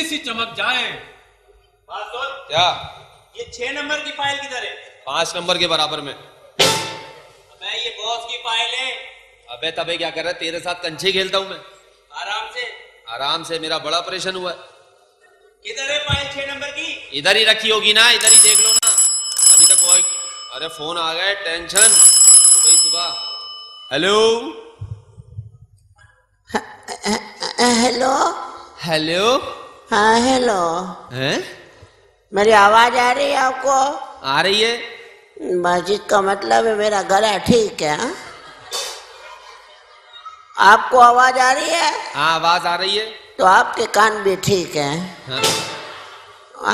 Business ही चमक जाए। बात क्या? ये छह नंबर की फ़ाइल किधर है? पाँच नंबर के बराबर में। मैं ये बॉस की फ़ाइल है। अबे तबे क्या कर रहा है? तेरे साथ कंचे खेलता हूँ मैं। आराम से। आराम से मेरा बड़ा ऑपरेशन हुआ। किधर है फ़ाइल छह नंबर की? इधर ही रखी होगी ना इधर ही देख लो ना। अभी तक कोई अरे फ़ोन आ गए टेंशन। सुबह सुबह। हेलो? हेलो? हेलो? हाँ हेलो हैं? मेरी आवाज़ आ रही है आपको? आ रही है। मस्जिद का मतलब है मेरा गला ठीक है हाँ? आपको आवाज़ आ रही है? हाँ आवाज़ आ रही है। तो आपके कान भी ठीक है। हाँ।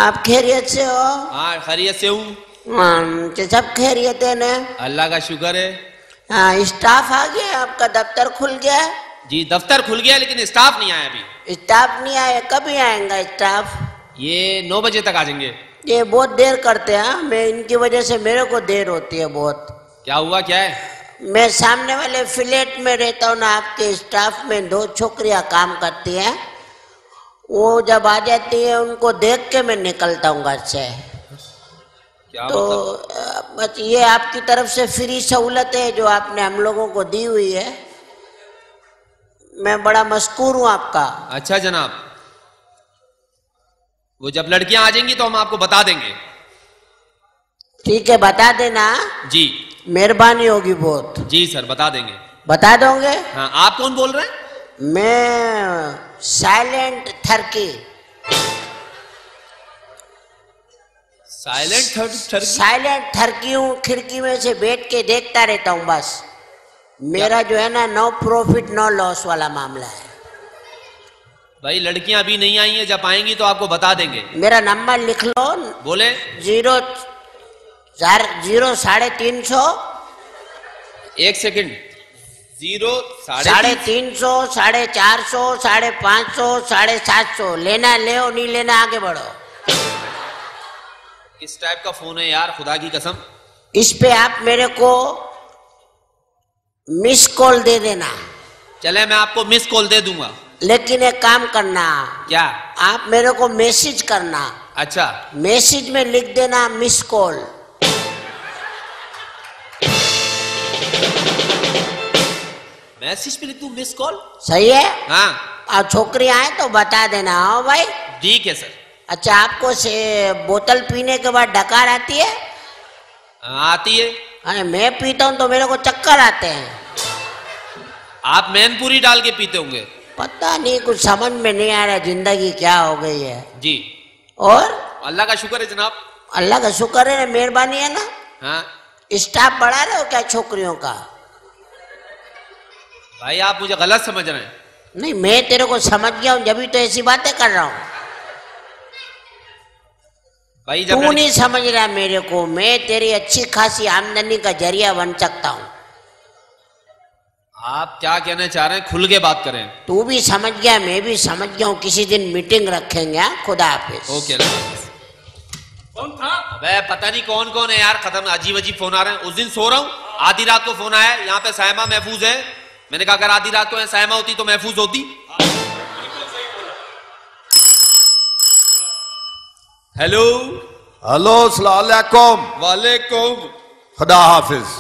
आप खैरियत से हो? हाँ खैरियत से हूँ। हम्म, तो सब खैरियत है ना? अल्लाह का शुक्र है। हाँ स्टाफ आ गया आपका दफ्तर खुल गया जी दफ्तर खुल गया लेकिन स्टाफ नहीं आया अभी। स्टाफ नहीं आया कभी आएगा स्टाफ? ये नौ बजे तक आ जाएँगे। ये बहुत देर करते हैं हाँ? मैं इनकी वजह से मेरे को देर होती है बहुत। क्या हुआ क्या है? मैं सामने वाले फ्लैट में रहता हूँ ना आपके स्टाफ में दो छोकरियाँ काम करती हैं। वो जब आ जाती है उनको देख के मैं निकलता हूँ घर से। तो मतलब? बस ये आपकी तरफ़ से फ्री सहूलत है जो आपने हम लोगों को दी हुई है। मैं बड़ा मशकूर हूँ आपका। अच्छा जनाब वो जब लड़कियाँ आ जाएँगी तो हम आपको बता देंगे। ठीक है बता देना। जी। मेहरबानी होगी बहुत। जी सर बता देंगे। बता दोगे? हाँ आप कौन बोल रहे हैं? मैं साइलेंट थर्की। साइलेंट थर्ड साइलेंट थर्की हूँ खिड़की में से बैठ के देखता रहता हूँ बस। मेरा जो है ना नो प्रॉफिट नो लॉस वाला मामला है। भाई लड़कियाँ अभी नहीं आई हैं जब आएँगी तो आपको बता देंगे। मेरा नंबर लिख लो। बोले? ज़ीरो ज़ीरो साढ़े तीन सौ। एक सेकंड। ज़ीरो साढ़े तीन सौ। साढ़े चार सौ साढ़े पाँच सौ साढ़े सात सौ। लेना ले नहीं लेना आगे बढ़ो। किस टाइप का फ़ोन है यार? खुदा की कसम। इस पे आप मेरे को मिस कॉल दे देना। चले मैं आपको मिस कॉल दे दूँगा। लेकिन एक काम करना। क्या? आप मेरे को मैसेज करना। अच्छा। मैसेज में लिख देना मिस कॉल मैसेज पे लिख दूँ मिस कॉल सही है? हाँ। और छोकरी आए तो बता देना हाँ भाई। ठीक है सर। अच्छा आपको से बोतल पीने के बाद डकार आती है? हाँ, आती है। अरे मैं पीता हूँ तो मेरे को चक्कर आते हैं। आप मैनपुरी डाल के पीते होंगे। पता नहीं कुछ समझ में नहीं आ रहा ज़िंदगी क्या हो गई है। जी। और? अल्लाह का शुक्र है जनाब। अल्लाह का शुक्र है मेहरबानी है ना। हाँ। स्टाफ बढ़ा रहे हो क्या छोकरियों का? भाई आप मुझे गलत समझ रहे हैं। नहीं मैं तेरे को समझ गया हूँ जब तो ऐसी बातें कर रहा हूँ। भाई तू जब नहीं समझ रहा मेरे को मैं तेरी अच्छी खासी आमदनी का ज़रिया बन सकता हूँ। आप क्या कहना चाह रहे हैं? खुल के बात करें। तू भी समझ गया मैं भी समझ गया हूँ। किसी दिन मीटिंग रखेंगे हाँ? खुदा हाफिज। ओके कौन था? अबे पता नहीं कौन कौन है यार खत्म अजीब अजीब फ़ोन आ रहे हैं। उस दिन सो रहा हूँ आधी रात को फ़ोन आया यहाँ पे सायमा महफूज है। मैंने कहा अगर आधी रात को सायमा होती तो महफूज होती। हेलो हेलो सलामकुम वालेकुम खुदा हाफिज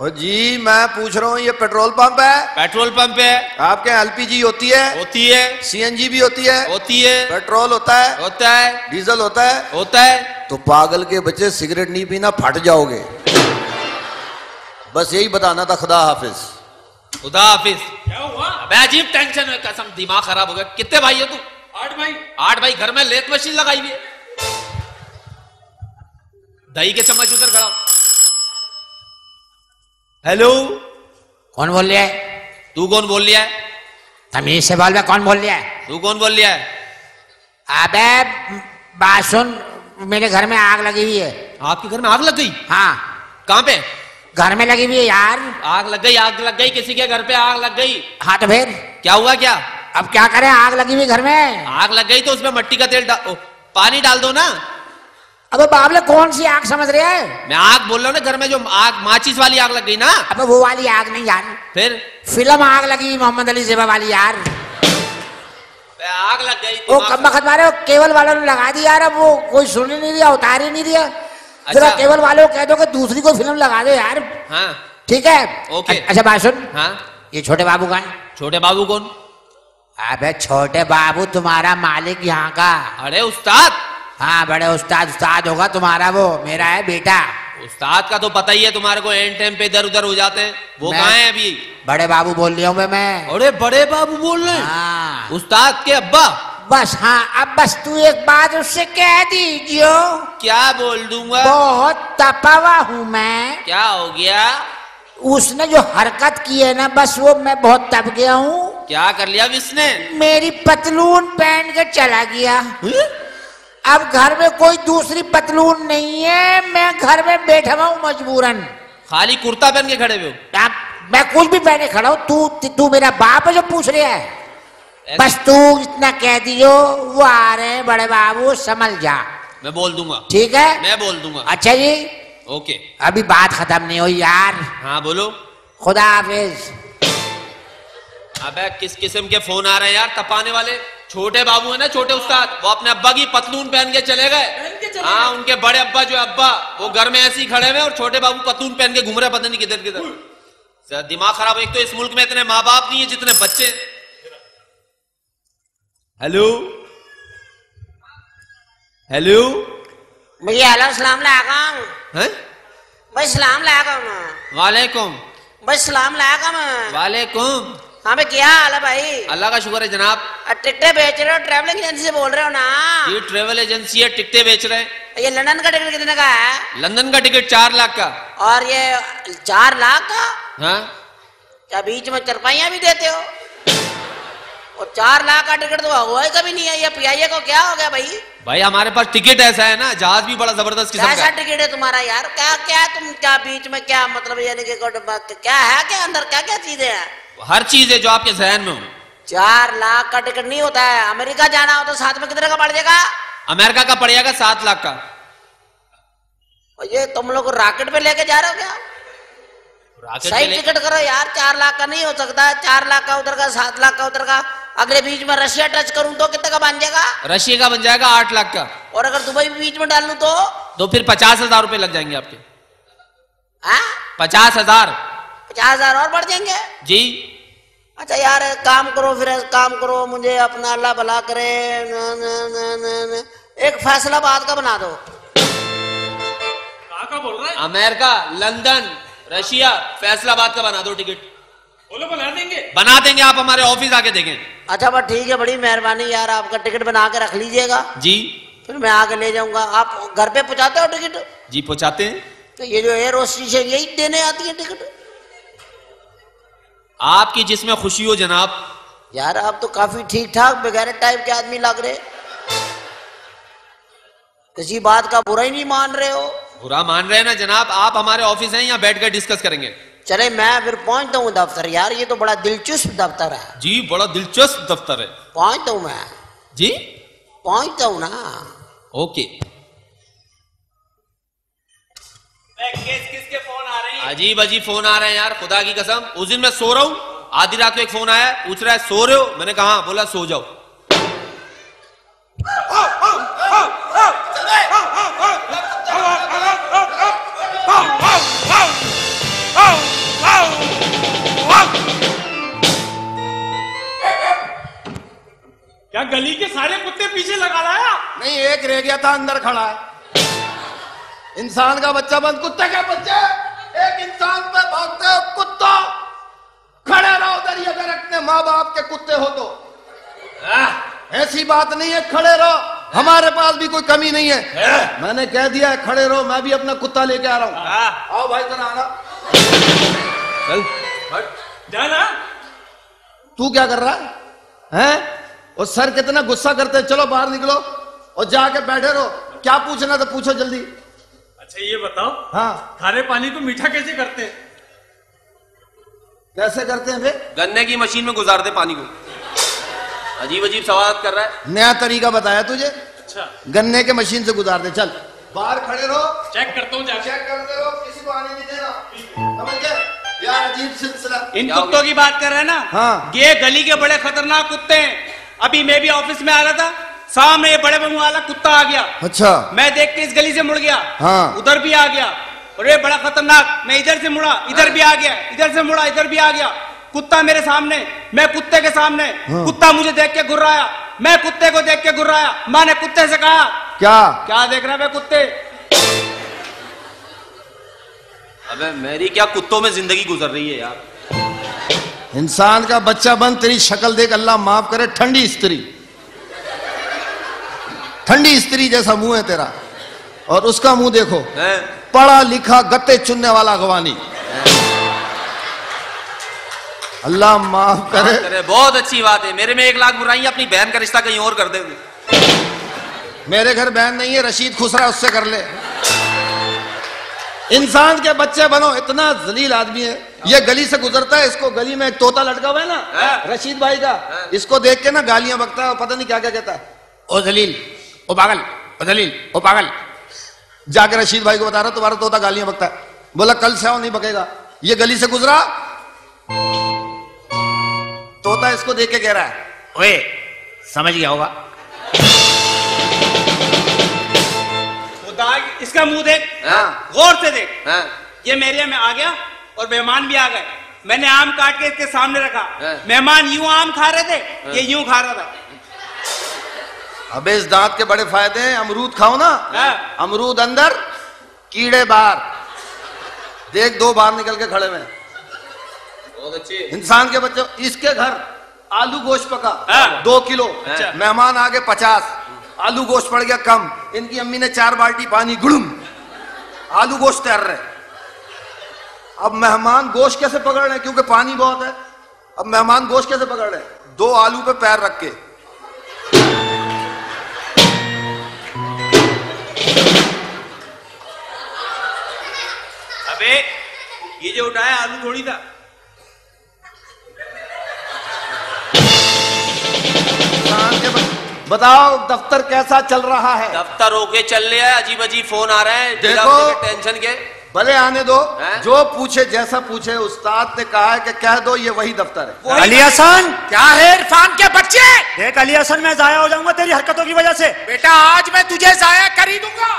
और जी मैं पूछ रहा हूँ ये पेट्रोल पंप है पेट्रोल पंप है आपके यहाँ एलपीजी होती है होती है सीएनजी भी होती है होती है पेट्रोल होता है होता है डीजल होता है होता है तो पागल के बच्चे सिगरेट नहीं पीना फट जाओगे बस यही बताना था खुदा हाफिज खुदा हाफिज क्या हुआ? अबे अजीब टेंशन है कसम दिमाग खराब हो गया। कितने भाई है तू? आठ भाई। आठ भाई घर में लेत मशीन लगाई हुई है। दही के चम्मच उधर खड़ा। हेलो। कौन बोल रहा है? तू कौन बोल लिया है? तमीज से बोल रहा कौन बोल रहा है? तू कौन बोल लिया है? अबे बात सुन मेरे घर में आग लगी हुई है। आपके घर में आग लग गई? हाँ। कहाँ पे? घर में लगी हुई है यार। आग लग गई आग लग गई किसी के घर पे आग लग गई। हाँ तो फिर? क्या हुआ क्या? अब क्या करें? आग लगी हुई घर में। आग लग गई तो उसमें मट्टी का तेल डाल ओ, पानी डाल दो ना। अबे बाबले कौन सी आग समझ रहे हैं? मैं आग बोल रहा हूँ ना घर में जो आग माचिस वाली आग लग गई ना। अबे वो वाली आग नहीं यार। फिर? फ़िल्म आग लगी मोहम्मद अली जेबा वाली यार। आग लग गई वो कम बखत मारे केवल वालों ने लगा दी यार अब वो कोई सुन ही नहीं दिया उतार ही नहीं दिया जरा अच्छा। केबल वालों को कह दो कि दूसरी कोई फ़िल्म लगा दो यार। हाँ। ठीक है? ओके। अच्छा बात सुन। हाँ। ये छोटे बाबू का है छोटे बाबू कौन? अबे छोटे बाबू तुम्हारा मालिक यहाँ का। अरे उस्ताद! हाँ बड़े उस्ताद उस्ताद होगा तुम्हारा वो मेरा है बेटा। उस्ताद का तो पता ही है तुम्हारे को एंड टाइम पे इधर उधर हो जाते हैं। वो कहा है अभी? बड़े बाबू बोल रही हूँ मैं मैं। अरे बड़े बाबू बोल रहे हाँ। उस्ताद के अब्बा? बस हाँ अब बस तू एक बात उससे कह दीजियो। क्या बोल दूँगा? बहुत तपावा हूँ मैं। क्या हो गया? उसने जो हरकत की है ना बस वो मैं बहुत तप गया हूँ। क्या कर लिया इसने मेरी पतलून पहन के चला गया। अब घर में कोई दूसरी पतलून नहीं है मैं घर में बैठा हुआ हूँ मजबूरन। खाली कुर्ता पहन के खड़े हुए मैं कुछ भी पहने खड़ा हूँ तू तू मेरा बाप है जो पूछ रहा है। बस तू इतना कह दियो वो आ रहे हैं बड़े बाबू समझ जा। मैं बोल दूँगा। ठीक है? मैं बोल दूँगा। अच्छा जी। ओके। अभी बात खत्म नहीं हुई यार। हाँ बोलो। खुदा हाफिज। अबे किस किस्म के फ़ोन आ रहे हैं यार? तपाने वाले? छोटे बाबू है ना छोटे उस्ताद? वो अपने अब्बा की पतलून पहन के चले गए। हाँ उनके बड़े अब्बा जो अब्बा वो घर में ऐसे ही खड़े हुए और छोटे बाबू पतलून पहन के घूम रहे पता नहीं किधर किधर। सर, दिमाग खराब एक तो इस मुल्क में इतने माँ बाप नहीं है जितने बच्चे हेलो? हेलो? भैया हेलो सलाम हैं? भाई सलाम वालेकुम। भाई सलाम वालेकुम। हाँ भाई क्या हाल है भाई? अल्लाह का शुक्र है जनाब। टिकटे बेच रहे हो? ट्रेवलिंग एजेंसी से बोल रहे हो ना? ये ट्रेवल एजेंसी है टिकटे बेच रहे हैं। ये लंदन का टिकट कितने का है? लंदन का टिकट चार लाख का। और ये चार लाख का? हाँ? क्या बीच में चरपाइयाँ भी देते हो? और चार लाख का टिकट तो हुआ ही कभी नहीं है। ये पीआईए को क्या हो गया भाई? भाई हमारे पास टिकट ऐसा है ना जहाज़ भी बड़ा ज़बरदस्त किस्म है। टिकट है तुम्हारा यार? क्या क्या तुम क्या बीच में क्या मतलब यानी कि क्या है क्या अंदर? क्या क्या चीज़ें हैं? हर चीज़ है जो आपके जहन में हो। चार लाख का टिकट नहीं होता है। अमेरिका जाना हो तो साथ में कितने का पड़ जाएगा? अमेरिका का पड़ जाएगा सात लाख का। ये तुम लोग रॉकेट पे लेके जा रहे हो क्या? सही टिकट करो यार चार लाख का नहीं हो सकता। है चार लाख का उधर का सात लाख का उधर का। अगले बीच में रशिया टच करूँ तो कितने का बन जाएगा? रशिया का बन जाएगा आठ लाख का। और अगर दुबई बीच में डाल लूँ तो? तो फिर पचास हज़ार रुपए लग जाएँगे आपके। हाँ? पचास हज़ार। पचास हज़ार और बढ़ जाएँगे। जी। अच्छा यार काम करो फिर काम करो मुझे अपना अल्लाह भला करे न, न, न, न, न, एक फैसलाबाद का बना दो। का बोल रहा है? अमेरिका लंदन रशिया फैसलाबाद का बना दो टिकट। बोलो बना देंगे। बना देंगे आप हमारे ऑफ़िस आके देखें। अच्छा बस ठीक है बड़ी मेहरबानी यार आपका टिकट बना के रख लीजिएगा। जी। फिर मैं आके ले जाऊँगा। आप घर पे पहुंचाते हो टिकट? जी पहुंचाते हैं। तो ये जो एयर होस्टेस है यही देने आती है टिकट? आपकी जिसमें खुशी हो जनाब। यार आप तो काफ़ी ठीक ठाक बगैर टाइप के आदमी लग रहे। किसी बात का बुरा ही नहीं मान रहे हो। बुरा मान रहे हैं ना जनाब? आप हमारे ऑफ़िस हैं यहाँ बैठ कर डिस्कस करेंगे। चले मैं फिर पहुँचता हूँ दफ्तर। यार ये तो बड़ा दिलचस्प दफ्तर है। जी बड़ा दिलचस्प दफ्तर है। पहुँचता हूँ मैं। जी? पहुँचता हूँ ना। ओके। अजीब अजीब फ़ोन आ रहे हैं यार खुदा की कसम। उस दिन मैं सो रहा हूँ आधी रात को एक फ़ोन आया पूछ रहा है सो रहे हो? मैंने कहा "हाँ." बोला सो जाओ। क्या गली के सारे कुत्ते पीछे लगा लाया? नहीं एक रह गया था अंदर खड़ा है। इंसान का बच्चा बंद कुत्ते के बच्चे। एक इंसान पे भागते हो कुत्ता। खड़े रहो उधर ही अगर अपने माँ बाप के कुत्ते हो तो। ऐसी बात नहीं है खड़े रहो। हमारे पास भी कोई कमी नहीं है। मैंने कह दिया है खड़े रहो मैं भी अपना कुत्ता लेके आ रहा हूँ। आओ भाई जरा आना। चल। जाना। तू क्या कर रहा है? हैं? और सर कितना गुस्सा करते हैं? चलो बाहर निकलो और जाके बैठे रहो। क्या पूछना तो पूछो जल्दी। अच्छा ये बताओ हाँ। खारे पानी को मीठा कैसे करते हैं? कैसे करते हैं बे गन्ने की मशीन में गुजार दे पानी को। अजीब अजीब सवाल कर रहा है। नया तरीका बताया तुझे? अच्छा। गन्ने के मशीन से गुजार दे चल। बाहर खड़े रहो। चेक करता हूँ चेक करते रहो किसी को आने नहीं देना। समझ गए? यार अजीब सिलसिला। इन कुत्तों की बात कर रहे हैं ना? हाँ। ये गली के बड़े खतरनाक कुत्ते हैं। अभी मैं भी ऑफ़िस में आ रहा था। सामने बड़े मुँह वाला कुत्ता आ गया। अच्छा। मैं देख के इस गली से मुड़ गया। हाँ। उधर भी आ गया। और ये बड़ा खतरनाक मैं इधर से मुड़ा इधर भी आ गया इधर से मुड़ा इधर भी आ गया। कुत्ता मेरे सामने मैं कुत्ते के सामने। हाँ। कुत्ता मुझे देख के गुर्राया। मैं कुत्ते को देख के घुर्राया माँ ने कुत्ते से कहा क्या? क्या देख रहा है बे कुत्ते? अबे मेरी क्या कुत्तों में ज़िंदगी गुजर रही है यार? इंसान का बच्चा बन तेरी शक्ल देख अल्लाह माफ़ करे ठंडी स्त्री। ठंडी स्त्री जैसा मुँह है तेरा। और उसका मुँह देखो। पढ़ा लिखा गत्ते चुनने वाला अगवानी। अल्लाह माफ़ करे। अरे बहुत अच्छी बात है। मेरे में एक लाख बुराई अपनी बहन का रिश्ता कहीं और कर दे मेरे घर बहन नहीं है रशीद खुसरा उससे कर ले। इंसान के बच्चे बनो इतना जलील आदमी है। ये गली से गुजरता है इसको गली में एक तोता लटका हुआ है ना हाँ। रशीद भाई का। इसको देख के ना गालियाँ बकता है और पता नहीं क्या क्या कहता है। ओ जलील ओ पागल ओ जलील ओ पागल। जाके रशीद भाई को बता रहा तुम्हारा तोता गालियाँ बकता है। बोला कल से आओ नहीं बकेगा। ये गली से गुजरा। तोता इसको देख के कह रहा है। ओए समझ गया होगा। इसका मुँह देख। हाँ। गौर से देख। हैं? ये मेरे में आ गया और मेहमान भी आ गए। मैंने आम काट के इसके सामने रखा। हाँ। मेहमान यूँ आम खा रहे थे ये यूँ खा रहा था। अबे इस दांत के बड़े फ़ायदे हैं अमरूद खाओ ना। हाँ। अमरूद अंदर कीड़े बाहर। देख दो बाहर निकल के खड़े। बहुत अच्छी इंसान के बच्चे इसके घर आलू गोश्त पका हाँ। दो किलो। अच्छा। मेहमान आ गए पचास। आलू गोश्त पड़ गया कम। इनकी अम्मी ने चार बाल्टी पानी गुड़ुम आलू गोश्त तैर रहे। अब मेहमान गोश्त कैसे पकड़ रहे हैं? क्योंकि पानी बहुत है। अब मेहमान गोश्त कैसे पकड़ रहे हैं? दो आलू पे पैर रख के। अबे ये जो उठाया आलू थोड़ी था। बताओ दफ्तर कैसा चल रहा है? दफ्तर होके चल रहा है अजीब अजीब फ़ोन आ रहे हैं देखो। टेंशन के। भले आने दो हैं? जो पूछे जैसा पूछे उस्ताद ने कहा है कि कह दो ये वही दफ्तर है। अली हसन! क्या है इरफान के बच्चे? देख अली हसन मैं जाया हो जाऊँगा तेरी हरकतों की वजह से। बेटा आज मैं तुझे जाया कर ही दूँगा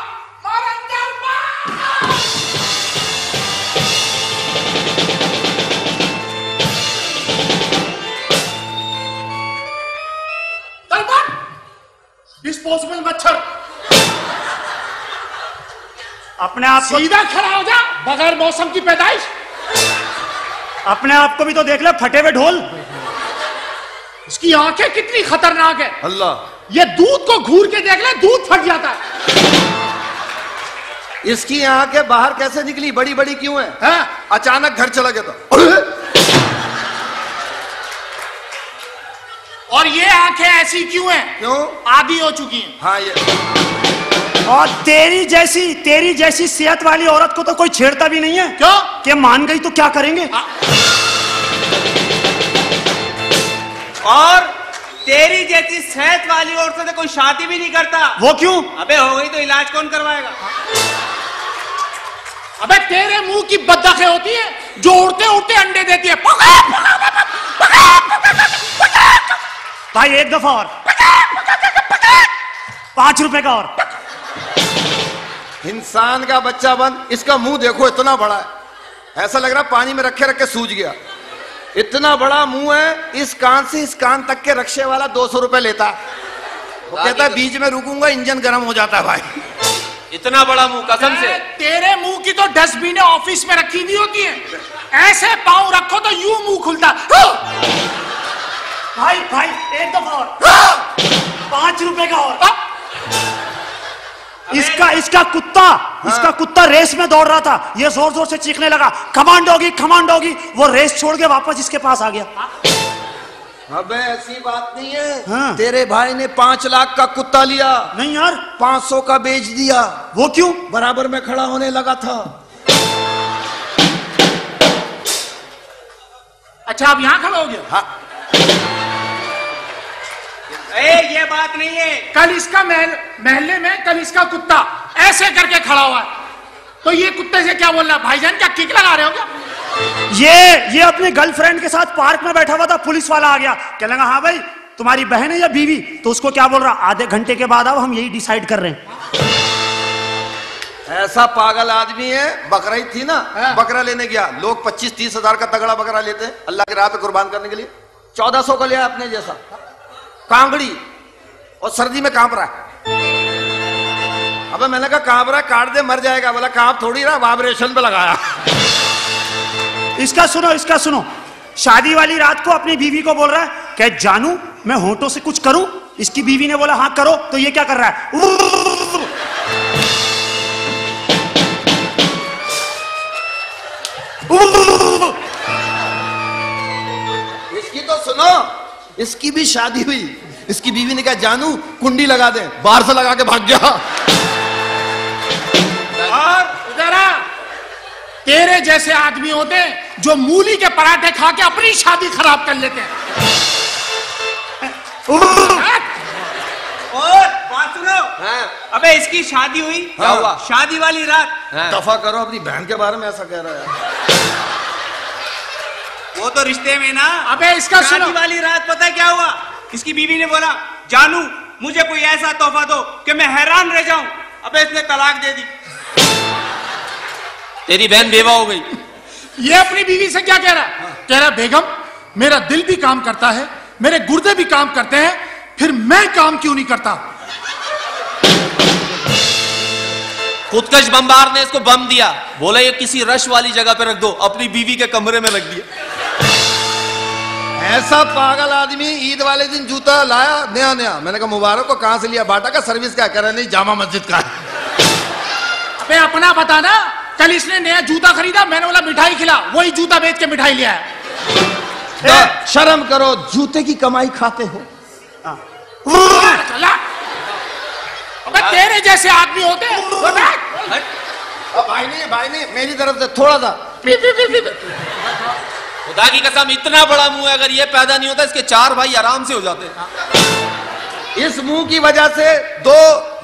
डिस्पोजेबल मच्छर। अपने आप को सीधा खड़ा हो जा बगैर मौसम की पैदाइश। अपने आप को भी तो देख ले फटे हुए ढोल। इसकी आँखें कितनी खतरनाक है। अल्लाह। ये दूध को घूर के देख ले दूध फट जाता है। इसकी आँखें बाहर कैसे निकली? बड़ी बड़ी क्यों है? हाँ? अचानक घर चला गया तो और ये आँखें ऐसी क्यों हैं क्यों आदि हो चुकी हैं हाँ ये और तेरी जैसी तेरी जैसी सेहत वाली औरत को तो कोई छेड़ता भी नहीं है क्यों कि मान गई तो क्या करेंगे और तेरी जैसी सेहत वाली औरत से कोई शादी भी नहीं करता वो क्यों अबे हो गई तो इलाज कौन करवाएगा अबे तेरे मुँह की बदखे होती है जो उड़ते उड़ते अंडे देती है भाई एक दफ़ा और। पाँच रुपए का और। इंसान का बच्चा बन इसका मुँह देखो इतना बड़ा है। ऐसा लग रहा है पानी में रखे रखे सूज गया। इतना बड़ा मुँह है इस कान से इस कान तक के रक्षे वाला दो सौ रुपए लेता। है वो कहता बीच में रुकूँगा इंजन गर्म हो जाता है भाई। इतना बड़ा मुँह कसम से। तेरे मुँह की तो डस्टबिन ऑफ़िस में रखी हुई होती है। ऐसे पाँव रखो तो यू मुँह खुलता। भाई भाई एक दफ़ा और। पाँच रुपए का और। इसका इसका कुत्ता इसका कुत्ता रेस में दौड़ रहा था। ये ज़ोर ज़ोर से चीखने लगा। कमांड होगी कमांड होगी। वो रेस छोड़ के वापस इसके पास आ गया। अबे ऐसी बात नहीं है। हाँ। तेरे भाई ने पाँच लाख का कुत्ता लिया। नहीं यार। पाँच सौ का बेच दिया। वो क्यों? बराबर में खड़ा होने लगा था। अच्छा आप यहाँ खड़ा हो गया हाँ। ए, ये बात नहीं है। कल इसका महल महल्ले में कल इसका कुत्ता ऐसे करके खड़ा हुआ है। तो ये कुत्ते से क्या बोल रहा है? भाईजान क्या किक लगा रहे हो क्या? ये ये अपने गर्लफ्रेंड के साथ पार्क में बैठा हुआ था पुलिस वाला आ गया। कहने लगा हाँ भाई तुम्हारी बहन है या बीवी? तो उसको क्या बोल रहा? आधे घंटे के बाद आओ हम यही डिसाइड कर रहे हैं। ऐसा पागल आदमी है बकरा ही थी ना। हाँ। बकरा लेने गया। लोग पच्चीस तीस हज़ार का तगड़ा बकरा लेते हैं अल्लाह के राह पे कुर्बान करने के लिए। चौदह सौ का लिया अपने जैसा। कांगड़ी और सर्दी में काँप रहा है अब मैंने कहा काँप रहा काट दे, मर जाएगा। बोला, काँप थोड़ी रहा वाइब्रेशन पे लगाया। इसका सुनो इसका सुनो। शादी वाली रात को अपनी बीवी को बोल रहा है क्या जानू, मैं होटो से कुछ करूँ? इसकी बीवी ने बोला हाँ करो। तो ये क्या कर रहा है? इसकी भी शादी हुई। इसकी बीवी ने कहा जानू कुंडी लगा दे। बाहर से लगा के भाग गया। और आ तेरे जैसे आदमी होते जो मूली के पराठे खा के अपनी शादी खराब कर लेते। हैं। और बात सुनो। हाँ। अबे इसकी शादी हुई। क्या हुआ? शादी वाली रात। हाँ। दफ़ा करो अपनी बहन के बारे में ऐसा कह रहा है। वो तो रिश्ते में ना। अबे इसका सुनो। वाली रात पता है क्या हुआ? इसकी बीवी ने बोला जानू मुझे कोई ऐसा तोहफा दो कि मैं हैरान रह जाऊँ। अबे इसने तलाक दे दी। तेरी बहन बेवा हो गई। ये अपनी बीवी से क्या कह रहा है? कह रहा बेगम मेरा दिल भी काम करता है मेरे गुर्दे भी काम करते हैं फिर मैं काम क्यों नहीं करता? खुदकश बम्बार ने इसको बम दिया। बोला ये किसी रश वाली जगह पे रख दो अपनी बीवी के कमरे में रख दिया। ऐसा पागल आदमी ईद वाले दिन जूता लाया नया नया। मैंने कहा मुबारक को कहाँ से लिया? बाटा का सर्विस का कह रहा नहीं जामा मस्जिद का अबे अपना बता ना। कल इसने नया जूता खरीदा मैंने बोला मिठाई खिला। वही जूता बेच के मिठाई लिया है शर्म करो जूते की कमाई खाते हो। चला। अबे तेरे जैसे आदमी होते हैं। भाई। नहीं भाई नहीं मेरी तरफ़ से थोड़ा सा। खुदा की कसम इतना बड़ा मुँह है अगर ये पैदा नहीं होता इसके चार भाई आराम से हो जाते इस मुँह की वजह से दो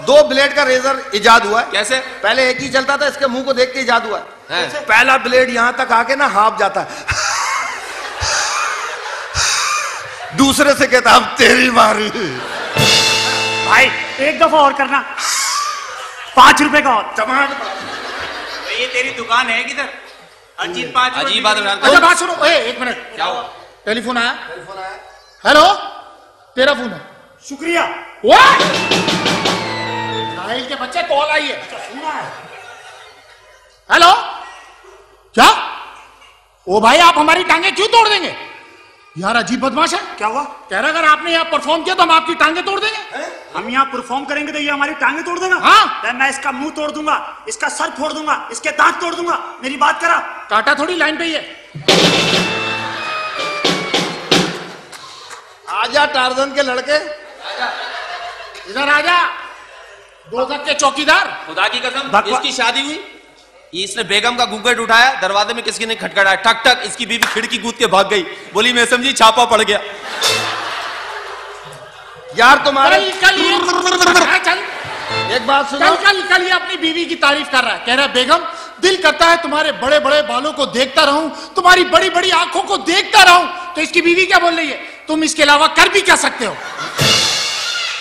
दो ब्लेड का रेजर इजाद हुआ है। कैसे? पहले एक ही चलता था इसके मुँह को देख के इजाद हुआ है। हैं? पहला ब्लेड यहाँ तक आके ना हाफ़ जाता है। दूसरे से कहता अब तेरी मारी भाई एक दफ़ा और करना। पाँच रुपए का और। टमाटर तो ये तेरी दुकान है किधर? अजीब बात अच्छा बात सुनो। ए, एक मिनट। क्या हुआ? टेलीफोन आया? हेलो? तेरा फ़ोन है। शुक्रिया? नाइल के बच्चे कॉल आई है। हेलो? क्या? ओ भाई आप हमारी टांगे क्यों तोड़ देंगे? यार अजीब बदमाश है। क्या हुआ? कह रहा अगर आपने यहाँ परफॉर्म किया तो हम आपकी टांगे तोड़ देंगे। हम यहाँ परफॉर्म करेंगे तो ये हमारी टांगे तोड़ देगा। हाँ। तो मैं इसका मुँह तोड़ दूँगा इसका सर फोड़ दूँगा इसके दांत तोड़ दूँगा। मेरी बात करा। काटा थोड़ी लाइन पे ही है। आजा टार्जन के लड़के। इधर आजा। दो के चौकीदार। खुदा की कसम इसकी शादी हुई? इसने बेगम का घूंघट उठाया दरवाजे में किसी ने खटखटाया ठक ठक इसकी बीवी खिड़की कूद के भाग गई। बोली मैं समझी छापा पड़ गया। यार तुम्हारे कल कल चल। एक बात सुनो। कल कल ये अपनी बीवी की तारीफ़ कर रहा है। कह रहा है बेगम दिल करता है तुम्हारे बड़े बड़े बालों को देखता रहूँ तुम्हारी बड़ी बड़ी आँखों को देखता रहूँ। तो इसकी बीवी क्या बोल रही है? तुम इसके अलावा कर भी क्या सकते हो?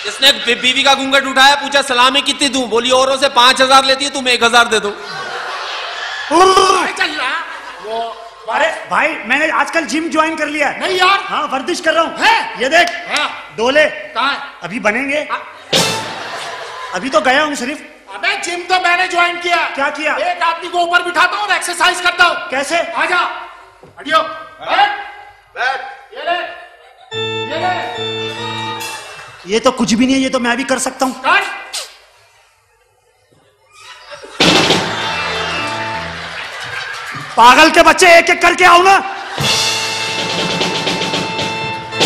इसने बीवी का घूंघट उठाया पूछा सलामी कितनी दूँ? बोली औरों से पाँच हज़ार लेती है तुम एक हज़ार दे दो। चल रहा। वो अरे भाई मैंने आजकल जिम ज्वाइन कर लिया है। नहीं यार। हाँ वर्जिश कर रहा हूँ। ये देख हाँ। डोले। कहा अभी बनेंगे। अभी तो गया हूँ सिर्फ़। अबे जिम तो मैंने ज्वाइन किया। क्या किया? एक आदमी को ऊपर बिठाता हूँ और एक्सरसाइज करता हूँ। कैसे? आजा हटियो। बैठ। ये ले। ये ले। ये तो कुछ भी नहीं है ये तो मैं भी कर सकता हूँ? पागल के बच्चे एक एक करके आओ ना।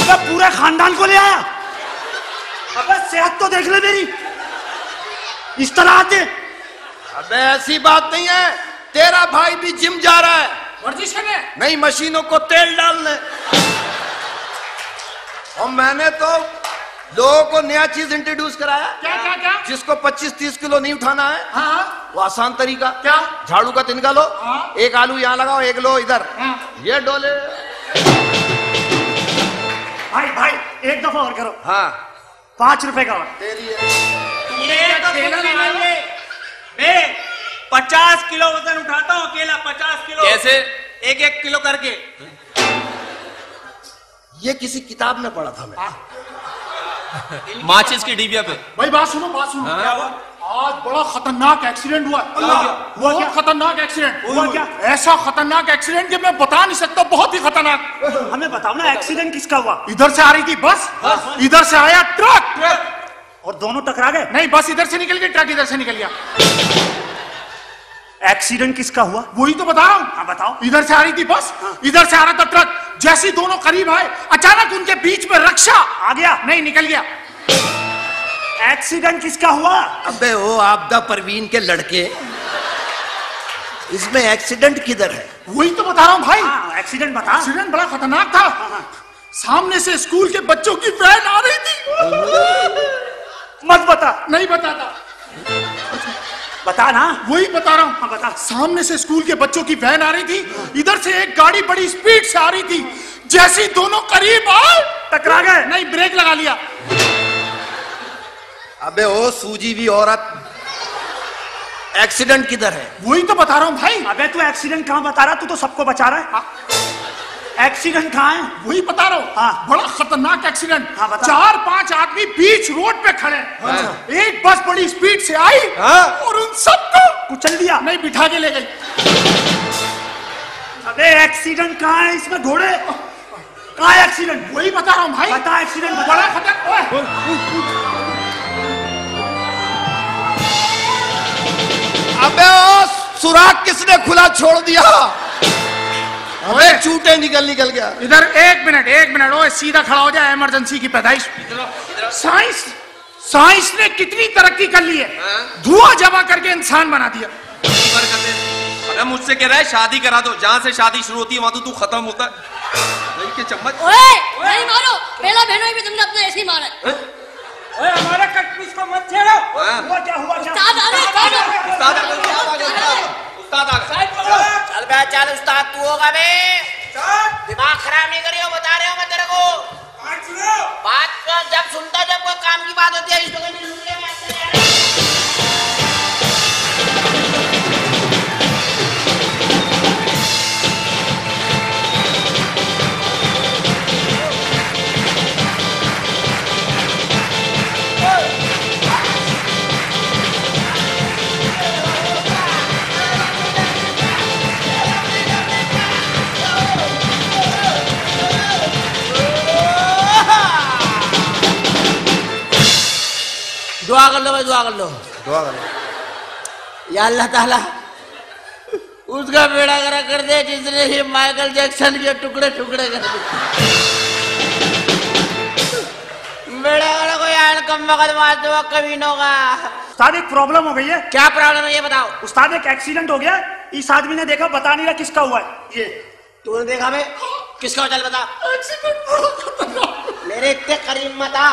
अबे पूरे खानदान को ले आया। अबे सेहत तो देख ले मेरी। इस तरह आते। अबे ऐसी बात नहीं है। तेरा भाई भी जिम जा रहा है। वर्जिश करने नई मशीनों को तेल डालने। और मैंने तो लोगों को नया चीज़ इंट्रोड्यूस कराया। क्या क्या क्या? जिसको 25-30 किलो नहीं उठाना है हाँ हाँ। वो आसान तरीका। क्या? झाड़ू का तिनका लो हाँ। एक आलू यहाँ लगाओ एक लो इधर। हाँ। ये डोले। भाई भाई एक दफ़ा और करो। हाँ। पाँच रुपए का और। तेरी है। तो पचास किलो वज़न उठाता हूँ अकेला पचास किलो। कैसे? एक एक किलो करके। ये किसी किताब में पढ़ा था मैं। माचिस की डिबिया पे। भाई बात सुनो बात सुनो। क्या हुआ? आज बड़ा खतरनाक एक्सीडेंट हुआ। है। हुआ? हुआ? क्या खतरनाक एक्सीडेंट हुआ क्या? ऐसा खतरनाक एक्सीडेंट कि मैं बता नहीं सकता बहुत ही खतरनाक। हमें बताओ ना एक्सीडेंट किसका हुआ? इधर से आ रही थी बस। इधर से आया ट्रक। और दोनों टकरा गए? नहीं बस इधर से निकल गई ट्रक इधर से निकल गया। एक्सीडेंट किसका हुआ? वही तो बता रहा हूँ। हाँ बताओ। इधर से आ रही थी बस इधर से आ रहा था ट्रक। जैसे ही दोनों करीब आए अचानक उनके बीच में रक्षा। आ गया। नहीं निकल गया। एक्सीडेंट किसका हुआ? अबे वो आपदा परवीन के लड़के। इसमें एक्सीडेंट किधर है? वही तो बता रहा हूँ भाई। हाँ एक्सीडेंट बता। एक्सीडेंट बड़ा खतरनाक था। हाँ। सामने से स्कूल के बच्चों की वैन आ रही थी। मत बता। नहीं बताता। बता ना। वही बता रहा हूँ। हाँ बता। सामने से स्कूल के बच्चों की वैन आ रही थी इधर से एक गाड़ी बड़ी स्पीड से आ रही थी जैसे ही दोनों करीब आए टकरा गए। नहीं ब्रेक लगा लिया। अबे ओ सूजी भी औरत। एक्सीडेंट किधर है? वही तो बता रहा हूँ भाई। अबे तू एक्सीडेंट कहाँ बता रहा? तू तो सबको बचा रहा है। एक्सीडेंट कहाँ है? वही बता रहा हूँ। हाँ। बड़ा खतरनाक एक्सीडेंट। हाँ, चार पाँच आदमी बीच रोड पे खड़े। हैं। एक बस बड़ी स्पीड से आई हाँ। और उन सबको कुचल दिया। नहीं बिठा के ले गई। अबे एक्सीडेंट कहाँ है इसमें घोड़े? कहा एक्सीडेंट? वही बता रहा हूँ भाई। बता एक्सीडेंट बड़ा खतर ओए, अबे ओ सुराग किसने खुला छोड़ दिया? अबे चूटे निकल निकल गया। इधर एक मिनट एक मिनट ओए सीधा खड़ा हो जाए इमरजेंसी की पैदाइश। साइंस साइंस ने कितनी तरक्की कर ली है? धुआँ जमा करके इंसान बना दिया। अरे मुझसे कह रहा है शादी करा दो जहाँ से शादी शुरू होती है वहाँ तो तू खत्म होता है। के चम्मच। ओए नहीं मारो। पहला बहनों भी तुमने अपने ऐसे ही मारा ओए हमारे कटपीस को मत छेड़ो। हाँ। हुआ क्या हुआ क्या? उस्ताद हैं, उस्ताद उस्ताद आ गए, साइड पकड़ो चल। बे चल उस्ताद तू होगा बे। दिमाग खराब नहीं करियो बता रहे हो मैं तेरे को। बात सुनो। बात तो जब सुनता जब कोई काम की बात होती है इस तो नहीं सुनने में दुआ कर लो भाई दुआ कर लो दुआ करो या अल्लाह ताला उसका बेड़ा करा कर दे जिसने ये माइकल जैक्सन के टुकड़े टुकड़े कर दिए। बेड़ा करा कोई आन कम वक्त मार दो कभी न होगा। उस्ताद एक प्रॉब्लम हो गई है। क्या प्रॉब्लम है ये बताओ? उस्ताद एक एक्सीडेंट हो गया इस आदमी ने देखा बता नहीं रहा किसका हुआ है। ये तूने देखा बे किसका हो चल बता। मेरे इतने करीब मत आ।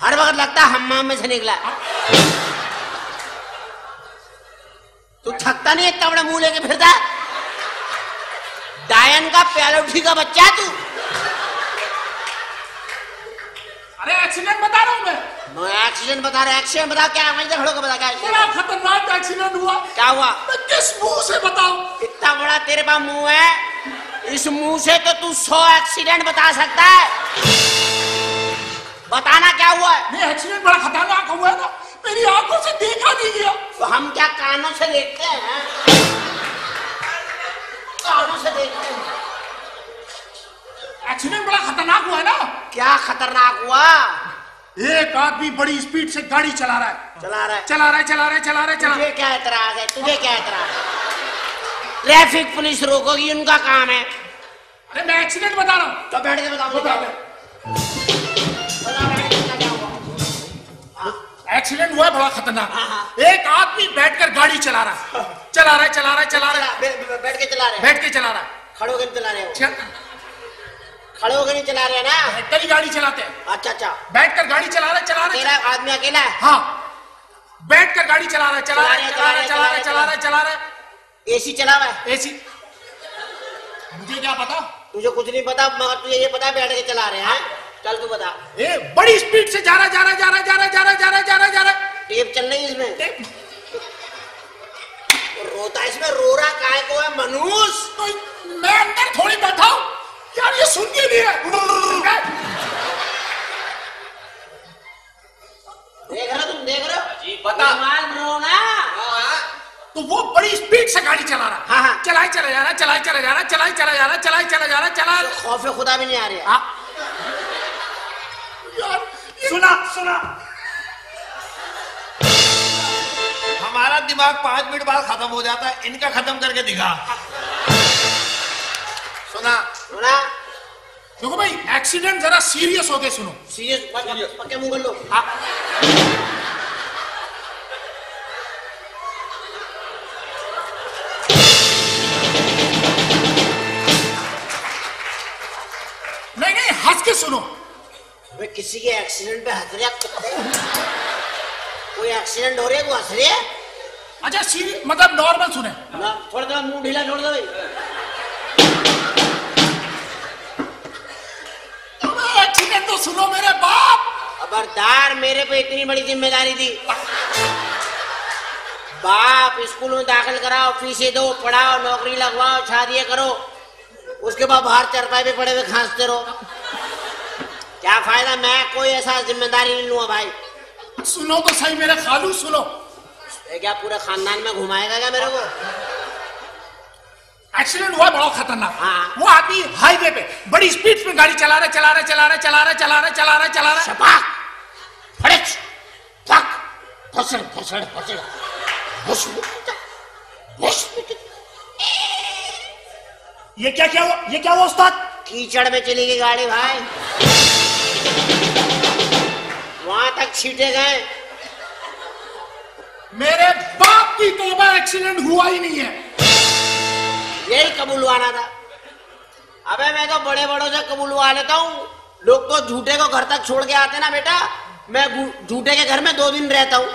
हर वक्त लगता है हम्माम में से निकला तू थकता नहीं इतना बड़ा मुँह लेके फिरता डायन का प्यालोठी का बच्चा तू। अरे एक्सीडेंट बता रहा हूँ मैं। एक्सीडेंट बता रहे एक्सीडेंट बता क्या वहीं खड़ो के बता क्या बड़ा खतरनाक एक्सीडेंट हुआ? क्या हुआ? मैं किस मुँह से बताऊँ? इतना बड़ा तेरे पास मुँह है इस मुँह से तो तू सौ एक्सीडेंट बता सकता है। बताना क्या हुआ है? नहीं एक्सीडेंट बड़ा खतरनाक हुआ है ना। मेरी आँखों से देखा नहीं गया। तो हम क्या कानों से देखते हैं? कानों से देखते हैं। एक्सीडेंट बड़ा खतरनाक हुआ है ना। क्या खतरनाक हुआ? एक आदमी बड़ी स्पीड से गाड़ी चला रहा है। चला रहा है। चला रहा है चला रहा है चला रहा है चला तुझे क्या एतराज़ है? तुझे क्या एतराज़ है? ट्रैफ़िक पुलिस रोकोगी उनका काम है। अरे मैं एक्सीडेंट बता रहा हूँ। तो बैठ के बताओ बता एक्सीडेंट हुआ है बड़ा खतरनाक एक आदमी बैठकर गाड़ी चला रहा है चला रहा है चला रहा है चला रहा है बै- बैठ के चला रहे हैं बैठ के चला रहा है खड़ो के चला रहे हो खड़े होकर नहीं चला रहे ना बैठकर ही गाड़ी चलाते हैं अच्छा अच्छा बैठकर गाड़ी चला रहे चला रहे आदमी अकेला है हाँ बैठकर गाड़ी चला रहे चला रहे चला चला रहे, रहे चला रहे चला रहे चला रहे एसी चला हुआ है एसी मुझे क्या पता तुझे कुछ नहीं पता मगर तुझे ये पता बैठ के चला रहे हैं चल तू बता ए बड़ी स्पीड से जा रहा जा रहा जा रहा जा रहा जा रहा जा रहा जा रहा जा रहा टेप चल रही है इसमें रोता है इसमें रो रहा काय को है मनुष्य तो मैं अंदर थोड़ी बैठा हूँ यार ये सुन के नहीं है देख रहे तुम देख रहे हो जी, बता। माल रो ना तो वो बड़ी स्पीड से गाड़ी चला रहा हाँ, हाँ। चलाई चला जा रहा चलाई चला जा रहा चलाई चला जा रहा चलाई चला जा रहा चला खौफ खुदा भी नहीं आ रही है हाँ। यार सुना सुना। हमारा दिमाग पाँच मिनट बाद खत्म हो जाता है इनका खत्म करके दिखा। सुना। सुना। देखो भाई एक्सीडेंट जरा सीरियस होके सुनो। सीरियस पक्के मुँह कर लो। नहीं नहीं हंस के सुनो। वे किसी के एक्सीडेंट पे हंस रहे कोई एक्सीडेंट हो रही है वो हंस रही अच्छा सीरियस मतलब नॉर्मल सुने। ना थोड़ा थोड़ा मुँह ढीला छोड़ दो भाई एक्सीडेंट तो सुनो मेरे बाप। खबरदार मेरे पे इतनी बड़ी ज़िम्मेदारी दी। बाप स्कूल में दाखिल कराओ फीसें दो पढ़ाओ नौकरी लगवाओ शादियाँ करो। उसके बाद बाहर चरपाई पे पड़े हुए खांसते रहो। क्या फ़ायदा? मैं कोई ऐसा ज़िम्मेदारी नहीं लूँगा भाई। सुनो तो सही मेरे खालू सुनो। ये क्या पूरे खानदान में घुमाएगा क्या मेरे को? एक्सीडेंट हुआ बड़ा खतरनाक। हाँ। वो आदमी हाईवे पे बड़ी स्पीड में गाड़ी चला रहा चला रहा चला रहा चला रहा चला रहा चला रहा चला रहा। छपाक फड़क फक फसड़ फसड़ फसड़। ये क्या क्या हुआ? ये क्या हुआ उस्ताद? कीचड़ में चली गई गाड़ी भाई। वहाँ तक छीटे गए। मेरे बाप की तोबा एक्सीडेंट हुआ ही नहीं है। यही कबूलवाना था। अबे मैं तो बड़े बड़ों से कबूलवा लेता हूँ। लोग तो झूठे को घर तक छोड़ के आते ना बेटा। मैं झूठे के घर में दो दिन रहता हूँ।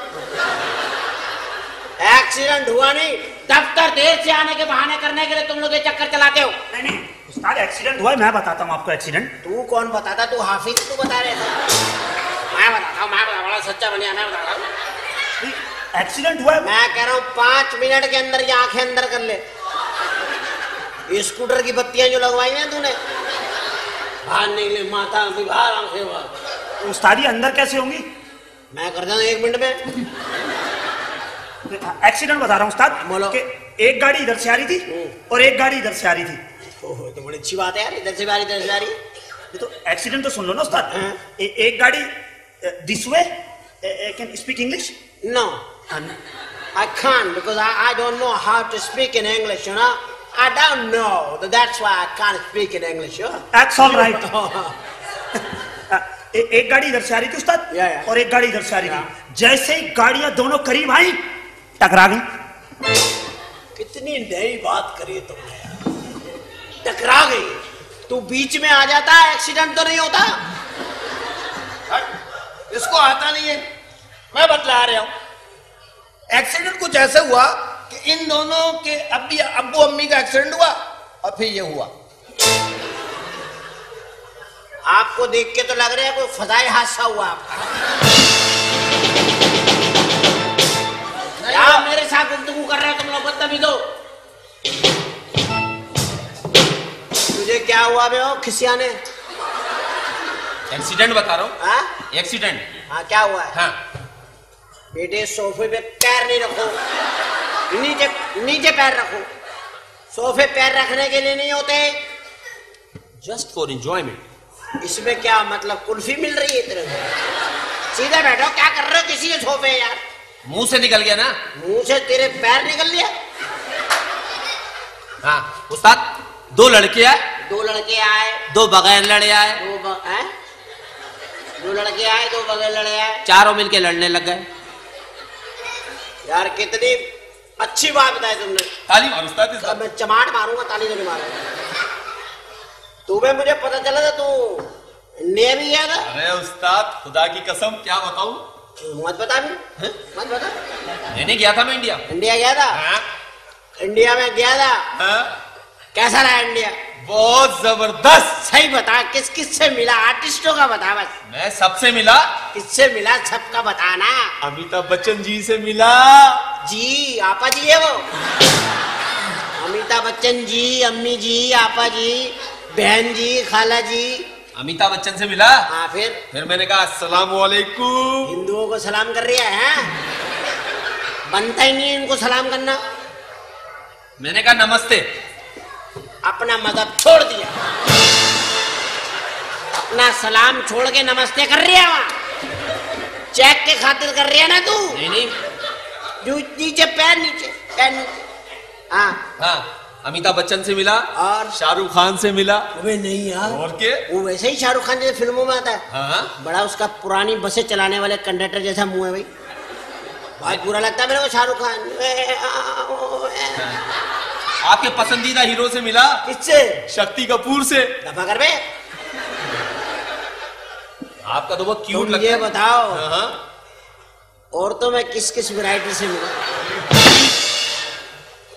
एक्सीडेंट हुआ नहीं। दफ्तर देर से आने के बहाने करने के लिए तुम लोग ये चक्कर चलाते हो। नहीं नहीं उस्ताद एक्सीडेंट हुआ है मैं बताता हूँ आपको एक्सीडेंट तू कौन बताता? तू हाफिज तू बता रहे थे। मैं बताता हूँ मैं बता बड़ा सच्चा बनिया मैं बताता हूँ। एक्सीडेंट हुआ है। मैं कह रहा हूँ पाँच मिनट के अंदर ये आँखें अंदर कर ले। स्कूटर की बत्तियाँ जो लगवाई हैं तूने। बाहर निकले माता भी बाहर आँखें उस्तादी अंदर कैसे होंगी? मैं कर दूँ एक मिनट में। एक्सीडेंट बता रहा हूँ उस्ताद बोलो। कि एक गाड़ी इधर से आ रही थी और एक गाड़ी इधर से आ रही थी ओहो तो बड़ी अच्छी बात है यार इधर से बारी इधर से बारी ये तो एक्सीडेंट तो सुन लो ना उस्ताद हाँ। एक गाड़ी this way can speak English No, I can't because I, I don't know how to speak in English, you know. I don't know. That's why I can't speak in English, you know. That's all right. ए, एक गाड़ी इधर से आ रही थी उस्ताद। और एक गाड़ी इधर से आ रही थी जैसे ही गाड़ियाँ दोनों करीब आई टकरा गई कितनी नई बात करी है तुमने यार टकरा गई तू बीच में आ जाता, एक्सीडेंट तो नहीं होता? इसको आता नहीं है। मैं बतला रहा हूँ। एक्सीडेंट कुछ ऐसे हुआ कि इन दोनों के अब्बी अब्बू अम्मी का एक्सीडेंट हुआ और फिर ये हुआ। आपको देख के तो लग रहा है कोई फजाई हादसा हुआ आपका। क्या मेरे साथ गुफ्तगू कर रहे हो तुम लोग बदतमीज हो। तुझे क्या हुआ बे हो खिसियाने एक्सीडेंट बता रहा हूँ। हाँ? एक्सीडेंट हाँ क्या हुआ है? हाँ। बेटे सोफे पे पैर नहीं रखो। नीचे नीचे पैर रखो। सोफे पैर रखने के लिए नहीं होते। जस्ट फॉर इंजॉयमेंट इसमें क्या मतलब कुल्फी मिल रही है तेरे को? सीधा बैठो क्या कर रहे हो किसी के सोफे यार? मुँह से निकल गया ना? मुँह से तेरे पैर निकल लिया हाँ उस्ताद दो लड़के आए। दो लड़के आए। दो बगैर लड़े आए। दो ब... हैं? दो लड़के आए दो बगैर लड़े आए। चारों मिलके लड़ने लग गए। यार कितनी अच्छी बात बताई तुमने। ताली मार उस्ताद इस मैं चमाट मारूँगा ताली तो नहीं मारूँगा। तू भी मुझे पता चला था तू भी गया था अरे उस्ताद खुदा की कसम क्या बताऊँ? मत बता भी मत बता। मैंने गया था मैं इंडिया। इंडिया गया था? हाँ? इंडिया में गया था? हाँ? कैसा रहा इंडिया? बहुत ज़बरदस्त। सही बता किस किस से मिला? आर्टिस्टों का बता बस। मैं सबसे मिला। किससे मिला? सबका बताना। अमिताभ बच्चन जी से मिला। जी आपा जी है वो। अमिताभ बच्चन जी अम्मी जी आपा जी बहन जी खाला जी। अमिताभ बच्चन से मिला? हाँ फिर? फिर मैंने कहा अस्सलाम वालेकुम हिंदुओं को सलाम कर रही है हैं? बनता ही नहीं है इनको सलाम करना। मैंने कहा नमस्ते। अपना मज़हब छोड़ दिया। अपना सलाम छोड़ के नमस्ते कर रही है वहाँ। चेक के खातिर कर रही है ना तू? नहीं नहीं। नीचे पैर नीचे पैर नीचे। हाँ। हाँ। अमिताभ बच्चन से मिला और शाहरुख खान से मिला। वे नहीं यार। और के? वो वैसे ही शाहरुख खान जैसे फ़िल्मों में आता है। हाँ बड़ा उसका पुरानी बसें चलाने वाले कंडक्टर जैसा मुँह है भाई। बहुत बुरा लगता है मेरे को शाहरुख खान। ए। आपके पसंदीदा हीरो से मिला? किससे? शक्ति कपूर से। दफ़ा कर बे। आपका तो बहुत क्यूट लगता है। बताओ हाँ, हाँ। औरतों में किस किस वैरायटी से मिला?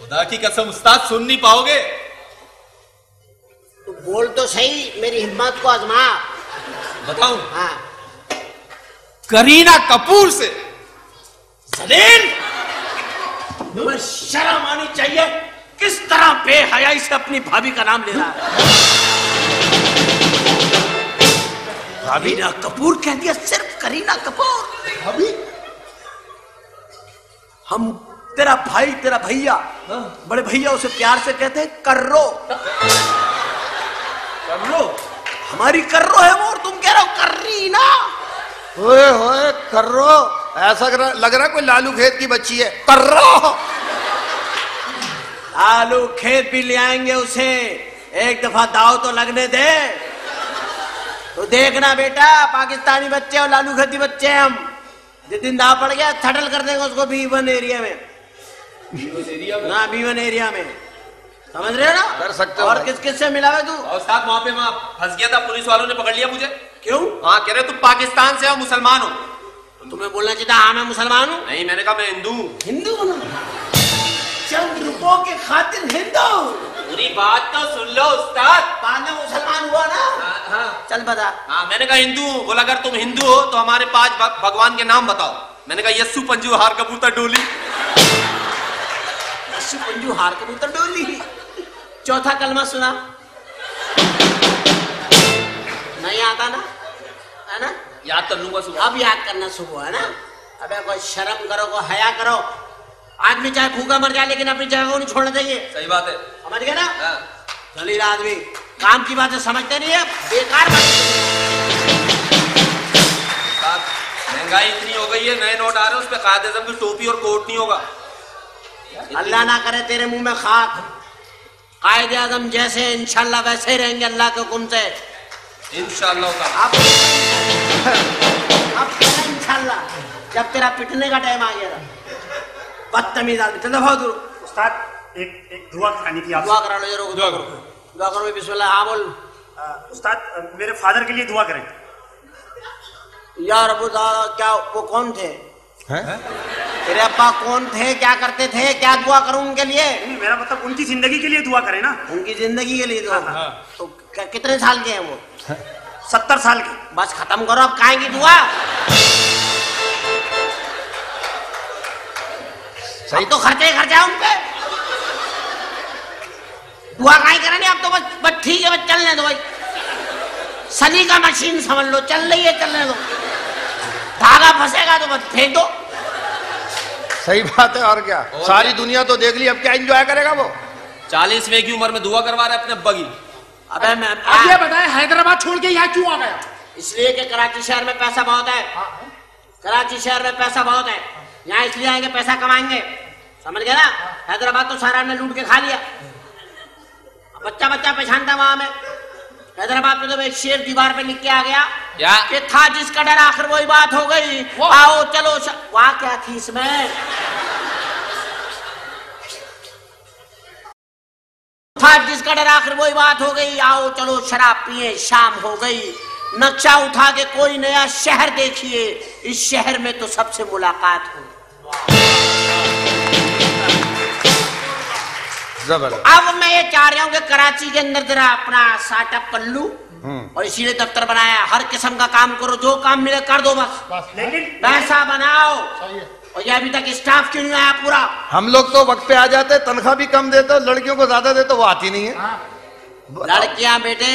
खुदा की कसम उस्ताद सुन नहीं पाओगे? तू बोल तो सही मेरी हिम्मत को आजमा। बताऊँ? हाँ। करीना कपूर से। सलील तुम्हें शर्म आनी चाहिए किस तरह बेहयाई से अपनी भाभी का नाम ले रहा है? करीना कपूर कह दिया सिर्फ़ करीना कपूर। भाभी? हम तेरा भाई तेरा भैया बड़े भैया उसे प्यार से कहते हैं कर्रो। कर्रो? हमारी कर्रो है वो और तुम कह रहे हो करीना ओए होए कर्रो। ऐसा लग रहा- लग रहा कोई लालू खेत की बच्ची है। कर्रो! आलू खेत भी ले आएँगे उसे। एक दफ़ा दाव तो लगने दे। तो देखना बेटा पाकिस्तानी बच्चे और लालू खेती बच्चे हैं हम। जिस दिन दाव पड़ गया थटल कर देंगे उसको भी वन एरिया में। ना बी वन एरिया में। समझ रहे हो ना? कर सकते हो और किस किस से मिला है तू? और उस्ताद वहाँ पे मैं फंस गया था पुलिस वालों ने पकड़ लिया मुझे। क्यों? हाँ कह रहे तुम पाकिस्तान से हो मुसलमान हो। तो तुम्हें बोलना चाहिए हाँ मैं मुसलमान हूँ? नहीं मैंने कहा मैं हिंदू हिंदू हूँ चंद रुपयों के खातिर हिंदू पूरी बात तो सुन लो उस्ताद। बाद में मुसलमान हुआ ना? हाँ, हाँ। चल बता। हाँ मैंने कहा हिंदू बोला अगर तुम हिंदू हो तो हमारे पाँच भगवान के नाम बताओ। मैंने कहा यस्सु पंजू हार कबूतर डोली। यस्सु पंजू हार कबूतर डोली चौथा कलमा सुना। नहीं आता ना? है ना? याद कर लूँगा सुबह। अब याद करना सुबह है ना? अबे कोई शर्म करो कोई हया करो। आदमी चाहे भूखा मर जाए लेकिन अपनी जगह को नहीं छोड़ना चाहिए सही बात है। समझ गए ना? हाँ। दलील आदमी काम की बातें समझते नहीं है बेकार महँगाई इतनी हो गई है नए नोट आ रहे हैं उस पर कायदे की टोपी और कोट नहीं होगा। अल्लाह ना करे तेरे मुँह में खाक। कायद आज़म जैसे इंशाल्लाह वैसे ही रहेंगे अल्लाह के हुक्म से। इंशाल्लाह अब अब इंशाल्लाह जब तेरा पिटने का टाइम आ गया था बदतमीज आदमी। चल दफ़ा दूर। उस्ताद एक एक दुआ करानी थी दुआ करा लो ज़रूर दुआ करो। दुआ करो बिस्मिल्लाह। हाँ बोल। उस्ताद मेरे फादर के लिए दुआ करें। यार अबू दादा क्या वो कौन थे? तेरे अब्बा कौन थे? क्या करते थे? क्या दुआ करूँ उनके लिए? मेरा मतलब उनकी ज़िंदगी के लिए दुआ करें ना। उनकी ज़िंदगी के लिए दुआ तो कितने साल के हैं वो? सत्तर साल के। बस खत्म करो अब काहे की दुआ। सही तो खर्चे ही खर्चा है उन पे दुआ काहे करनी अब तो बस बस ठीक है बस चलने दो भाई। सली का मशीन समझ लो चल रही है चलने दो। धागा फंसेगा तो बस फेंक। दो सही बात है और क्या? और सारी दुनिया तो देख ली अब क्या एंजॉय करेगा वो? चालीसवें की उम्र में दुआ करवा रहे हैं अपने की अबे मैं अब ये बताए हैदराबाद छोड़ के यहाँ क्यों आ गया इसलिए कि कराची शहर में पैसा बहुत है। कराची शहर में पैसा बहुत है। यहाँ इसलिए आएँगे पैसा कमाएँगे। समझ गए ना? हैदराबाद तो सारा ने लूट के खा लिया। बच्चा बच्चा पहचानता वहाँ में। हैदराबाद में तो एक शेर दीवार पे लिख के आ गया क्या? कि था जिसका डर आखिर वही बात हो गई। आओ चलो. वाह क्या थी इसमें? फाट जिसका डर आखिर वही बात हो गई। आओ चलो शराब पिए शाम हो गई। नक्शा उठा के कोई नया शहर देखिए। इस शहर में तो सबसे मुलाकात हो। ज़बरदस्त। अब मैं ये चाह रहा हूँ कि कराची के अंदर जरा अपना स्टार्टअप कर लूँ और इसीलिए दफ्तर बनाया। हर किस्म का काम करो जो काम मिले कर दो बस। लेकिन पैसा बनाओ। और ये अभी तक स्टाफ क्यों नहीं आया पूरा? हम लोग तो वक्त पे आ जाते तनख्वाह भी कम देते लड़कियों को ज़्यादा देते वो आती नहीं है। लड़कियाँ बेटे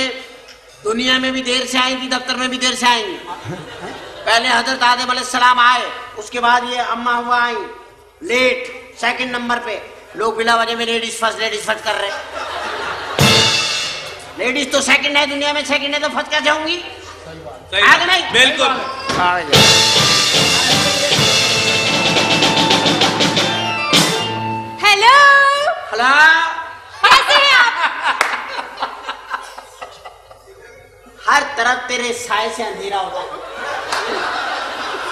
दुनिया में भी देर से आएँगी दफ्तर में भी देर से आएँगी। पहले हज़रत आदम सलाम आए उसके बाद ये अम्मा हुआ आई लेट सेकंड नंबर पे। लोग बिला वजह में लेडीज़ फ़र्स्ट लेडीज़ फ़र्स्ट कर रहे लेडीज़ तो सेकंड है दुनिया में सेकंड है तो फ़र्स्ट कैसे होंगी आगे नहीं? बिल्कुल। हेलो हेलो कैसे हैं आप। हर तरफ़ तेरे साय से अंधेरा होता है।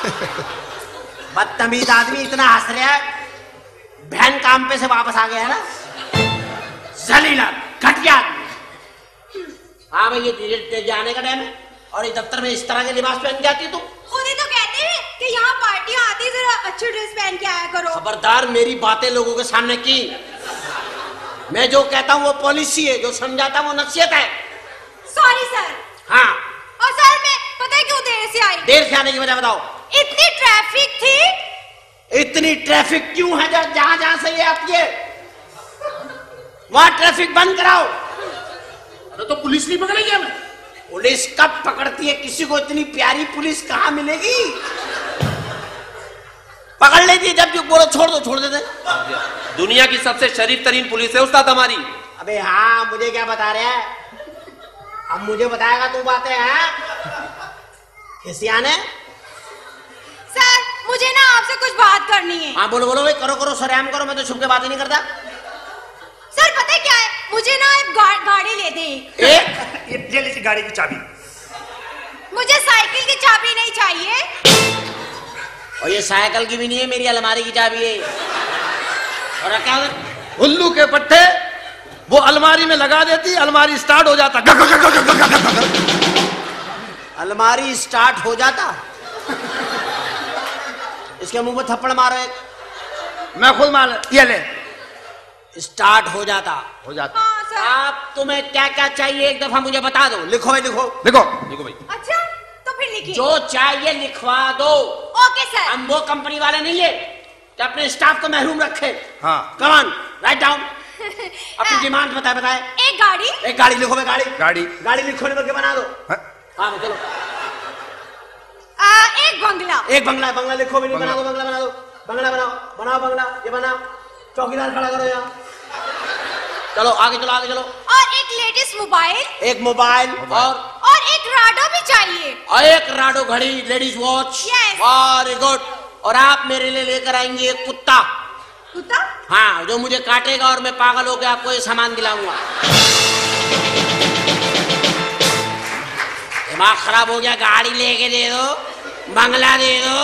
बदतमीज आदमी इतना हंस रहा है। बहन काम पे से वापस आ गया है ना? जलीला घटिया हाँ भाई ये जाने का टाइम है। और इस दफ्तर में इस तरह के लिबास पहन है तू? खुद ही तो कहते हैं कि यहाँ पार्टियाँ आती जरा अच्छी ड्रेस पहन के आया करो। खबरदार मेरी बातें लोगों के सामने की। मैं जो कहता हूँ वो पॉलिसी है। जो समझाता वो नसीहत है। सॉरी सर हाँ। और सर मैं पता है क्यों देर से आई? देर से आने की वजह बताओ। इतनी ट्रैफ़िक थी इतनी ट्रैफ़िक क्यों है जहाँ जहाँ से ये आती है? वहाँ ट्रैफ़िक बंद कराओ। अरे तो पुलिस नहीं पकड़ेगी हमें। पुलिस कब पकड़ती है? किसी को इतनी प्यारी पुलिस कहाँ मिलेगी? पकड़ लेती है जब जो बोलो छोड़ दो छोड़ देते दुनिया की सबसे शरीफ तरीन पुलिस है उस्ताद हमारी। अबे हाँ मुझे क्या बता रहे है? अब मुझे बताएगा तू बातें हैं? किसी आने? सर मुझे ना आपसे कुछ बात करनी है। हाँ बोलो बोलो भाई करो करो सरेआम करो मैं तो छुप के बात ही नहीं करता। सर पता है क्या है? मुझे ना एक गा, गाड़ी ले दे एक ये ये लीजिए गाड़ी की चाबी। मुझे साइकिल की चाबी नहीं चाहिए। और ये साइकिल की भी नहीं है मेरी अलमारी की चाबी है। और क्या? उल्लू के पट्टे वो अलमारी में लगा देती अलमारी स्टार्ट हो जाता। गग गग गग। अलमारी स्टार्ट हो जाता? इसके मुँह पे थप्पड़ मारो एक। मैं खुद मान ये ले। स्टार्ट हो जाता। हो जाता। हाँ आप तुम्हें क्या क्या चाहिए एक दफ़ा मुझे बता दो। लिखो भाई लिखो। देखो। देखो भाई। अच्छा तो फिर लिखिए। जो चाहिए लिखवा दो। Okay sir. हम वो कंपनी वाले नहीं है कि अपने स्टाफ को महरूम रखे। हाँ। कमान राइट डाउन अपनी डिमांड बताए बताए। एक गाड़ी। एक गाड़ी लिखो भाई गाड़ी। गाड़ी। गाड़ी लिखो लिखो के बना दो? हाँ, हाँ चलो। आ, एक बंगला। एक बंगला बंगला लिखो भी नहीं बना दो बंगला बना दो बंगला बनाओ बनाओ बंगला ये बनाओ। चौकीदार खड़ा करो यहाँ। चलो आगे चलो आगे चलो। और एक लेटेस्ट मोबाइल। एक मोबाइल और और एक राडो भी चाहिए। और एक राडो घड़ी लेडीज़ वॉच. वेरी गुड और आप मेरे लिए लेकर आएँगे एक कुत्ता। कुत्ता? हाँ जो मुझे काटेगा और मैं पागल होकर आपको ये सामान दिलाऊँगा। दिमाग खराब हो गया, गाड़ी लेके दे दो, बंगला दे दो।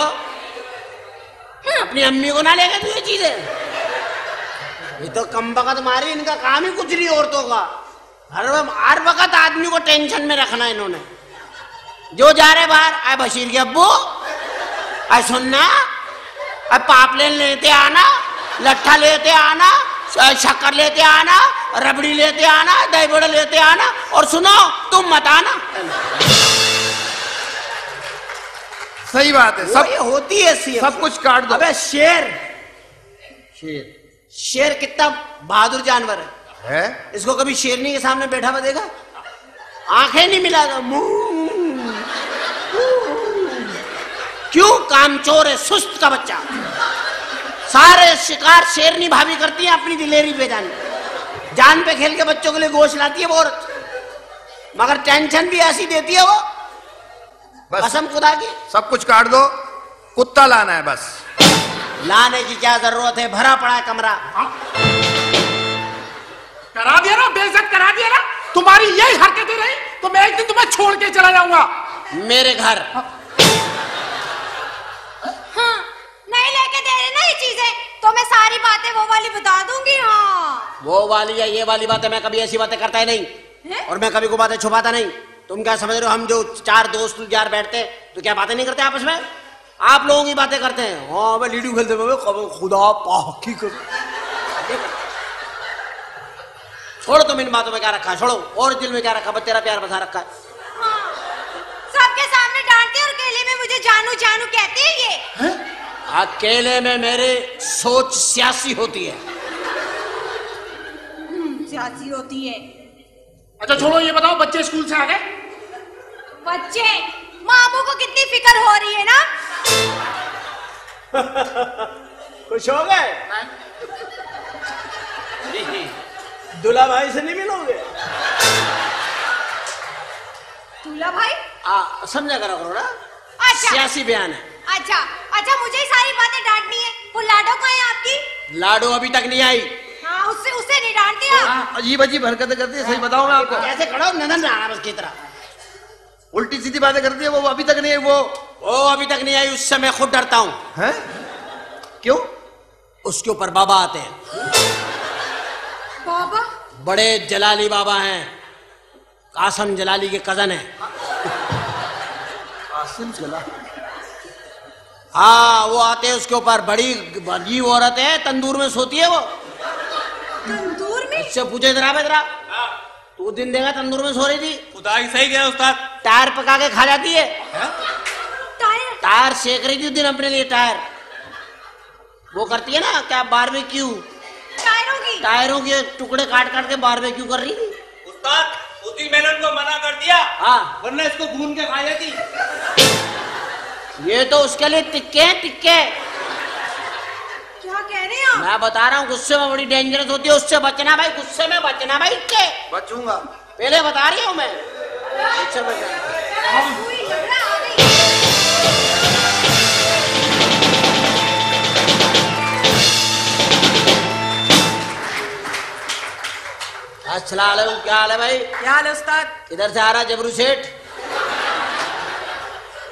अपनी अम्मी को ना लेके दो चीज़ें। ये तो कम वक्त मारी, इनका काम ही कुछ नहीं औरतों का। हर हर वक्त आदमी को टेंशन में रखना इन्होंने। जो जा रहे बाहर आए बशीर के अब्बू आए सुनना अब पापलेन लेते आना, लट्ठा लेते आना शक्कर लेते आना रबड़ी लेते आना दही बड़े लेते आना और सुनो तुम मत आना। सही बात है सब होती है ऐसी सब कुछ काट दो। अबे शेर। शेर। शेर कितना बहादुर जानवर है। है? इसको कभी शेरनी के सामने बैठा हुआ देखा? आँखें नहीं मिला मुँह। क्यों? कामचोर है सुस्त का बच्चा। सारे शिकार शेरनी भाभी करती है अपनी दिलेरी पे जान जान पे खेल के बच्चों के लिए गोश्त लाती है वो औरत। मगर टेंशन भी ऐसी देती है वो। बस। कसम खुदा की। सब कुछ काट दो। कुत्ता लाना है बस। लाने की क्या ज़रूरत है? भरा पड़ा है कमरा। करा दिया ना बेइज्जत करा दिया ना। तुम्हारी यही हरकतें रही तो मैं एक दिन तुम्हें छोड़ के चला जाऊँगा। मेरे घर। हाँ। नहीं लेके दे रहे ना ये चीज़ें। तो मैं सारी बातें वो वाली बता दूँगी हाँ। वो वाली या ये वाली बातें मैं कभी ऐसी बातें करता ही नहीं। हैं? और मैं कभी को बातें छुपाता नहीं। तुम क्या समझ रहे हो हम जो चार दोस्त यार बैठते हैं तो क्या बातें नहीं करते आपस में? आप लोगों की बातें करते हैं। हाँ मैं लीडू खेलते हुए खुदा पाकी कर छोड़ो तुम इन बातों में क्या रखा है? छोड़ो और दिल में क्या रखा है? तेरा प्यार बसा रखा है। हाँ। सबके सामने डांटते और केले में मुझे जानू जानू कहते हैं ये। अकेले में मेरे सोच सियासी होती है। हम्म, सियासी होती है। अच्छा छोड़ो ये बताओ बच्चे स्कूल से आ गए? बच्चे मामू को कितनी फ़िक्र हो रही है ना? खुश हो गए? दूल्हा भाई से नहीं मिलोगे? दूल्हा भाई आ, समझा करो करो ना। अच्छा। सियासी बयान है। अच्छा अच्छा मुझे ही सारी बातें डांटनी है। वो लाडो कहाँ है आपकी? लाडो अभी तक नहीं आई। हाँ उससे उसे नहीं डांटते आप। अजीब अजीब हरकतें करती है सही बताऊँ मैं आपको। ऐसे खड़ो नंदन राणा बस की तरह। उल्टी सीधी बातें करती है वो अभी तक नहीं है वो वो अभी तक नहीं आई उससे मैं खुद डरता हूँ। है? क्यों? उसके ऊपर बाबा आते हैं। बाबा? बड़े जलाली बाबा हैं। कासम जलाली के कज़न है। आसिम चला हाँ वो आते हैं उसके ऊपर बड़ी बड़ी औरत है तंदूर में सोती है वो। तंदूर में? इससे पूछे जरा बेदरा तू दिन देगा तंदूर में सो रही थी? खुदा ही सही गया उस्ताद। टायर पका के खा जाती है। टायर? टायर सेक रही थी उस दिन अपने लिए टायर। वो करती है ना क्या बारबेक्यू? टायरों की? टायरों के टुकड़े काट काट के बारबेक्यू कर रही थी। उस्ताद उस दिन मैंने उनको मना कर दिया? हाँ। वरना इसको भून के खा जाती। ये तो उसके लिए टिक्के हैं टिक्के क्या कह रहे हैं आप? मैं बता रहा हूँ गुस्से में बड़ी डेंजरस होती है उससे बचना भाई गुस्से में बचना भाई इससे बचूँगा। पहले बता रही हूँ मैं। वालेकुम क्या हाल है भाई? क्या हाल है उस्ताद? किधर से आ रहा है जबरू सेठ?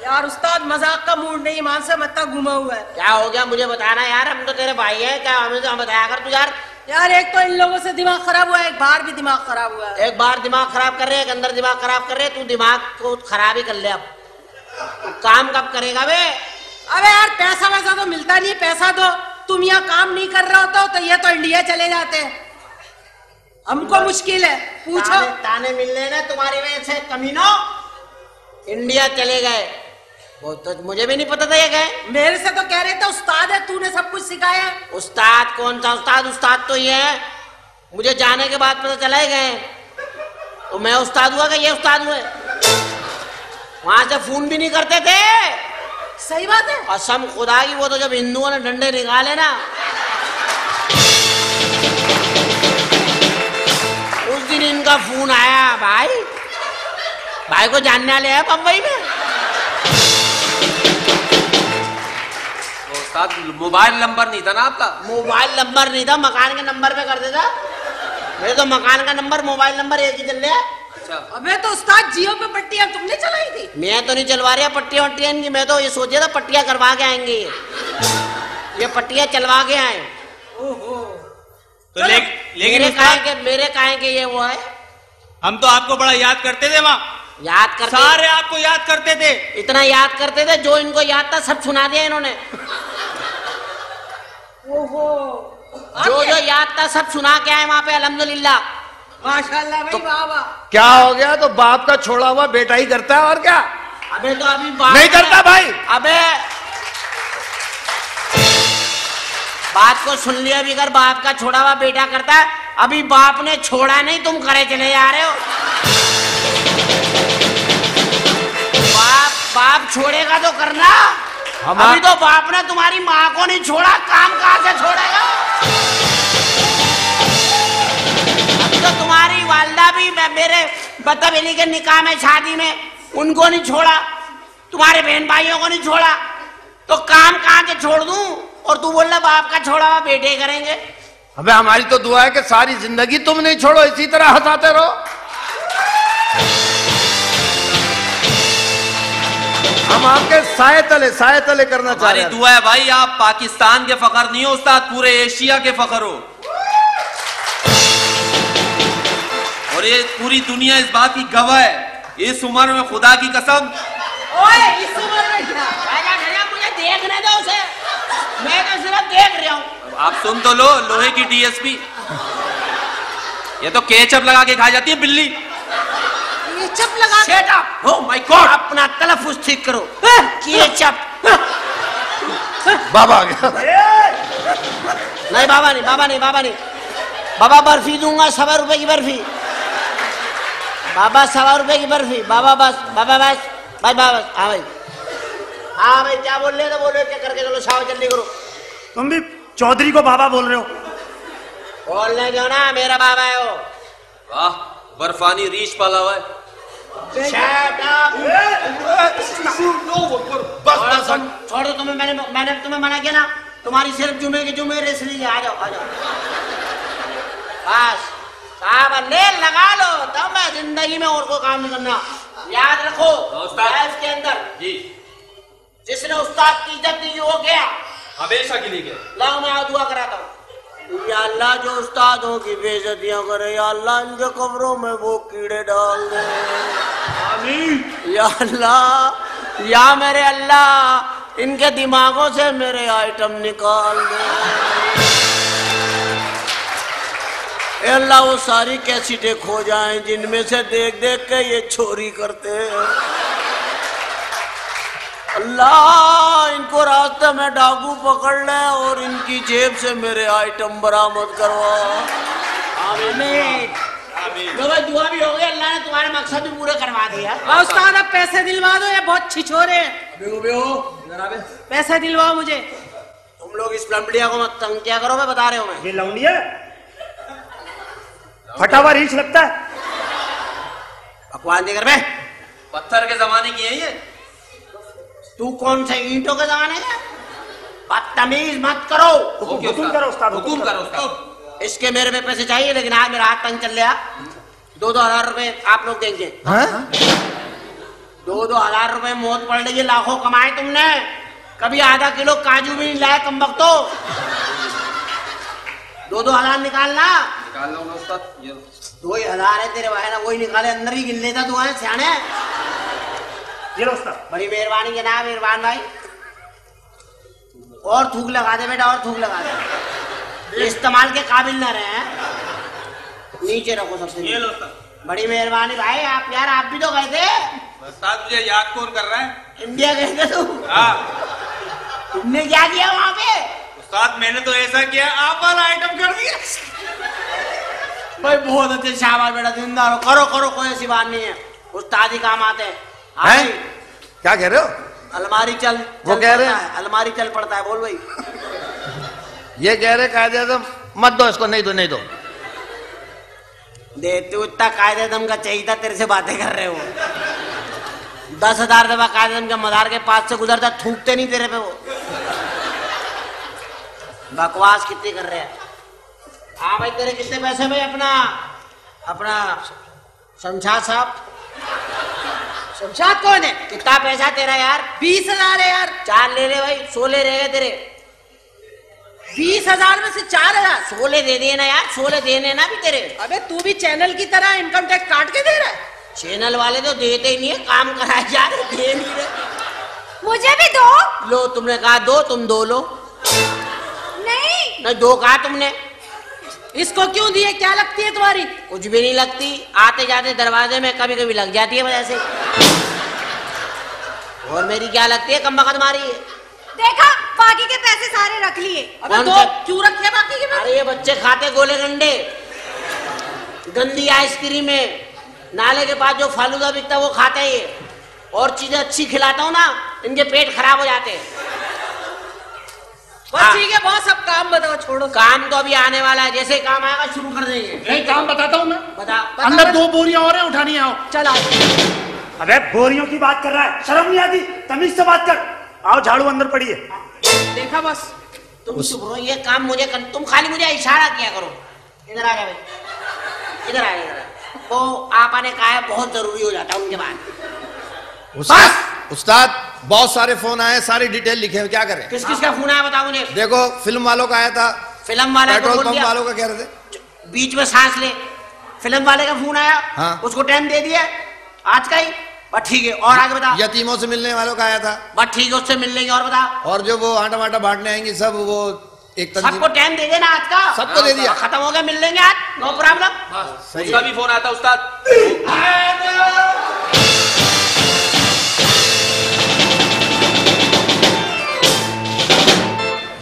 यार उस्ताद मज़ाक का मूड नहीं मान से मत्ता घुमा हुआ है। क्या हो गया? मुझे बताना यार हम तो तेरे भाई हैं क्या हमें तो हम बताया कर तू यार? यार एक तो इन लोगों से दिमाग खराब हुआ है एक बाहर भी दिमाग खराब हुआ है। एक बार दिमाग खराब कर रहे एक अंदर दिमाग खराब कर रहे तू दिमाग को खराब ही कर ले अब। काम कब करेगा बे? अबे यार पैसा वैसा तो मिलता नहीं पैसा दो तुम यहाँ काम नहीं कर रहे होते हो तो ये तो इंडिया चले जाते हैं। हमको मुश्किल है पूछो। ताने, ताने मिलने ने तुम्हारी वजह से कमीनो। इंडिया चले गए। वो तो मुझे भी नहीं पता था ये गए मेरे से तो कह रहे थे उस्ताद है तूने सब कुछ सिखाया उस्ताद कौन सा उस्ताद उस्ताद तो ये है। मुझे जाने के बाद पता चला ही गए तो मैं उस्ताद हुआ कि ये उस्ताद हुए। वहाँ से फ़ोन भी नहीं करते थे। सही बात है। कसम खुदा की वो तो जब हिंदुओं ने डंडे निकाले ना। उस दिन इनका फ़ोन आया भाई भाई को जानने वाले है बम्बई में उस्ताद मोबाइल नंबर नहीं था ना आपका? मोबाइल नंबर नहीं था मकान के नंबर पे कर देता। मेरे तो मकान का नंबर मोबाइल नंबर एक ही चल रहा है। अच्छा। अबे तो उस्ताद जियो पे पट्टियाँ तुमने चलाई थी? मैं तो नहीं चलवा रहा पट्टियाँ वट्टियाँ इनकी। मैं तो ये सोच रहा था पट्टियाँ करवा के आएँगे। ये ये पट्टियाँ चलवा के आए। ओहो। तो ले, लेकिन मेरे काहे के मेरे काहे के ये वो है। हम तो आपको बड़ा याद करते थे वहाँ। याद करते सारे आपको याद करते थे। इतना याद करते थे जो इनको याद था सब सुना दिया इन्होंने। ओहो। जो जो याद था सब सुना के आए वहाँ पे अलहमदुल्ला माशाल्लाह भाई वाह वाह। क्या हो गया? तो बाप का छोड़ा हुआ बेटा ही करता है और क्या? अबे तो अभी बात नहीं करता भाई। अबे। बात को सुन लिया भी अगर बाप का छोड़ा हुआ बेटा करता है अभी बाप ने छोड़ा नहीं तुम करे चले जा रहे हो। बाप बाप छोड़ेगा तो करना। हम अभी तो बाप ने तुम्हारी माँ को नहीं छोड़ा काम कहाँ से छोड़ेगा अभी तो तुम्हारी वालदा भी मैं- मेरे बतबेली के निकाह में शादी में उनको नहीं छोड़ा तुम्हारे बहन भाइयों को नहीं छोड़ा। तो काम कहाँ से छोड़ दू? और तू बोल रहा बाप का छोड़ा हुआ बेटे करेंगे। अबे हमारी तो दुआ है कि सारी ज़िंदगी तुम नहीं छोड़ो इसी तरह हंसाते रहो। हम आपके साय तले साय तले करना चाह रहे हैं। दुआ है भाई आप पाकिस्तान के फखर नहीं हो उस्ताद पूरे एशिया के फखर हो। और ये पूरी दुनिया इस बात की गवाह है इस उम्र में खुदा की कसम। ओए इस उम्र में क्या? मुझे देखने दो उसे। मैं तो सिर्फ़ देख रहा हूँ। आप सुन तो लो लोहे की डीएसपी ये तो केचप लगा के खा जाती है बिल्ली। चप लगा Shut up! Oh my God अपना तलफुज ठीक करो। केचप बाबा आ गया। नहीं बाबा नहीं बाबा नहीं बाबा नहीं। बाबा बर्फ़ी दूँगा सवा रुपए की बर्फ़ी। बाबा सवा रुपए की बर्फ़ी। बाबा बस बाबा बस। बस बाबा बस हाँ भाई। हाँ भाई क्या बोल रहे थे बोलो क्या करके चलो शाव जल्दी करो। तुम भी चौधरी को बाबा बोल रहे हो। बोलने दो ना मेरा बाबा है वो। वाह बर्फानी रीछ पाला हुआ है। छोड़ो बस तुम छोड़ो तुम्हें मैंने मैंने तुम्हें मना किया ना। तुम्हारी सिर्फ़ जुमे की जुमे रेस लीजिए आ जाओ आ जाओ। बस साहब ले लगा लो तब मैं ज़िंदगी में और कोई काम नहीं करना। याद रखो। लाइफ के अंदर जी। जिसने उस्ताद की इज़्ज़त दी वो गया। हमेशा के लिए गया। लाओ मैं दुआ कराता हूँ। या अल्लाह जो उस्तादों की बेजतियाँ करे या अल्लाह इनके कब्रों में वो कीड़े डाल दे। या अल्लाह या मेरे अल्लाह इनके दिमागों से मेरे आइटम निकाल दे। ए अल्लाह वो सारी कैसेटें खो जाएँ जिनमें से देख देख के ये चोरी करते हैं। अल्लाह इनको रास्ते में डाकू पकड़ ले और इनकी जेब से मेरे आइटम बरामद करवा। भाई दुआ भी हो गई अल्लाह ने तुम्हारे मकसद भी पूरे करवा दिया उस्ताद अब पैसे दिलवा दो ये बहुत छिछोरे हैं। पैसे दिलवाओ मुझे। तुम लोग इस लंबड़िया को मत तंग किया करो मैं बता रहे हूँ मैं। ये लौंडिया फटा हुआ रीछ लगता है। भगवान देकर मैं पत्थर के जमाने की है ये। तू कौन से ईंटों के जमाने का बदतमीज मत करो। हुकुम करो उस्ताद, हुकुम करो। उस्ताद इसके मेरे में पैसे चाहिए लेकिन आज मेरा हाथ तंग चल रहा दो दो हज़ार रुपए आप लोग देंगे। दो दो हज़ार रुपए मौत पड़ रही है लाखों कमाए तुमने। कभी आधा किलो काजू भी नहीं लाए कम वक्त दो दो हज़ार निकालना। निकाल लो उस्ताद दो ही हज़ार है तेरे भाई ना वही निकाले अंदर ही गिन लेता तू है सियाने। ये लो उस्ताद बड़ी मेहरबानी के नाम मेहरबान भाई। और थूक लगा दे बेटा और थूक लगा दे। इस्तेमाल के काबिल ना रहे हैं। नीचे रखो सबसे ये लो। उस्ताद बड़ी मेहरबानी भाई आप यार आप भी तो गए थे। उस्ताद मुझे याद कौन कर रहा है? इंडिया गए थे तू। हाँ। तुमने क्या किया वहाँ पे? उस्ताद मैंने तो ऐसा किया आप वाला आइटम कर दिया। भाई बहुत अच्छे शाबाश बेटा ज़िंदा रहो। करो करो कोई ऐसी बात नहीं है। उस्ताद ही काम आते हैं। हाँ हैं? क्या कह रहे हो? अलमारी चल वो कह रहे हैं? अलमारी चल पड़ता है बोल भाई। ये कह रहे कायदे आज़म मत दो इसको नहीं दो नहीं दो। दे तू इतना कायदे दम का चाहिए था तेरे से बातें कर रहे हो। दस हज़ार दफ़ा कायदे दम के मदार के पास से गुजरता थूकते नहीं तेरे पे वो। बकवास कितनी कर रहे हैं। हाँ भाई तेरे कितने पैसे भाई अपना? अपना शमशाद साहब। शमशाद कौन है? कितना पैसा तेरा यार? बीस हज़ार है यार। चार ले ले भाई सोले रहे तेरे। बीस हज़ार में से चार हज़ार। सोले दे देना यार सोले देने ना भी तेरे। अबे तू भी चैनल की तरह इनकम टैक्स काट के दे रहा है। चैनल वाले तो देते ही नहीं है काम कराए जा रहे दे नहीं रहे। मुझे भी दो। लो तुमने कहा दो तुम दो लो। नहीं। नहीं दो कहा तुमने। इसको क्यों दिए क्या लगती है तुम्हारी? कुछ भी नहीं लगती। आते जाते दरवाजे में कभी कभी लग जाती है वजह से। और मेरी क्या लगती है कम बखत मारी? है देखा बाकी के पैसे सारे रख लिए। अबे दो क्यों रखे बाकी के अरे ये बच्चे खाते गोले गंडे। गंदी आइसक्रीम है। नाले के पास जो फालूदा बिकता है वो खाते हैं ये। और चीज़ें अच्छी खिलाता हूँ ना इनके पेट खराब हो जाते हैं। बस हाँ। ठीक है बहुत सब काम बताओ छोड़ो। काम तो अभी आने वाला है जैसे काम आएगा शुरू कर देंगे। यही काम बताता हूँ मैं। बता अंदर दो बोरियाँ और हैं उठानी आओ। चल आओ। अबे बोरियों की बात कर रहा है। शर्म नहीं आती? तमीज से बात कर। आओ झाड़ू अंदर पड़ी है देखा बस तुम चुप रहो ये काम मुझे कर, तुम खाली मुझे इशारा किया करो। इधर आ जा भाई। इधर आ इधर वो आपा ने कहा है बहुत ज़रूरी हो जाता है उनके बाद। उस्ताद बहुत सारे फ़ोन आए सारी डिटेल लिखे हैं क्या करें? किस किस का फ़ोन आया बताओ मुझे देखो फ़िल्म वालों का आया था। फ़िल्म वाला पेट्रोल पंप वालों का कह रहे थे। बीच में सांस ले। फ़िल्म वाले का फ़ोन आया हाँ। उसको टाइम दे दिया। आज का ही। बस ठीक है और आगे बता यतीमों से मिलने वालों का आया था। बस ठीक है उससे मिल लेंगे और बता और जो वो आटा वाटा बांटने आएँगे सब वो एक सबको टाइम दे देना आज का। सबको दे दिया। खत्म हो गया मिल लेंगे आज। नो प्रॉब्लम उसका भी फ़ोन आता उस्ताद।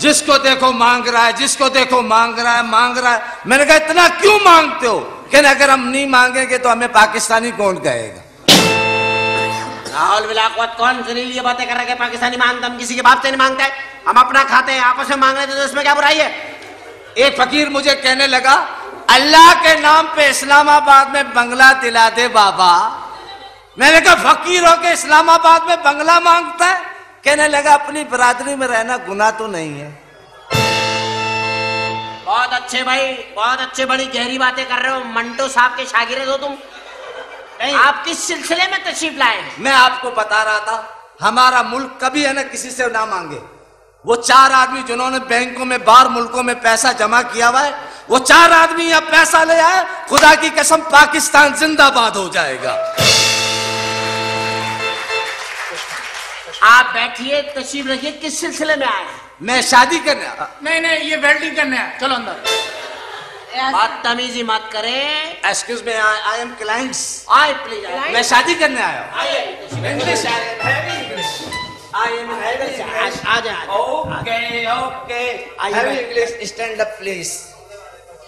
जिसको देखो मांग रहा है जिसको देखो मांग रहा है मांग रहा है। मैंने कहा इतना क्यों मांगते हो? कहने अगर हम नहीं मांगेंगे तो हमें पाकिस्तानी कौन कहेगा? राहुल विलाकवत कौन सुनील ये बातें कर रहे हैं पाकिस्तानी माँगता हम किसी के बाप से नहीं माँगता है। हम अपना खाते हैं आपस में मांग रहे थे तो इसमें क्या बुराई है? एक फकीर मुझे कहने लगा अल्लाह के नाम पे इस्लामाबाद में बंगला दिला दे बाबा। मैंने कहा फकीर हो के इस्लामाबाद में बंगला माँगता है? कहने लगा अपनी बरादरी में रहना गुना तो नहीं है। बहुत अच्छे भाई बहुत अच्छे बड़ी गहरी बातें कर रहे हो। मंटो साहब के शागिर्द हो तुम। आप किस सिलसिले में तशरीफ़ लाए मैं आपको बता रहा था हमारा मुल्क कभी है ना किसी से ना मांगे। वो चार आदमी जिन्होंने बैंकों में बाहर मुल्कों में पैसा जमा किया हुआ है वो चार आदमी यहाँ पैसा ले आए खुदा की कसम पाकिस्तान जिंदाबाद हो जाएगा। आप बैठिए तशरीफ़ रखिए किस सिलसिले में आए मैं शादी करने आ- नहीं नहीं ये वेल्डिंग करने आया। चलो अंदर। बदतमीजी मत करें। Excuse me I am clients आए प्लीज़ मैं शादी करने आया हूँ। इंग्लिश आई एम आ जाए ओके ओके आइए heavy English stand up please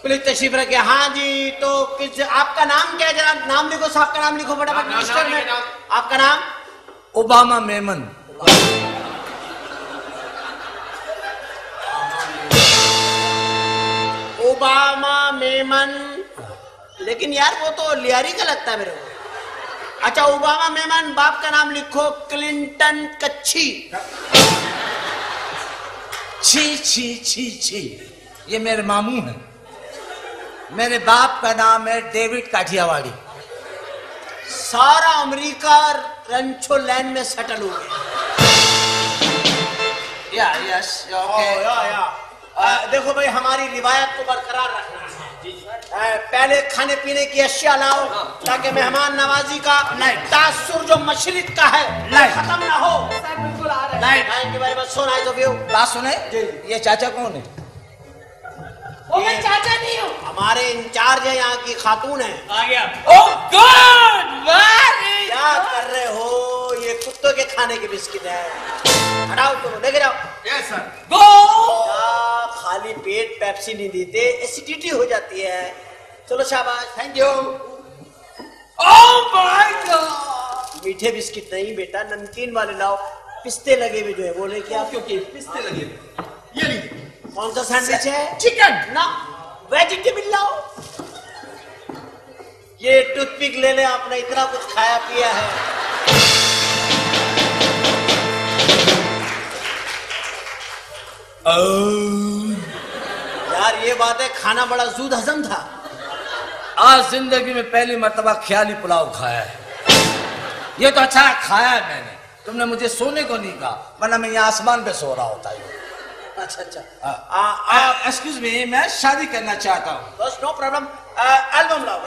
please तशरीफ़ रखिए। हाँ जी तो किस आपका नाम क्या है? जरा नाम लिखो साहब का नाम लिखो फटाफट में। आपका नाम? ओबामा मेमन। ओबामा मेमन। लेकिन यार वो तो लियारी का लगता है मेरे को। अच्छा ओबामा मेमन, बाप का नाम लिखो क्लिंटन कच्छी। छी छी छी छी। ये मेरे मामू हैं। मेरे बाप का नाम है डेविड काठियावाड़ी। सारा अमेरिका रंचो लैंड में सेटल हो गया। या यस ओ, या, या। देखो भाई हमारी रिवायत को बरकरार रखना। है पहले खाने पीने की अशिया लाओ ताकि मेहमान नवाजी का तासुर जो मशरक का है। खत्म ना हो। बिल्कुल आ रहा light. Thank you very much so nice of बात सुने? ये चाचा कौन है? वो मैं चाचा नहीं हूँ। हमारे इंचार्ज है यहाँ की खातून है। आ गया। ओ गॉड क्या कर रहे हो? ये कुत्तों के खाने के बिस्किट है। हटाओ तुम लेके जाओ। Yes sir go! खाली पेट पेप्सी नहीं देते? एसिडिटी हो जाती है। चलो शाबाश। Thank you oh my God! मीठे बिस्किट नहीं बेटा नमकीन वाले लाओ। पिस्ते लगे हुए जो है वो लेके आओ। क्योंकि पिस्ते लगे लीजिए कौन सा सैंडविच है? चिकन ना वेजिटेबल लाओ ये टूथपिक ले ले आपने इतना कुछ खाया पिया है। यार ये बात है खाना बड़ा जूद हजम था। आज ज़िंदगी में पहली मरतबा ख्याली पुलाव खाया है। ये तो अच्छा खाया है मैंने। तुमने मुझे सोने को नहीं कहा वरना मैं यहाँ आसमान पे सो रहा होता। है अच्छा अच्छा। एक्सक्यूज मी मैं शादी करना चाहता हूँ। बस नो प्रॉब्लम एल्बम लाओ।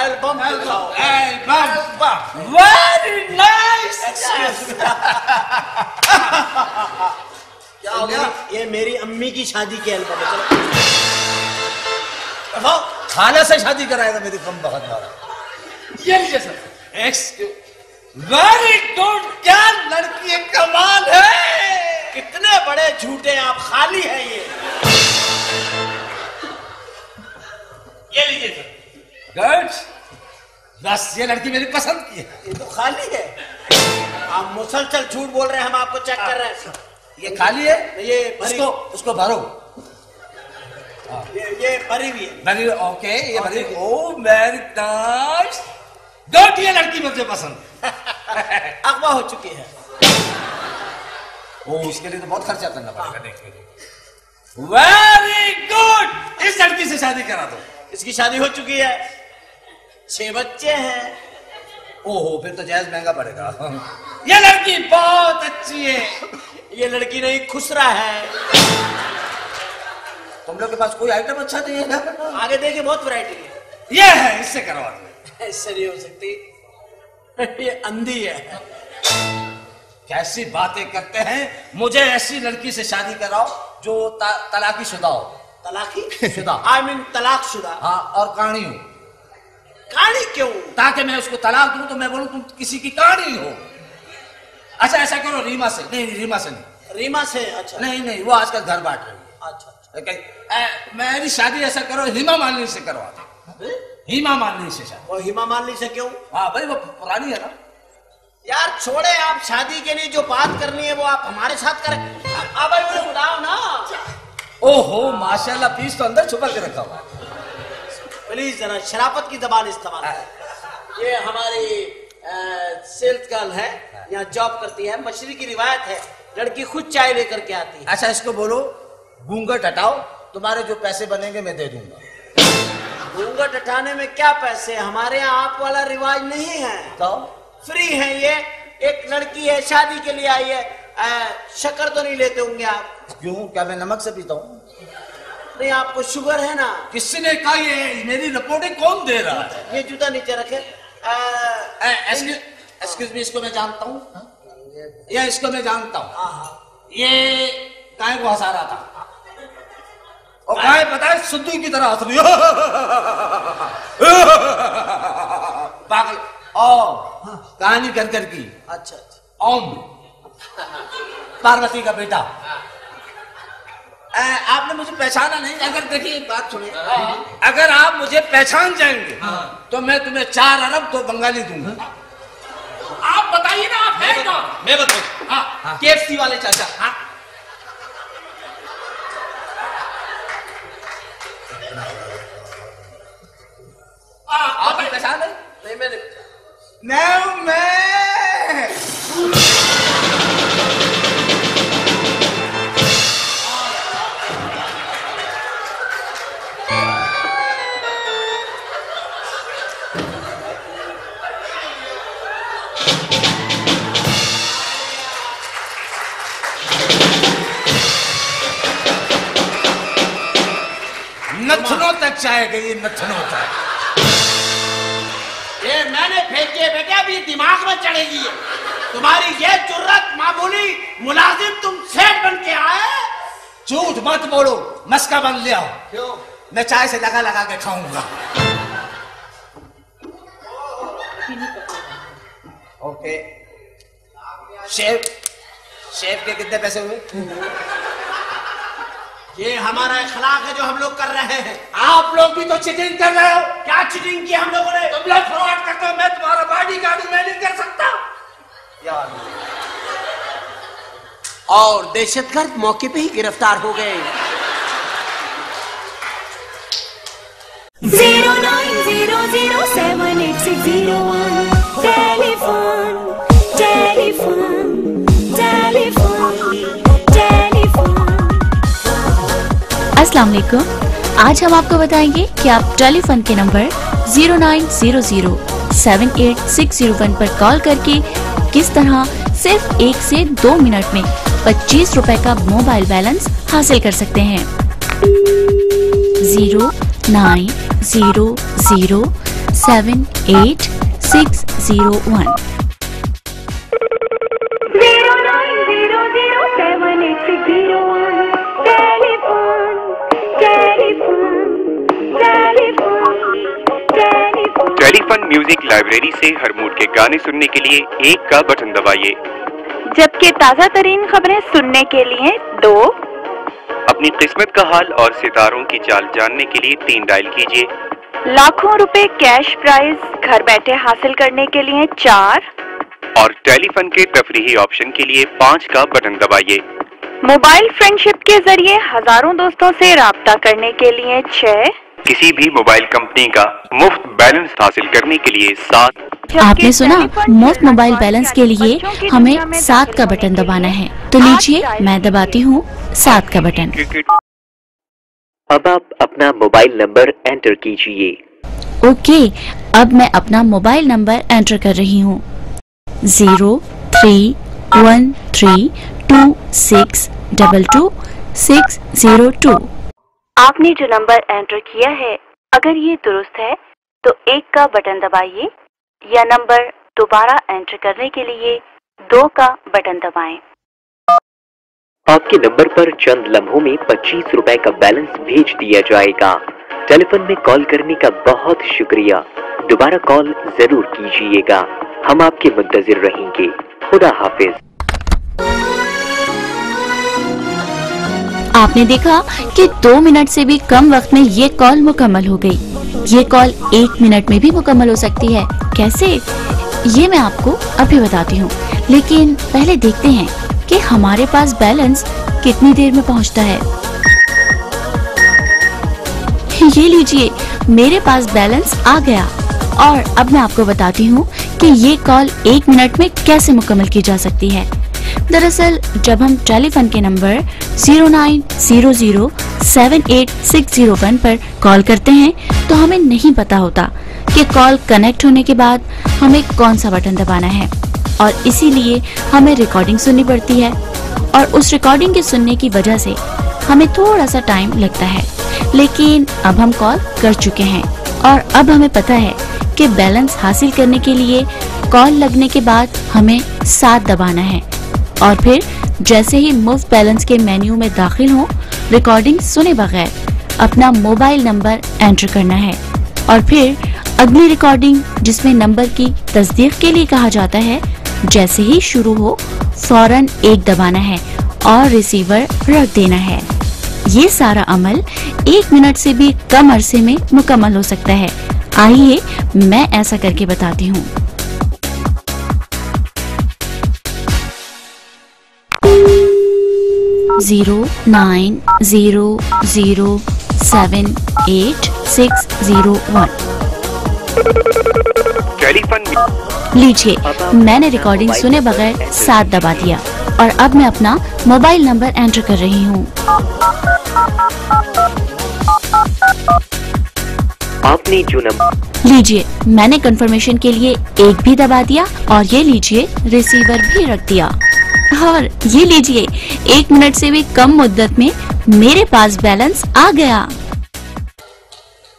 एल्बम दिखाओ वेरी नाइस क्या हो गया? ये मेरी अम्मी की शादी की एल्बम है चलो। खाने से शादी कराएगा मेरी कम बहुत मारा ये लीजिए सर। एक्सक्यूज वेरी गुड क्या लड़की कमाल है! कितने बड़े झूठे आप खाली हैं ये। ये लीजिए सर। गुड बस ये लड़की मेरी पसंद की है। ये तो खाली है। आप मुसलसल झूठ बोल रहे हैं हम आपको चेक कर रहे हैं। ये खाली है? ये उसको उसको भरो। ये, ये भरी हुई है। भरी ओके ये भरी ओ नाइस गुड ये लड़की मुझे पसंद। अगवा हो चुकी है। ओ उसके लिए तो बहुत खर्चा करना पड़ेगा। देखने के वेरी गुड इस लड़की से शादी करा दो। इसकी शादी हो चुकी है। छह बच्चे हैं। ओहो फिर तो जायज़ महँगा पड़ेगा। ये लड़की बहुत अच्छी है। ये लड़की नहीं खुसरा है। तुम लोग के पास कोई आइटम अच्छा नहीं है आगे देखिए बहुत वैरायटी है। ये है इससे करवा दो ऐसे नहीं हो सकती। ये अंधी है। कैसी बातें करते हैं? मुझे ऐसी लड़की से शादी कराओ जो ता, तलाकी शुदा हो। तलाकी? शुदा। आई मीन तलाक शुदा। हाँ और कहानी हो। कहानी क्यों? ताकि मैं उसको तलाक दूँ तो मैं बोलूँ तुम किसी की कहानी हो। अच्छा ऐसा करो रीमा से। नहीं नहीं रीमा से नहीं। रीमा से? अच्छा। नहीं नहीं वो आजकल घर बांट रही है। अच्छा ए, मेरी शादी ऐसा करो हिमा मालिनी से करवा हिमा मालिनी से शादी। वो हिमा मालिनी से क्यों? हाँ भाई वो पुरानी है ना। यार छोड़े आप शादी के लिए जो बात करनी है वो आप हमारे साथ करें। अब मुझे बताओ ना। ओहो माशाल्लाह पीस तो अंदर छुपा के रखा हुआ है। प्लीज़ जरा शराफत की जबान इस्तेमाल। ये हमारी सेल्स गर्ल है यहाँ जॉब करती है मछली की रिवायत है। लड़की खुद चाय लेकर के आती है। अच्छा इसको बोलो घूंघट हटाओ तुम्हारे जो पैसे बनेंगे मैं दे दूँगा। घूंघट हटाने में क्या पैसे? हमारे यहाँ आप वाला रिवाज नहीं है। तो फ्री है ये। एक लड़की है शादी के लिए आई है। शक्कर तो नहीं लेते होंगे आप। क्यों? क्या मैं नमक से पीता हूँ? नहीं आपको शुगर है ना? किसी ने कहा ये? मेरी रिपोर्टिंग कौन दे रहा है? ये जूता नीचे रखे। एक्सक्यूज मी इसको मैं जानता हूँ या इसको मैं जानता हूँ? ये गाय को हंसा रहा था। और गाय पता है सिद्धू की तरह हंस रही पागल। कहानी कर कर की। अच्छा अच्छा। ओम। पार्वती का बेटा। आपने मुझे पहचाना नहीं। अगर देखिए बात सुनिए। अगर आप मुझे पहचान जाएँगे तो मैं तुम्हें चार अरब तो बंगाली दूँगा। आप बताइए ना आप हैं कौन? मैं बताऊँ हाँ। केएफसी वाले चाचा। हाँ। आपने पहचान नहीं नहीं मैंने मैं हूँ मैं नथनों तक चाय गई नथनों तक ये मैंने फेंके बेटा अभी दिमाग में चढ़ेगी तुम्हारी ये जुर्रत मामूली मुलाजिम तुम सेठ बन के आए। झूठ मत बोलो मस्का बन लिया क्यों? मैं चाय से लगा लगा के खाऊँगा। ओके। शेफ शेफ के कितने पैसे हुए? ये हमारा इखलाक है जो हम लोग कर रहे हैं। आप लोग भी तो चिटिंग कर रहे हो। क्या चिटिंग की हम लोगों ने? तुम लोग फ्रॉड करते हो मैं तुम्हारा बॉडी गार्ड हूँ मैं नहीं कर सकता। यार। और दहशतगर्द मौके पे ही गिरफ़्तार हो गए। Zero nine zero zero seven eight six zero one. Telephone, अस्सलाम वालेकुम। आज हम आपको बताएँगे कि आप टेलीफोन के number zero nine zero zero seven eight six zero one पर कॉल करके किस तरह सिर्फ़ एक से दो मिनट में पच्चीस रुपए का मोबाइल बैलेंस हासिल कर सकते हैं। Zero nine zero zero seven eight six zero one. Telephone. Music library से हर मूड के गाने सुनने के लिए एक का बटन दबाइए। जबकि ताज़ा तरीन खबरें सुनने के लिए दो। अपनी किस्मत का हाल और सितारों की चाल जानने के लिए तीन डायल कीजिए। लाखों रुपए कैश प्राइज घर बैठे हासिल करने के लिए चार। और टेलीफोन के तफरी ऑप्शन के लिए पाँच का बटन दबाइए। मोबाइल फ्रेंडशिप के ज़रिए हज़ारों दोस्तों से राब्ता करने के लिए छह किसी भी मोबाइल कंपनी का मुफ़्त बैलेंस हासिल करने के लिए सात आपने सुना मुफ़्त मोबाइल बैलेंस के लिए हमें सात का बटन दबाना है। तो लीजिए मैं दबाती हूँ सात का बटन। अब आप अपना मोबाइल नंबर एंटर कीजिए। ओके अब मैं अपना मोबाइल नंबर एंटर कर रही हूँ। Zero three one three two six double two six zero two. आपने जो नंबर एंटर किया है, अगर ये दुरुस्त है तो एक का बटन दबाइए, या नंबर दोबारा एंटर करने के लिए दो का बटन दबाएँ। आपके नंबर पर चंद लम्हों में पच्चीस रुपए का बैलेंस भेज दिया जाएगा। टेलीफोन में कॉल करने का बहुत शुक्रिया। दोबारा कॉल ज़रूर कीजिएगा। हम आपके मुंतजिर रहेंगे। खुदा हाफिज। आपने देखा कि दो मिनट से भी कम वक्त में ये कॉल मुकम्मल हो गई। ये कॉल एक मिनट में भी मुकम्मल हो सकती है। कैसे? ये मैं आपको अभी बताती हूँ। लेकिन पहले देखते हैं कि हमारे पास बैलेंस कितनी देर में पहुँचता है। ये लीजिए, मेरे पास बैलेंस आ गया। और अब मैं आपको बताती हूँ कि ये कॉल एक मिनट में कैसे मुकम्मल की जा सकती है। दरअसल, जब हम टेलीफोन के number zero nine zero zero seven eight six zero one पर कॉल करते हैं तो हमें नहीं पता होता कि कॉल कनेक्ट होने के बाद हमें कौन सा बटन दबाना है। और इसीलिए हमें रिकॉर्डिंग सुननी पड़ती है। और उस रिकॉर्डिंग के सुनने की वजह से हमें थोड़ा सा टाइम लगता है। लेकिन अब हम कॉल कर चुके हैं। और अब हमें पता है कि बैलेंस हासिल करने के लिए कॉल लगने के बाद हमें सात दबाना है। और फिर, जैसे ही मुफ़्त बैलेंस के मेन्यू में दाखिल हो रिकॉर्डिंग सुने बगैर, अपना मोबाइल नंबर एंटर करना है। और फिर, अगली रिकॉर्डिंग जिसमें नंबर की तस्दीक के लिए कहा जाता है, जैसे ही शुरू हो, फ़ौरन एक दबाना है और रिसीवर रख देना है। ये सारा अमल एक मिनट से भी कम अरसे में मुकम्मल हो सकता है। आइए, मैं ऐसा करके बताती हूँ। Zero nine zero zero seven eight six zero one telephone लीजिए मैंने रिकॉर्डिंग सुने बगैर सात दबा दिया और अब मैं अपना मोबाइल नंबर एंटर कर रही हूँ। आपने जो नंबर लीजिए मैंने कंफर्मेशन के लिए एक भी दबा दिया और ये लीजिए रिसीवर भी रख दिया। और ये लीजिए एक मिनट से भी कम मुद्दत में मेरे पास बैलेंस आ गया।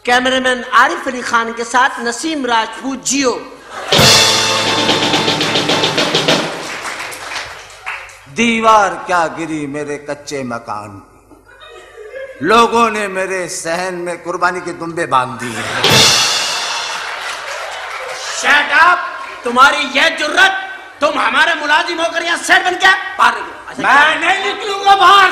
कैमरामैन आरिफ अली खान के साथ नसीम राजपूत जियो। दीवार क्या गिरी मेरे कच्चे मकान लोगों ने मेरे सहन में कुर्बानी के दुम्बे बाँध दिए शट अप तुम्हारी यह जुर्रत तुम हमारे मुलाजिम होकर यहाँ सेट बन के बाहर निकलो मैं नहीं निकलूँगा बाहर।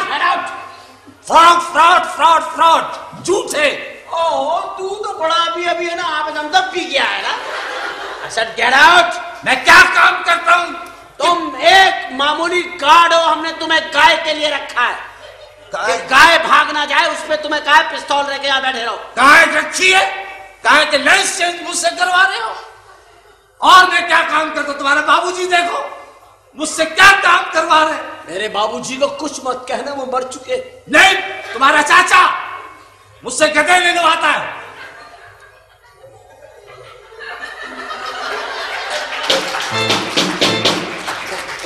Fraud fraud fraud fraud. झूठे ओह तू तो बड़ा अभी अभी है ना आप एकदम दब पी गया है ना। सर गेट आउट मैं क्या काम करता हूँ? तुम एक मामूली गार्ड हो हमने तुम्हें गाय के लिए रखा है। कि गाय भाग ना जाए उस पे तुम्हें गाय पिस्तौल रह के यहाँ बैठे रहो। गाय रखी है? गाय के चेंज मुझसे करवा रहे हो? और मैं क्या काम करता हूँ? तुम्हारे बाबूजी देखो। मुझसे क्या काम करवा रहे मेरे बाबूजी को कुछ मत कहना वो मर चुके। नहीं तुम्हारा चाचा मुझसे गधे लेने आता है।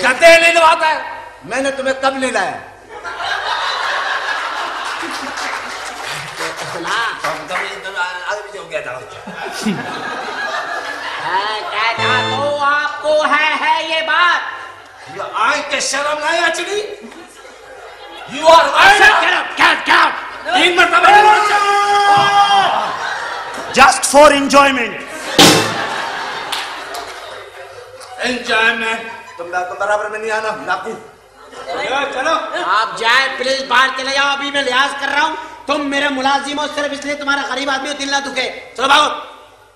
गधे लेने आता है। मैंने तुम्हें कब ले लाया? है, आपको है है ये बात। ये आय के शर्म नहीं अचड़ी यू आर तीन मरतबा जस्ट फॉर एंजॉयमेंट एंजॉयमेंट तुम तो बराबर में नहीं आना नाकू। चलो आप जाए प्लीज़ बाहर चले जाओ अभी मैं लिहाज कर रहा हूँ। तुम मेरे मुलाजिम हो सिर्फ़ इसलिए तुम्हारा गरीब आदमी हो दिल ना दुखे। चलो भागो।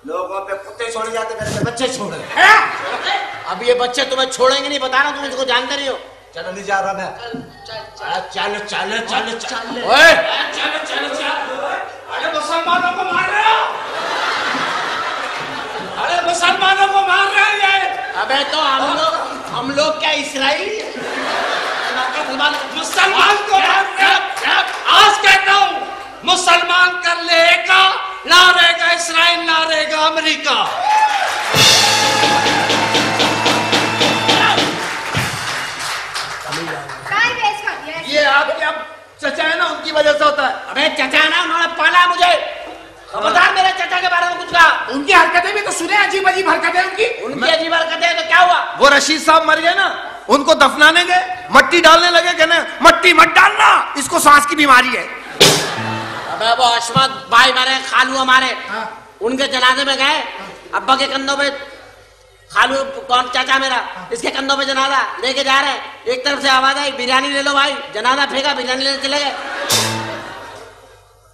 लोगों पे कुत्ते छोड़ जाते मेरे पे बच्चे छोड़। रहे अब ये बच्चे तुम्हें छोड़ेंगे नहीं बता रहा हूँ, तुम इसको जानते नहीं हो। चलो नहीं जा रहा मैं। चलो चलो चलो। चलो ओए! चलो चलो चलो। अरे मुसलमानों को मार रहे हो? अरे मुसलमानों को मार रहे हैं ये? अबे तो हम लोग हम लोग क्या इसराइली मुसलमान को मार रहे हो? आज कहता हूँ मुसलमान कर ले लेगा। ना रहेगा इसराइल ना रहेगा अमेरिका। ये आपके अब चचा है ना उनकी वजह से होता है। अबे चचा ना उन्होंने पाला मुझे। खबरदार मेरे चचा के बारे में कुछ उसका उनकी हरकतें भी तो सुने अजीब अजीब हरकतें उनकी। उनकी अजीब हरकतें तो क्या हुआ? वो रशीद साहब मर गए ना उनको दफनाने गए मट्टी डालने लगे कहने मट्टी मत डालना इसको सांस की बीमारी है। अबे वो अशमत भाई मरे खालू हमारे। उनके जनाजे में गए। अब्बा के कंधों पे खालू कौन चाचा मेरा? इसके कंधों पे जनाजा लेके जा रहे हैं। एक तरफ़ से आवाज़ आई बिरयानी ले लो भाई। जनाजा फेंका बिरयानी लेने चले गए।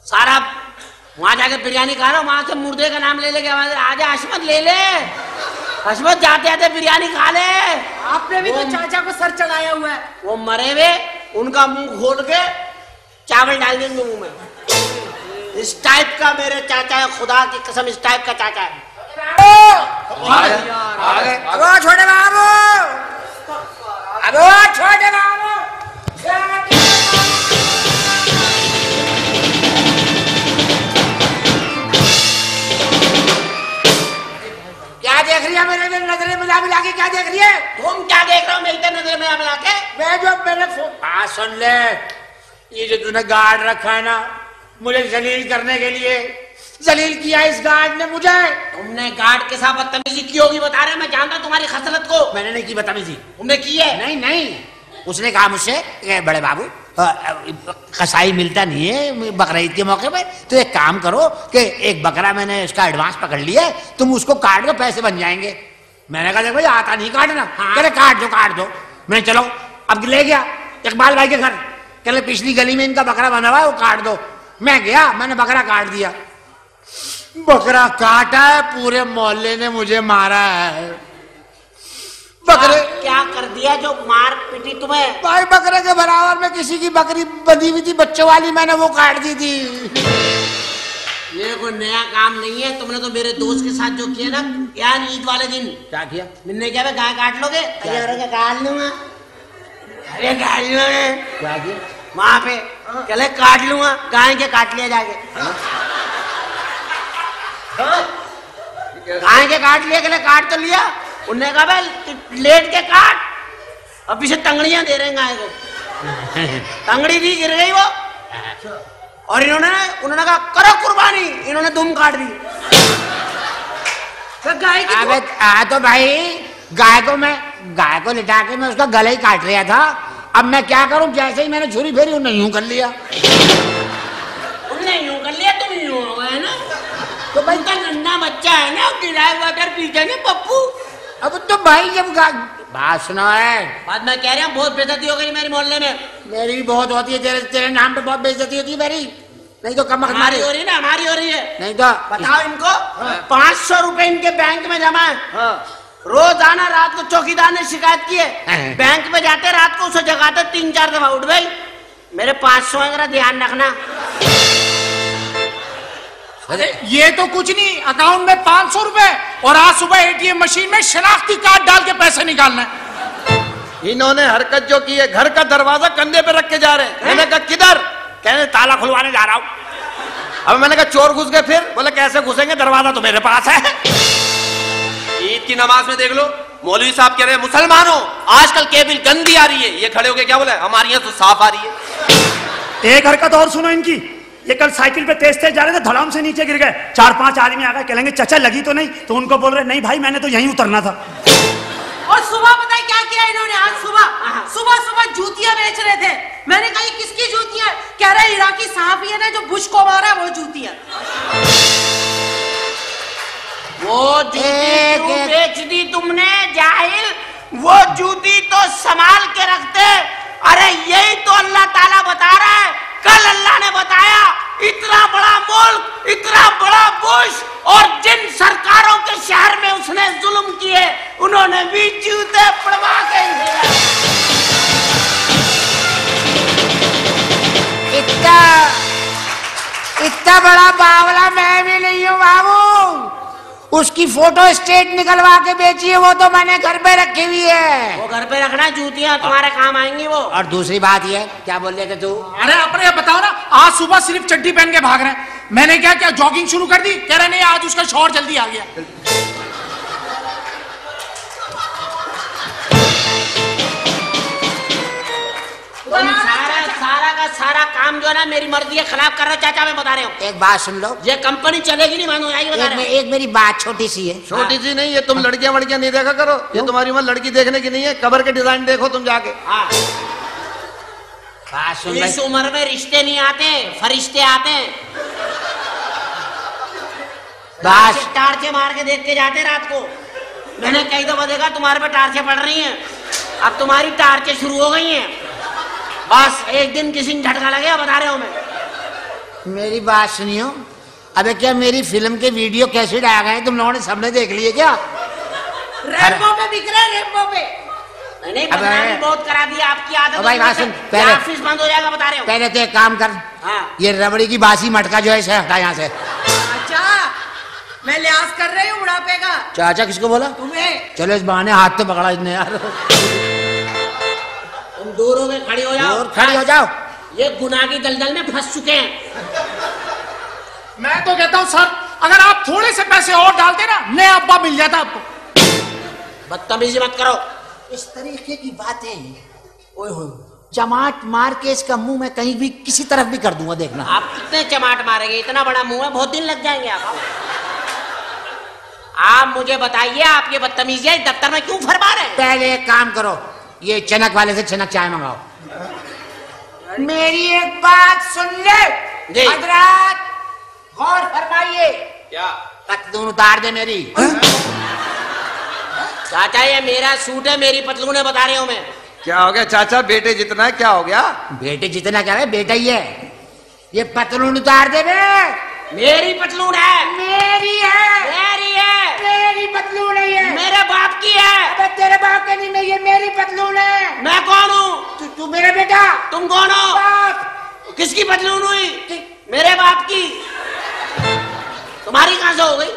सारा वहाँ जाके बिरयानी खा रहा वहाँ से मुर्दे का नाम ले लेके आवाज़ आजा अशमत ले ले। अशमत जाते जाते बिरयानी खा ले। आपने भी तो चाचा को सर चढ़ाया हुआ है। वो मरे हुए उनका मुँह खोल के चावल डाल देंगे मुँह में। इस टाइप का मेरे चाचा है खुदा की कसम इस टाइप का चाचा है। अब छोटे बाबू। अब छोटे बाबू। क्या देख रही है मेरे में नजरे मिला मिला के क्या देख रही है? तुम क्या देख रहे हो मेरी तो नज़र में मिला के मैं जो मेरे फ़ोन हाँ सुन ले। ये जो तूने गार्ड रखा है ना मुझे जलील करने के लिए। जलील किया इस गार्ड ने मुझे। तुमने गार्ड के साथ बदतमीजी की होगी बता रहे मैं जानता हूँ तुम्हारी खसलत को। मैंने नहीं की बदतमीजी। तुमने की है? नहीं नहीं। उसने कहा मुझसे बड़े बाबू कसाई मिलता नहीं है बकरा ईद के मौके पे तो एक काम करो कि एक बकरा मैंने उसका एडवांस पकड़ लिया है, तुम उसको काट दो पैसे बन जाएँगे। मैंने कहा देख आता नहीं काटना कहले काट दो काट दो। मैं चलो अब ले गया इकबाल भाई के घर। कहले पिछली गली में इनका बकरा बना हुआ है वो काट दो। मैं गया मैंने बकरा काट दिया। बकरा काटा है पूरे मोहल्ले ने मुझे मारा है। बकरे क्या कर दिया जो मार पिटी तुम्हें? भाई बकरे के बराबर में किसी की बकरी बंधी हुई थी बच्चों वाली मैंने वो काट दी थी। ये कोई नया काम नहीं है तुमने तो मेरे दोस्त के साथ जो किया ना यार ईद वाले दिन। क्या किया? मैंने क्या गाय काट लोगे? काट लूँगा। अरे काट लूँगा। क्या किया? वहाँ पे चले काट लूँगा गाय के काट लिया जाके। गाय के काट लिया कहले काट तो लिया। उनने कहा भाई लेट के काट। अब पीछे तंगड़ियाँ दे रहे हैं गाय को। तंगड़ी दी गिर गई वो। और इन्होंने उन्होंने कहा करो कुर्बानी। इन्होंने दुम काट दी। गाय की अबे आ तो भाई गाय को मैं गाय को लिटा के मैं उसका गला ही काट रहा था। अब मैं क्या करूँ? जैसे ही मैंने छुरी फेरी उन्हें यूँ कर लिया। उनने यूँ कर लिया तुम यूँ हो ना? तो भाई का नन्ना बच्चा है ना जाएँगे पप्पू। अब तो भाई जब बात सुनो है बाद में कह रहे हैं बहुत बेइज्जती हो गई मेरी मोहल्ले में। मेरी भी बहुत होती है तेरे तेरे नाम पे बहुत बेइज्जती होती है मेरी। नहीं तो कम हमारी हो रही है ना हमारी हो रही है। नहीं तो बताओ इनको पाँच सौ रुपए इनके बैंक में जमा है। रोज आना रात को चौकीदार ने शिकायत की है। बैंक में जाते रात को उसे जगाते तीन चार दफ़ा उठ गई मेरे पाँच सौ है जरा ध्यान रखना। अरे ये तो कुछ नहीं अकाउंट में पाँच सौ रुपए और आज सुबह एटीएम मशीन में शनाख्ती कार्ड डाल के पैसे निकालना है। इन्होंने हरकत जो की है घर का दरवाज़ा कंधे पे रख के जा रहे हैं। मैंने कहा किधर? कहने ताला खुलवाने जा रहा हूँ। अब मैंने कहा चोर घुस गए फिर? बोले कैसे घुसेंगे? दरवाज़ा तो मेरे पास है। ईद की नमाज़ में देख लो मौलवी साहब कह रहे हैं मुसलमानों आजकल केबिल गंदी आ रही है। ये खड़े होके क्या बोला हमारी यहाँ तो साफ़ आ रही है। एक हरकत और सुनो इनकी। ये कल साइकिल पे तेज तेज जा रहे थे धड़ाम से नीचे गिर गए। चार पाँच आदमी आ गए कहेंगे चचा लगी तो नहीं। तो उनको बोल रहे नहीं भाई मैंने तो यहीं उतरना था। और सुबह पता है क्या किया इन्होंने? आज सुबह सुबह सुबह जूतियाँ बेच रहे थे। मैंने कहा ये किसकी जूतियाँ? कह रहे इराकी साहब ये ना जो बुश को मारा है वो जूतियाँ। वो जूती क्यों बेच दी तुमने जाहिल? वो जूती तो संभाल के रखते। अरे यही तो अल्लाह ताला बता रहा है। कल अल्लाह ने बताया इतना बड़ा मुल्क इतना बड़ा बुश और जिन सरकारों के शहर में उसने जुल्म किए उन्होंने भी जूते पड़वा के इतना इतना बड़ा बावला उसकी फ़ोटो स्टेट निकलवा के बेची है वो तो मैंने घर पे रखी हुई है। वो घर पे रखना जूतियाँ तुम्हारे काम आएँगी वो। और दूसरी बात ये क्या बोल रहे थे तू? अरे अपने बताओ ना आज सुबह सिर्फ़ चड्डी पहन के भाग रहे हैं। मैंने क्या क्या जॉगिंग शुरू कर दी? कह रहे नहीं आज उसका शोर जल्दी आ गया। सारा का सारा काम जो है ना मेरी मर्ज़ी के खिलाफ कर रहा चाचा मैं बता रहे हूँ। एक बात सुन लो। ये कंपनी चलेगी नहीं हो जाएगी बता एक, रहे एक मेरी बात छोटी सी है। छोटी सी नहीं ये तुम लड़कियाँ वड़कियाँ नहीं देखा करो। ये तुम्हारी उम्र लड़की देखने की नहीं है कबर के डिज़ाइन देखो तुम जाके। इस उम्र में रिश्ते नहीं आते फरिश्ते आते। हैं टार्चे मार के देख के जाते रात को। मैंने कई दफ़ा देखा तुम्हारे पे टार्चे पड़ रही हैं। अब तुम्हारी टार्चे शुरू हो गई हैं। बस एक दिन किसी ने झटका लगेगा बता रहे हो मैं। मेरी बात सुनियो। अबे क्या मेरी फ़िल्म के वीडियो कैसे आ गए तुम लोगों ने सबने देख लिए क्या? रेनबो पे बिक रहे रेनबो पे। अबे। बदनामी बहुत करा दी आपकी आदत भाई, बात सुन, पहले- ऑफ़िस बंद हो जाएगा बता रहे हो। पहले तो एक काम कर। हाँ। ये रबड़ी की बासी मटका जो है इसे हटा यहाँ से। अच्छा मैं लिहाज कर रही हूँ बुढ़ापे का। चाचा किसको बोला? तुम्हें। चलो इस बहाने हाथ तो पकड़ा इसने यार। तुम दूर हो गए खड़ी हो जाओ। और खड़ी हो जाओ। ये गुनाह की दलदल में फंस चुके हैं। मैं तो कहता हूँ सर अगर आप थोड़े से पैसे और डालते ना नया अब्बा मिल जाता आपको। बदतमीजी मत करो। इस तरीके की बातें ओए चमाट मार के इसका मुँह मैं कहीं भी किसी तरफ़ भी कर दूँगा देखना। आप कितने चमाट मारेंगे? इतना बड़ा मुँह है बहुत दिन लग जाएँगे आप। आप मुझे बताइए आप ये बदतमीजी दफ्तर में क्यों फरमा रहे हैं? पहले एक काम करो ये चनक वाले से चनक चाय मंगाओ। मेरी एक बात सुन ले। हजरात गौर फरमाइए। क्या? पतलून उतार दे मेरी। चाचा ये मेरा सूट है मेरी पतलूने बता रही हूँ मैं। क्या हो गया चाचा? बेटे जितना है क्या हो गया? बेटे जितना क्या है बेटा ही है। ये पतलून उतार दे बे। मेरी पतलून है। मेरी है। मेरी है। मेरी पतलून है ये। मेरे बाप की है। अबे तेरे बाप का नहीं मैं ये मेरी पतलून है। मैं कौन हूँ? तू तू मेरा बेटा। तुम कौन हो? बाप। किसकी पतलून हुई? मेरे बाप की। तुम्हारी कहाँ से हो गई?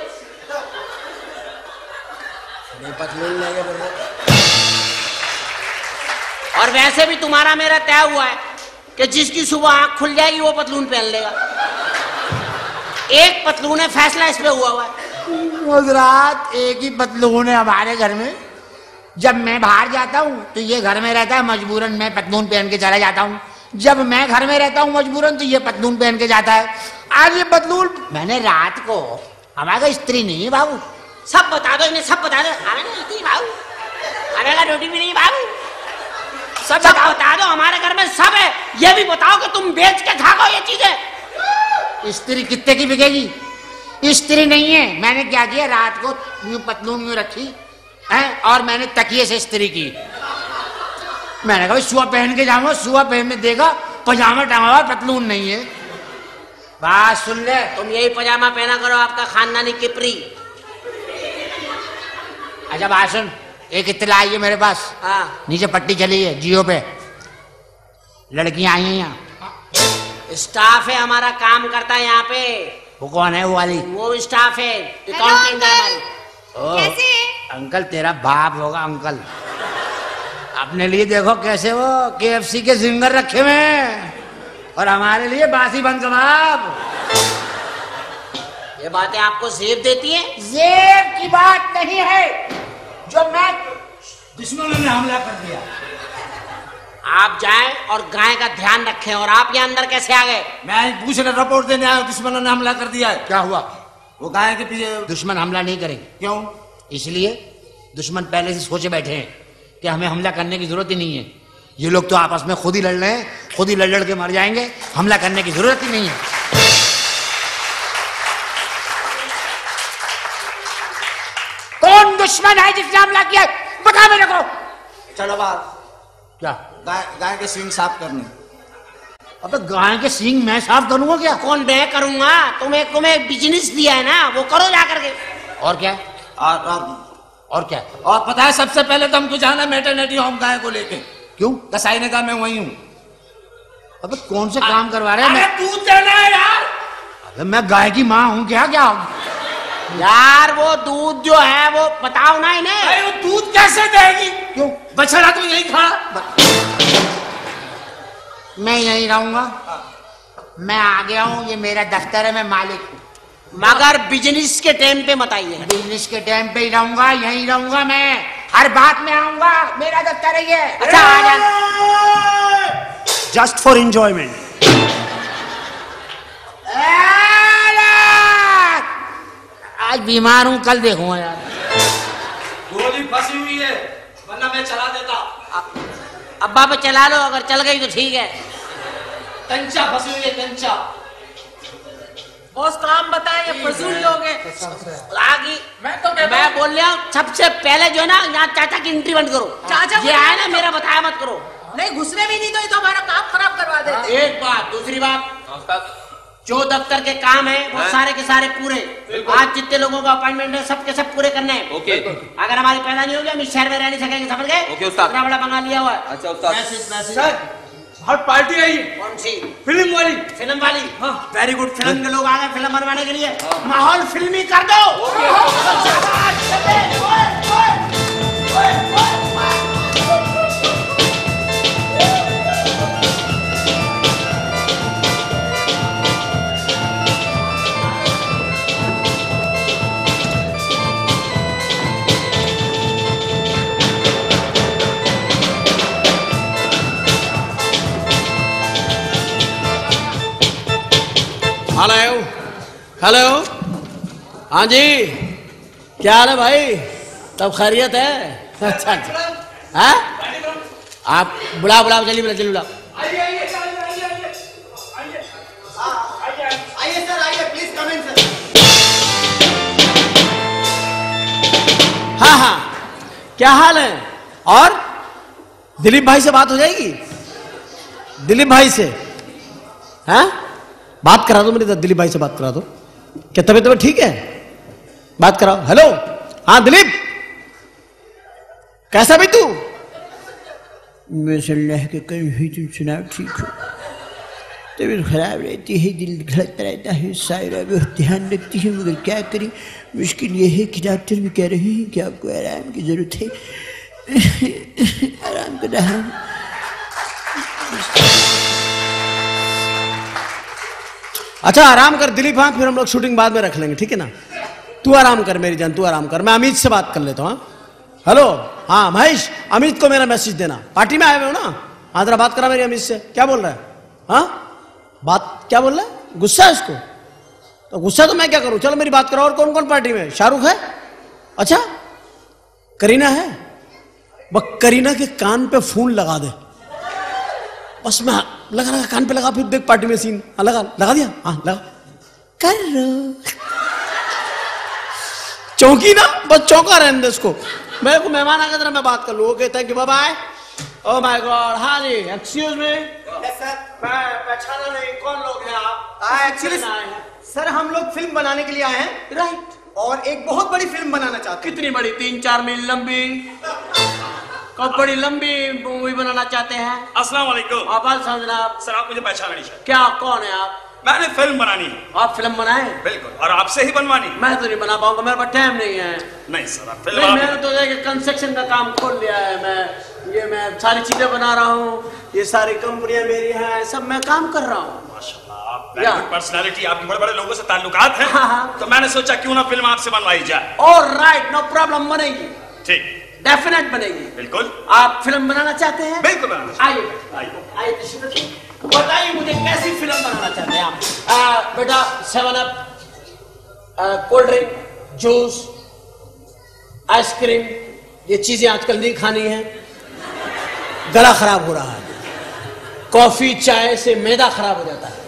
पतलून और वैसे भी तुम्हारा मेरा तय हुआ है कि जिसकी सुबह आँख खुल जाएगी वो पतलून पहन लेगा। एक पतलून है फैसला इस पे हुआ हुआ है। गुजरात एक ही पतलून है हमारे घर में। जब मैं बाहर जाता हूँ तो ये घर में रहता है मजबूरन मैं पतलून पहन के चला जाता हूँ। जब मैं घर में रहता हूँ मजबूरन तो ये पतलून पहन के जाता है। आज ये पतलून मैंने रात को हमारा स्त्री नहीं है बाबू। सब बता दो इन्हें सब बता दो। हमें नहीं बाबू। हमें का रोटी भी नहीं बाबू। सब बता दो हमारे घर में सब है। ये भी बताओ कि तुम बेच के खा गो ये चीज़ें। स्त्री कितने की बिकेगी? स्त्री नहीं है। मैंने क्या किया? रात को यूँ पतलून यूँ रखी है और मैंने तकिए से स्त्री की। मैंने कहा सुआ पहन के जाऊँगा सुआ पहनने देगा पजामा टांगा हुआ पतलून नहीं है। बात सुन ले तुम यही पजामा पहना करो आपका खानदानी किपरी। अच्छा बात सुन एक इतला आई है मेरे पास। हाँ। नीचे पट्टी चली है जियो पे। लड़कियाँ आई हैं यहाँ। स्टाफ है हमारा काम करता है यहाँ पे। वो कौन है वो वाली? वो स्टाफ है अकाउंटिंग है? अंकल तेरा बाप होगा अंकल अपने लिए देखो कैसे वो केएफसी के जिंगर रखे हुए हैं। और हमारे लिए बासी बन कबाब ये बातें आपको जेब देती है? जेब की बात नहीं है। जो मैं दुश्मनों ने हमला कर दिया। आप जाएँ और गाय का ध्यान रखें और आप यहाँ अंदर कैसे आ गए? मैं पूछने रिपोर्ट देने आया हूँ, दुश्मनों ने हमला कर दिया है। क्या हुआ? वो गाय के पीछे दुश्मन हमला नहीं करेंगे। क्यों? इसलिए दुश्मन पहले से सोचे बैठे हैं कि हमें हमला करने की ज़रूरत ही नहीं है। ये लोग तो आपस में खुद ही लड़ रहे हैं खुद ही लड़ लड़ के मर जाएँगे हमला करने की ज़रूरत ही नहीं है। कौन दुश्मन है जिसने हमला किया बता मेरे को। चलो बाहर क्या? गाय गाय के सींग साफ़ करने। अबे गाय के सींग मैं साफ़ करूँगा क्या? कौन मैं करूँगा? तुम्हें तुम्हें बिज़नेस दिया है ना? वो करो जा करके। और क्या? और, और और क्या? और पता है सबसे पहले तो हमको जाना मैटरनिटी होम गाय को लेके। क्यों? कसाई ने कहा मैं वही हूँ। अबे कौन से काम करवा रहे हैं? मैं देना है यार। अबे मैं गाय की माँ हूँ क्या क्या? यार वो दूध जो है वो बताओ ना इन्हें। अरे वो दूध कैसे देगी? क्यों? बछड़ा तो यही खड़ा मैं यहीं रहूँगा। मैं आ गया हूँ ये मेरा दफ्तर है मैं मालिक हूँ। मगर बिज़नेस के टाइम पे मत आइए। बिज़नेस के टाइम पे ही रहूँगा यहीं रहूँगा मैं। हर बात में आऊँगा मेरा दफ्तर है ये। अच्छा आ जा। जस्ट फॉर इंजॉयमेंट आज बीमार हूँ कल देखूँगा यार। गोली फंसी हुई है वरना मैं चला देता। अब्बा पे चला लो अगर चल गई तो ठीक है। कंचा फंसी हुई है कंचा। बॉस काम बताए ये फजूल लोग हैं। आगी। मैं तो मैं, मैं बोल रहा हूँ सबसे पहले जो है ना यहाँ चाचा की एंट्री बंद करो। चाचा को ये है ना मेरा बताया मत करो। नहीं घुसने भी नहीं तो ये तो हमारा काम खराब करवा देते। एक बात दूसरी बात। जो दफ्तर के काम है वो हाँ। सारे के सारे पूरे। आज जितने लोगों का अपॉइंटमेंट है सबके सब पूरे करने हैं। ओके। अगर हमारी पैदा नहीं होगी हम इस शहर में रह नहीं सकेंगे। समझ गए? ओके, उस्ताद। बड़ा बंगाल लिया हुआ है। अच्छा उस्ताद। सर हर पार्टी आई कौन सी? फ़िल्म वाली। फ़िल्म वाली? वेरी गुड फ़िल्म के लोग आ गए फ़िल्म बनवाने के लिए। माहौल फिल्मी कर दो। हेलो हेलो हाँ? जी। क्या हाल है भाई? तब खैरियत है? अच्छा अच्छा। हाँ? आप बुलाओ बुलाओ जल्दी बुलाओ जल्दी बुलाओ हाँ हाँ। क्या हाल है? और? दिलीप भाई से बात हो जाएगी? दिलीप भाई से? हाँ? बात करा दो मेरे दिलीप भाई से बात करा दो। क्या तबीयत तबीयत ठीक है? बात कराओ। हेलो हाँ दिलीप? कैसा भी तू? अल्लाह के कल भी तुम ठीक हो। तबीयत खराब रहती है, दिल धड़कता रहता है सायरा भी ध्यान रखती है, मगर क्या करें? मुश्किल ये है कि डॉक्टर भी कह रहे हैं कि आपको आराम की ज़रूरत है। आराम कर रहा हूँ। अच्छा आराम कर, दिलीप हाँ फिर हम लोग शूटिंग बाद में रख लेंगे, ठीक है ना? तू आराम कर, मेरी जान, तू आराम कर। मैं अमित से बात कर लेता हूँ हाँ? हेलो? हाँ महेश, अमित को मेरा मैसेज देना। पार्टी में आए हुए हो ना? हाँ जरा बात करा मेरी अमित से। क्या बोल रहा है? हाँ? बात, क्या बोल रहा है? गुस्सा है उसको तो गुस्सा तो मैं क्या करूँ? चलो, मेरी बात करो। और कौन कौन पार्टी में? शाहरुख है? अच्छा करीना है? बस करीना के कान पे फ़ोन लगा दे। बस मैं लगा लगा कान पे लगा फिर देख पार्टी में सीन हाँ लगा लगा दिया? हाँ लगा। कर। चौंकी ना? बस चौंका रहने दे उसको मेरे को मेहमान आ जरा मैं बात कर लूँ। Okay thank you bye bye oh my God हाँ जी एक्सक्यूज मी सर मैं पहचाना नहीं कौन लोग हैं आप? एक्चुअली सर हम लोग फ़िल्म बनाने के लिए आए हैं। राइट और एक बहुत बड़ी फ़िल्म बनाना चाहते कितनी बड़ी? तीन चार मील लंबी। कब बड़ी लंबी मूवी बनाना चाहते हैं। अस्सलाम वालेकुम। आवाज़ समझना सर आप मुझे पहचाना नहीं क्या कौन है आप? मैंने फ़िल्म बनानी है। आप फ़िल्म बनाए? बिल्कुल और आपसे ही बनवानी मैं तो नहीं बना पाऊँगा मेरे पास टाइम नहीं है। नहीं सर आप फ़िल्म मैंने तो कंस्ट्रक्शन का काम खोल लिया है। मैं ये मैं सारी चीज़ें बना रहा हूँ ये सारी कंपनियाँ मेरी हैं सब मैं काम कर रहा हूँ। आप। पर्सनालिटी आपके बड़े बड़े लोगों से ताल्लुकात हैं। तो मैंने सोचा क्यों ना फ़िल्म आपसे बनवाई जाए। और राइट नो प्रॉब्लम बनेगी। ठीक। डेफिनेट बनेगी। बिल्कुल। आप फ़िल्म बनाना चाहते हैं? बिल्कुल बनाना आइए आइए। बताइए मुझे कैसी फ़िल्म बनाना चाहते हैं आप? आ, बेटा seven up cold drink juice ice cream ये चीज़ें आजकल नहीं खानी है। गला खराब हो रहा है। कॉफ़ी चाय से मैदा खराब हो जाता है।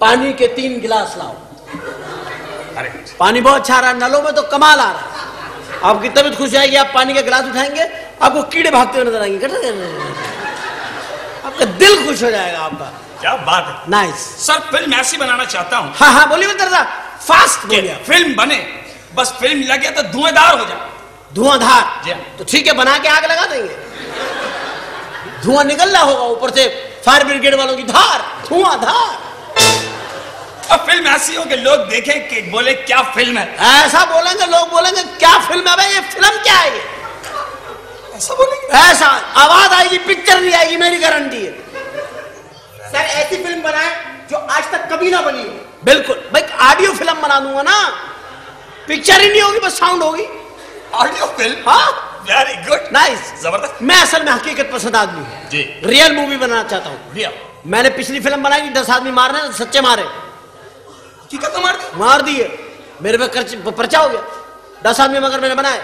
पानी के तीन गिलास लाओ। अरे। पानी बहुत अच्छा आ रहा है नलों में तो कमाल आ रहा है। आपकी तबीयत खुश जाएगी आप पानी का गिलास उठाएँगे आपको कीड़े भागते हुए नज़र आएँगे। आपका दिल खुश हो जाएगा आपका। क्या बात है? नाइस सर फ़िल्म ऐसी बनाना चाहता हूँ। हाँ हाँ बोलिए दरदा फास्ट बोलिए फ़िल्म बने बस फ़िल्म लगे तो धुआंधार हो जाए। धुआंधार? जी तो ठीक है बना के आग लगा देंगे। धुआँ निकल रहा होगा ऊपर से फायर ब्रिगेड वालों की धार। धुआंधार। और फ़िल्म ऐसी हो कि लोग देखें कि बोले क्या फ़िल्म है? ऐसा बोलेंगे लोग बोलेंगे क्या फ़िल्म है भाई? ये फ़िल्म क्या है ये? ऐसा बोलेंगे? ऐसा आवाज़ आएगी पिक्चर नहीं आएगी मेरी गारंटी है। सर ऐसी फ़िल्म बनाए जो आज तक कभी ना बनी हो। बिल्कुल। भाई ऑडियो फ़िल्म बना दूँगा ना। पिक्चर ही नहीं होगी बस साउंड होगी। ऑडियो फ़िल्म हाँ। वेरी गुड नाइस ज़बरदस्त। मैं असल में हकीकत पसंद आदमी हूँ। जी। रियल मूवी बनाना चाहता हूँ। रियल मैंने पिछली फ़िल्म बनाई थी दस आदमी मारने सच्चे मारे। तो मार दी मार दिए। मेरे पे पर्चा हो गया। दस आदमी मगर मैंने बनाए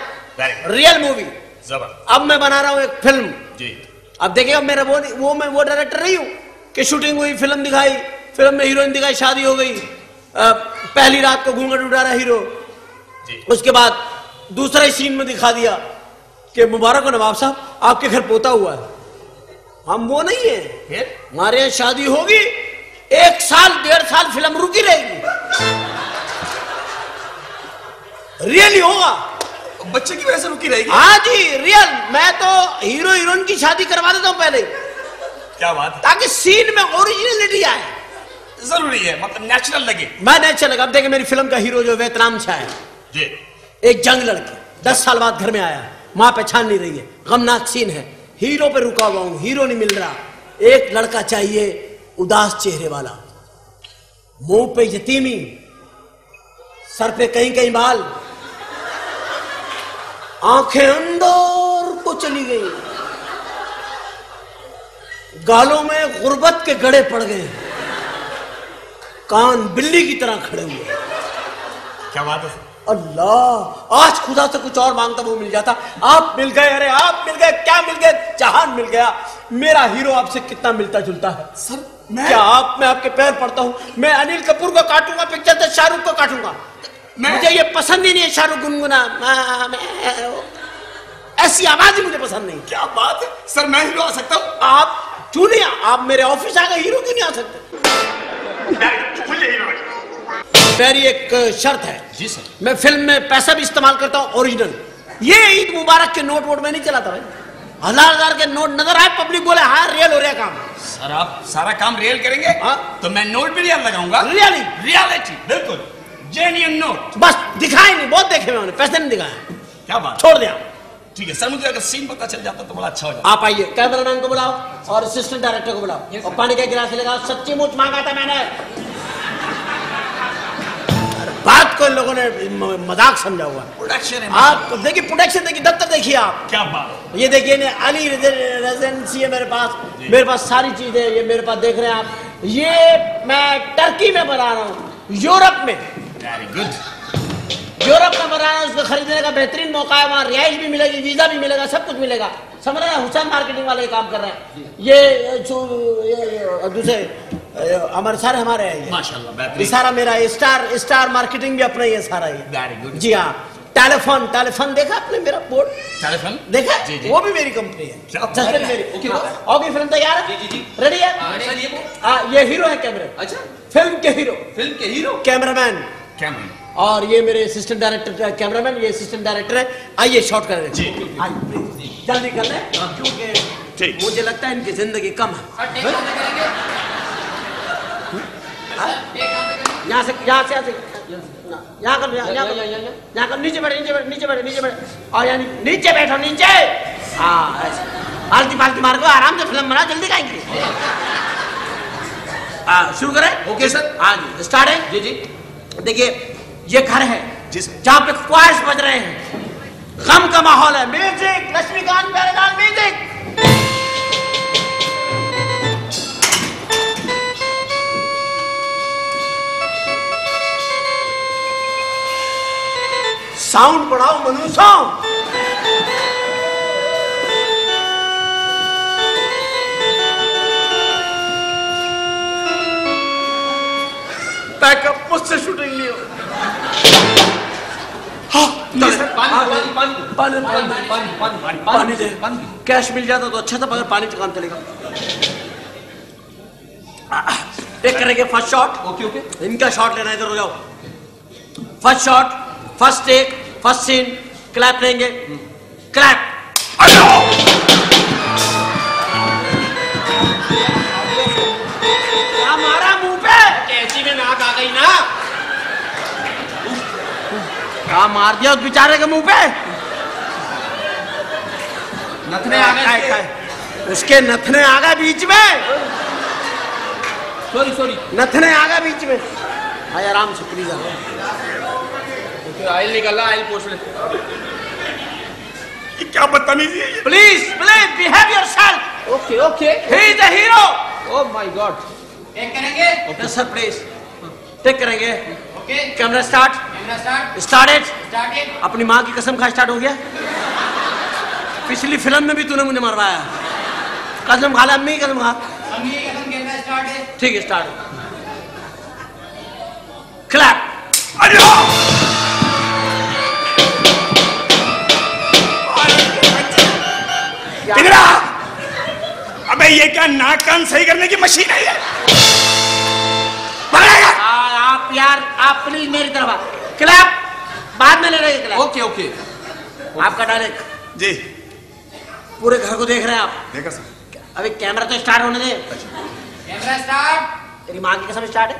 रियल मूवी अब मैं बना रहा हूँ एक फ़िल्म जी। अब देखिए अब मेरा वो वो मैं वो डायरेक्टर नहीं हूँ कि शूटिंग हुई फ़िल्म दिखाई। फ़िल्म में हीरोइन दिखाई शादी हो गई। अ, पहली रात को घूंघट उठा रहा हीरो उसके बाद दूसरा ही सीन में दिखा दिया कि मुबारक हो नवाब साहब आपके घर पोता हुआ है। हम वो नहीं है। हमारे यहाँ शादी होगी। एक साल डेढ़ साल फ़िल्म रुकी रहेगी। रियली होगा। बच्चे की वजह से रुकी रहेगी। हाँ जी रियल मैं तो हीरो हीरोइन की शादी करवा देता हूँ पहले। क्या बात है? ताकि सीन में ओरिजिनलिटी आए। ज़रूरी है मतलब नेचुरल लगे। मैं नेचुरल चलेगा अब देखे मेरी फ़िल्म का हीरो जो वियतनाम से आया जी। एक जंग लड़की दस साल बाद घर में आया। माँ पहचान नहीं रही है। गमनाक सीन है। हीरो पे रुका हुआ हूँ। हीरो नहीं मिल रहा। एक लड़का चाहिए उदास चेहरे वाला। मुँह पे यतीमी सर पे कहीं कहीं बाल। आँखें अंदर को चली गई। गालों में गुर्बत के गड़े पड़ गए। कान बिल्ली की तरह खड़े हुए। क्या बात है? अल्लाह आज खुदा से कुछ और माँगता वो मिल जाता। आप मिल गए अरे आप मिल गए क्या मिल गए? जहान मिल गया। मेरा हीरो आपसे कितना मिलता जुलता है? सर मैं क्या आप मैं आपके पैर पड़ता हूँ। मैं अनिल कपूर को काटूँगा पिक्चर से शाहरुख को काटूँगा। मुझे ये पसंद ही नहीं है शाहरुख गुनगुना। मैं- मैं- ऐसी आवाज़ ही मुझे पसंद नहीं। क्या बात है? सर मैं हीरो आ सकता हूँ? आप क्यों नहीं आप मेरे ऑफ़िस आ गए हीरो क्यों नहीं आ सकते? मेरी एक शर्त है। जी सर। मैं फ़िल्म में पैसा भी इस्तेमाल करता हूँ ओरिजिनल। ये ईद मुबारक के नोट वोट में नहीं चलाता भाई। हज़ार हज़ार के नोट नज़र आए पब्लिक बोले हाँ रियल हो रहा है काम. सर आप सारा काम रियल करेंगे? तो मैं नोट भी रियल लगाऊँगा। रियली रियलिटी बिल्कुल। जेन्युइन नोट बस दिखाए नहीं बहुत देखे मैंने पैसे नहीं दिखाए। क्या बात? छोड़ दिया। ठीक है सर मुझे अगर सीन पता चल जाता तो बड़ा अच्छा हो जाता। आप आइए कैमरामैन को बुलाओ और असिस्टेंट डायरेक्टर को बुलाओ। और पानी का गिलास लगाओ सच्ची मुच मांगा था मैंने। बात को इन लोगों ने मज़ाक समझा हुआ प्रोडक्शन है आप देखिए प्रोडक्शन देखिए दफ्तर देखिए आप। क्या बात ये देखिए अली रेजिडेंसी है मेरे पास। मेरे पास सारी चीज़ें ये मेरे पास देख रहे हैं आप। ये मैं टर्की में बना रहा हूँ यूरोप में। वेरी गुड यूरोप में बना रहा हूँ उसको खरीदने का बेहतरीन मौका है वहाँ रिहाइश भी मिलेगी वीज़ा भी मिलेगा सब कुछ मिलेगा। समझ रहे हैं हुसैन मार्केटिंग वाले काम कर रहे हैं। ये जो ये, दूसरे हमारे सारे हमारे हैं ये। माशाल्लाह सारा मेरा स्टार स्टार मार्केटिंग भी अपना ही है सारा ये वेरी गुड जी हाँ टेलीफोन टेलीफोन देखा आपने मेरा बोर्ड? टेलीफोन? देखा? जी, जी। वो भी मेरी कंपनी है। जस्ट मेरी। ओके, हाँ, बॉस। होगी फ़िल्म तैयार है? जी जी जी। रेडी है? सर ये वो। हाँ ये हीरो है कैमरे। अच्छा। फ़िल्म के हीरो। फ़िल्म के हीरो? कैमरामैन। कैमरा और ये मेरे असिस्टेंट डायरेक्टर कैमरामैन ये असिस्टेंट डायरेक्टर है। आइए शॉट कर रहे हैं। जल्दी कर लें क्योंकि मुझे लगता है इनकी ज़िंदगी कम है। हाँ? यहाँ से यहाँ से यहाँ से। यहाँ कर यहाँ कर। यहाँ कर नीचे बैठे नीचे बैठे नीचे बैठे नीचे बैठे। और यानी नीचे बैठो नीचे। हाँ ऐसे। फालती फालती मार को आराम से फ़िल्म बना जल्दी खाएँगे। हाँ शुरू करें। ओके सर हाँ जी स्टार्ट है। जी जी। देखिए ये घर है जिस जहाँ पे क्वाइस बज रहे हैं। गम का माहौल है। Music Laxmikant Pyarelal music sound बढ़ाओ मनु साउंड। बैकअप मुझसे शूटिंग लियो पानी हाँ, कैश मिल जाता तो अच्छा था मगर पानी से काम चलेगा। टेक करेंगे फ़र्स्ट शॉट ओके ओके। इनका शॉट लेना इधर हो जाओ। First shot first take first scene clap लेंगे। क्लैप क्या मारा मुँह पे? कैची में नाक आ गई ना? क्या मार दिया उस बेचारे के मुँह पे? नथने आ गए। उसके नथने आ गए बीच में। सॉरी सॉरी नथने आ गए बीच में। हाय आराम से प्लीज़ ओके आयल निकल रहा आयल पोछ ले ये क्या बदतमीजी है please please behave yourself okay okay he is the hero oh my God take करेंगे? यस सर प्लीज़ टेक करेंगे. Okay camera start camera start started started अपनी माँ की कसम खा स्टार्ट हो गया. पिछली फ़िल्म में भी तूने मुझे मरवाया. कसम खा ले अम्मी की कसम खा. अम्मी की कसम कैमरा स्टार्ट है? ठीक है स्टार्ट क्लैप बिगड़ा अबे ये क्या नाक कान सही करने की मशीन है ये? आ- आप यार आप प्लीज़ मेरी तरफ़ क्लैप! बाद में ले रहे क्लैप। Okay okay. आपका डायरेक्ट जी। पूरे घर को देख रहे हैं आप? देखा सर। अभी कैमरा तो स्टार्ट होने दे। कैमरा स्टार्ट तेरी माँ की कसम स्टार्ट है।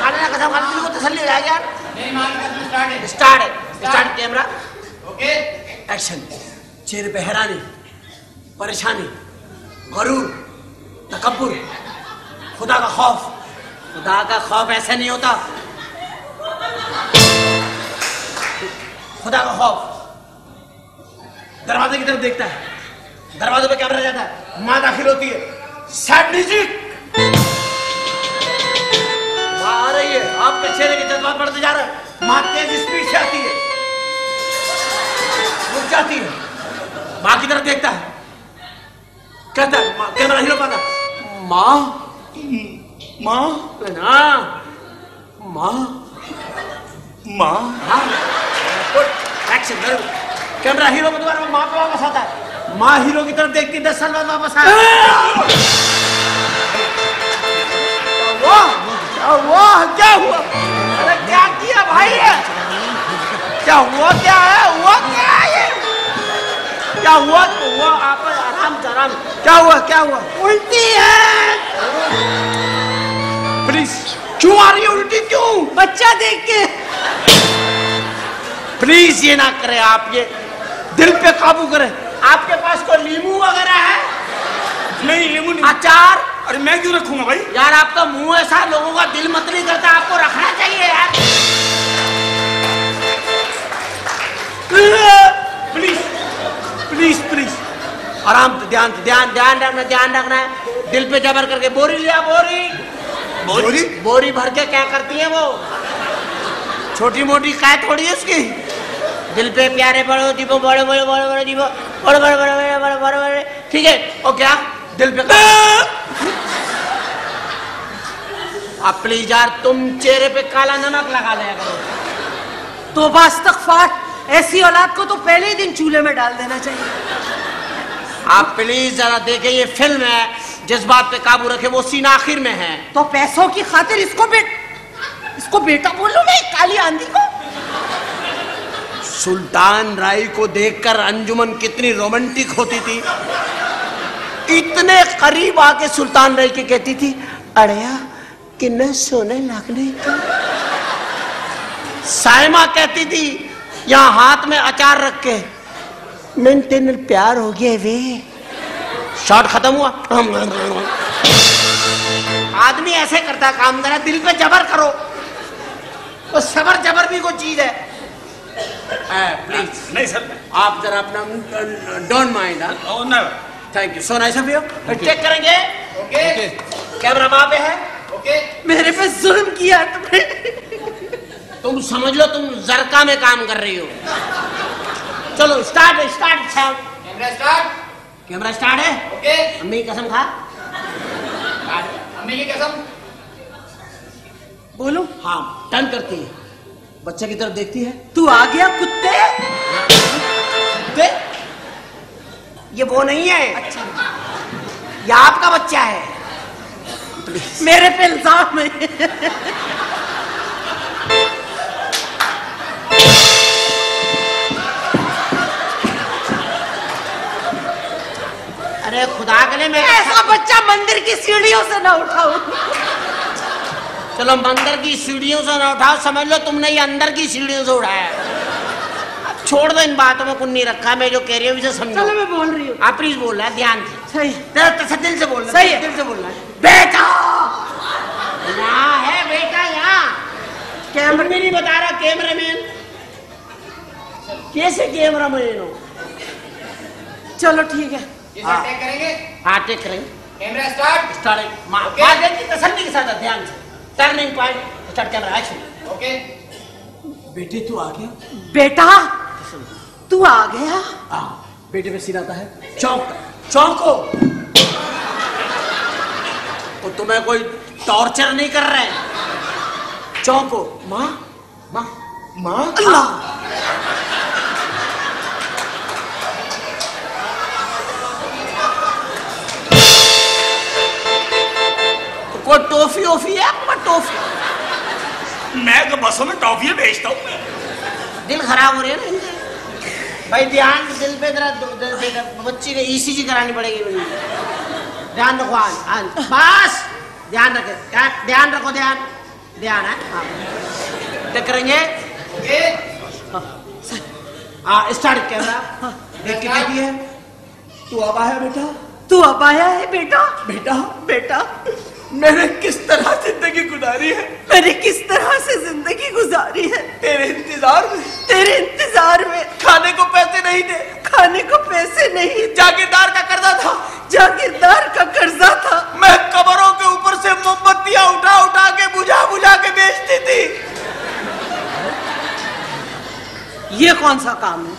खाने ना कसम खाने को तसल्ली हो जाएगी यार। मेरी माँ की कसम स्टार्ट है। स्टार्ट है। स्टार्ट कैमरा ओके एक्शन चेहरे पे हैरानी। परेशानी। गरूर तकब्बुर खुदा का खौफ। खुदा का खौफ ऐसे नहीं होता। खुदा का खौफ दरवाजे की तरफ़ देखता है। दरवाजे पे कैमरा जाता है? माँ दाखिल होती है। Sad music. आ रही है। आपके चेहरे के जज्बात बढ़ते जा रहे हैं। माँ तेज स्पीड से आती है। रुक जाती है। माँ की तरफ़ देखता है। कहता है माँ कैमरा हीरो पाता माँ माँ ना माँ माँ हाँ एक्शन करो कैमरा हीरो को दोबारा माँ पे वापस आता है माँ हीरो की तरफ़ देखती है दस साल बाद वापस आया वाह क्या हुआ क्या हुआ अरे क्या किया भाई ये क्या हुआ क्या है हुआ क्या है क्या हुआ हुआ आप से आराम क्या हुआ क्या हुआ? उल्टी है। प्लीज़ क्यों आ रही है उल्टी? क्यों? बच्चा देख के। प्लीज़ ये ना करें आप ये दिल पे काबू करें। आपके पास कोई लीमू वगैरह है? नहीं लीमू नहीं। अचार? अरे मैं क्यों रखूँगा भाई? यार आपका मुँह ऐसा लोगों का दिल मत नहीं करता आपको रखना चाहिए यार। प्लीज़ प्लीज़ प्लीज़ आराम से ध्यान ध्यान ध्यान रखना ध्यान रखना है। दिल पे जबर करके बोरी लिया बोरी। बोरी? बोरी? भर के क्या करती है वो? छोटी मोटी काय थोड़ी है उसकी। दिल पे प्यारे बड़े दीपो बड़े बड़े बड़े बड़े दीपो बड़े बड़े बड़े बड़े बड़े बड़े बड़े। ठीक है और क्या? दिल पे आप प्लीज़ यार तुम चेहरे पे काला नमक लगा लिया करो। तो इस्तगफार ऐसी औलाद को तो पहले ही दिन चूल्हे में डाल देना चाहिए। आप प्लीज़ जरा देखें ये फ़िल्म है जिस बात पे काबू रखे वो सीन आखिर में है। तो पैसों की खातिर इसको बेट इसको बेटा बोलो मैं काली आंधी को? सुल्तान राय को देखकर अंजुमन कितनी रोमांटिक होती थी। इतने करीब आके सुल्तान राय की कहती थी अड़या किन्ने सोने लगने का? साइमा कहती थी यहाँ हाथ में अचार रख के मैं तेन प्यार हो गया वे। शॉट खत्म हुआ। आदमी ऐसे करता है काम करा दिल पे जबर करो। तो सबर जबर भी कोई चीज़ है। प्लीज़ नहीं सर। आप जरा अपना don't mind thank you so nice of you check करेंगे। ओके कैमरा वहाँ पे है। ओके मेरे पे जुल्म किया तुमने। तुम समझ लो तुम जरका में काम कर रही हो। चलो start start camera start camera start है? ओके अम्मी की कसम खा. अम्मी की कसम. बोलो. हाँ. टर्न करती है. बच्चे की तरफ़ देखती है. तू आ गया कुत्ते. कुत्ते ये वो नहीं है. अच्छा. ये आपका बच्चा है. मेरे पे इल्ज़ाम है. अरे खुदा के लिए मैं ऐसा बच्चा मंदिर की सीढ़ियों से ना उठाओ चलो मंदिर की सीढ़ियों से ना उठाओ समझ लो तुमने ये अंदर की सीढ़ियों से उठाया। अब छोड़ दो इन बातों में कुछ नहीं रखा मैं जो कह रही हूँ समझो। चलो मैं बोल रही हूँ। आप प्लीज़ बोल रहा है ध्यान से। सही। दिल से बोलना सही है। दिल से बोलना बेटा! यहाँ है बेटा यहाँ। कैमरा में नहीं बता रहा कैमरा मैन कैसे कैमरा मैन हो? चलो ठीक है। हाँ। करेंगे? हाँ टेक करेंगे। कैमरा स्टार्ट स्टार्ट तसल्ली के साथ ध्यान से। Turning point start camera action okay बेटे तू आ गया बेटा तू आ गया। आ, बेटे में सीन आता है। चौंक चौंको। तो तुम्हें कोई टॉर्चर नहीं कर रहे हैं। चौंको। माँ माँ माँ। अल्लाह। तो टॉफी ओफी है आपके पास टॉफी। मैं तो बसों में टॉफियाँ भेजता हूँ। दिल खराब हो रही है ना इनके। भाई ध्यान दिल पे जरा दो- बच्ची को ईसीजी करानी पड़ेगी मेरी ध्यान रखो आज आज। बस! ध्यान रखे। ध्यान रखो ध्यान। ध्यान है? हाँ। करेंगे। हाँ। स्टार्ट कैमरा देख के बैठी है। तू अब आया बेटा? तू अब आया है बेटा? बेटा। बेटा। मैंने किस तरह ज़िंदगी गुजारी है? मैंने किस तरह से ज़िंदगी गुजारी है? तेरे इंतज़ार में। तेरे इंतज़ार में। खाने को पैसे नहीं थे खाने को पैसे नहीं। जागीरदार का कर्जा था। जागीरदार का कर्जा था। मैं कब्रों के ऊपर से मोमबत्तियाँ उठा उठा के बुझा बुझा के बेचती थी। ये कौन सा काम है?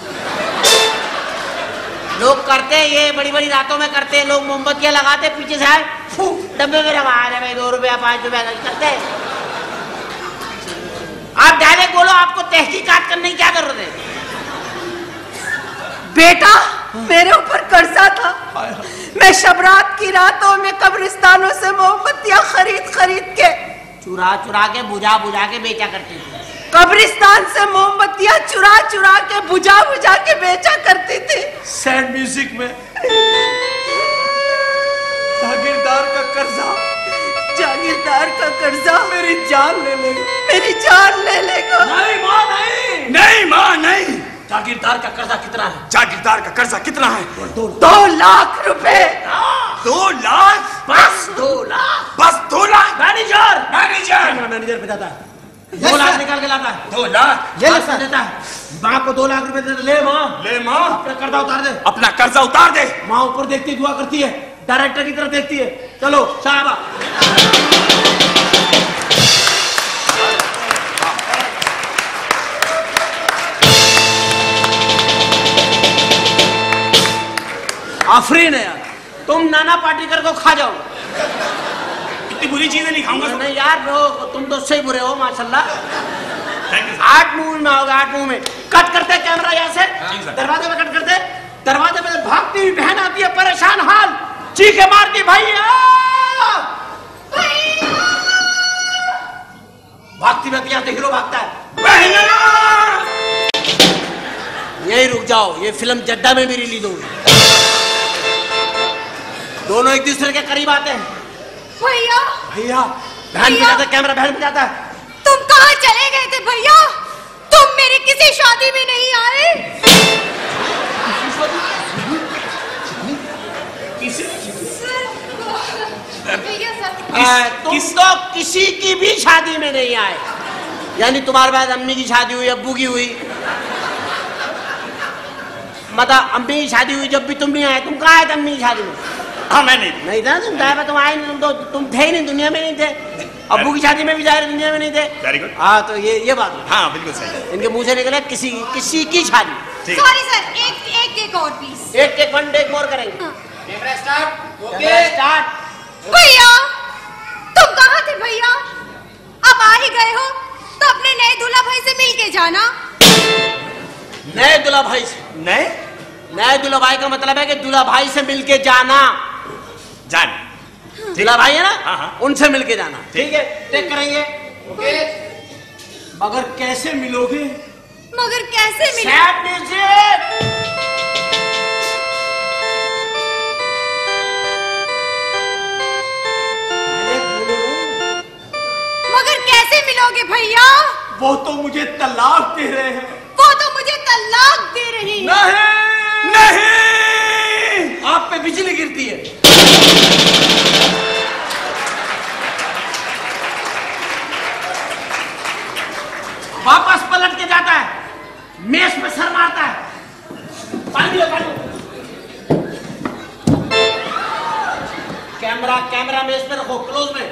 लोग करते हैं ये बड़ी बड़ी रातों में करते हैं लोग मोमबत्तियाँ लगाते पीछे से आए, फू, डब्बे में लगा रहे भाई दो रुपया पाँच रुपया करते हैं। आप डायरेक्ट बोलो आपको तहकीकात करने की क्या ज़रूरत है? बेटा मेरे ऊपर कर्जा था। मैं शबरात की रातों में कब्रिस्तानों से मोमबत्तियाँ खरीद खरीद के चुरा चुरा के बुझा बुझा के बेचा करती थे। कब्रिस्तान से मोमबत्तियाँ चुरा चुरा के बुझा बुझा के बेचा करती थी। सैड म्यूज़िक में जागीरदार का कर्जा। जागीरदार का कर्जा। मेरी जान ले लेगा मेरी जान ले लेगा। नहीं माँ नहीं। नहीं माँ नहीं। जागीरदार का कर्जा कितना है? जागीरदार का कर्जा कितना है? दो लाख। रुपए। दो लाख? बस दो लाख। बस दो लाख? मैनेजर। मैनेजर। मैनेजर पे जाता है। दो लाख निकाल के लाता है। दो लाख? ये ले देता है। माँ को दो लाख रुपए दे ले माँ। ले माँ। अपना कर्जा उतार दे। अपना कर्जा उतार दे। माँ ऊपर देखती है दुआ करती है। डायरेक्टर की तरफ़ देखती है। चलो साहबा आफरीन है यार। तुम नाना पाटेकर को खा जाओ। इतनी बुरी चीज़ें नहीं खाऊँगा नहीं यार तुम तो सही बुरे हो माशाल्लाह। आठ मूव में आओगे आठ मूव में। कट करते कैमरा यहाँ से। दरवाजे में कट करते दरवाजे में भागती हुई बहन आती है परेशान हाल। चीखे मारती भैया भागती भागती यहाँ से हीरो भागता है। यही रुक जाओ ये फ़िल्म जड्डा में भी रिलीज़ होगी। दोनों एक दूसरे के करीब आते हैं। भैया। भैया बहन पे जाता कैमरा बहन जाता है। तुम कहाँ चले गए थे भैया? तुम मेरी किसी शादी में नहीं आए। भैया सर आ, तो किसी की भी शादी में नहीं आए। यानी तुम्हारे बाद अम्मी की शादी हुई अब्बू की हुई। मतलब अम्मी की शादी हुई जब भी तुम नहीं आए तुम कहाँ आए थे अम्मी की शादी में? हाँ मैं नहीं नहीं था तुम था तुम आए नहीं तुम तो तुम थे ही नहीं दुनिया में नहीं थे। अब्बू की शादी में भी ज़ाहिर दुनिया में नहीं थे। वेरी गुड हाँ तो ये ये बात हाँ बिल्कुल सही। इनके मुँह से निकले किसी किसी की शादी। सॉरी सर एक एक टेक और प्लीज़ एक टेक वन टेक मोर करेंगे। कैमरा स्टार्ट कैमरा स्टार्ट भैया तुम कहाँ थे भैया? अब आ ही गए हो तो अपने नए दूल्हा भाई से मिल के जाना। नए दूल्हा भाई से। नए? नए दूल्हा भाई का मतलब है कि दूल्हा भाई से मिल के जाना। जान। दूल्हा भाई है ना? हाँ, हाँ। उनसे मिलके जाना। ठीक। है? टेक करेंगे। ओके। मगर कैसे मिलोगे? मगर कैसे मिले सैड म्यूज़िक मगर कैसे मिलोगे भैया? वो तो मुझे तलाक दे रहे हैं। वो तो मुझे तलाक दे रही है। नहीं! नहीं! आप पे बिजली गिरती है। वापस पलट के जाता है। मेज पे सर मारता है। पानी पानी कैमरा कैमरा मेज पे रखो, क्लोज में।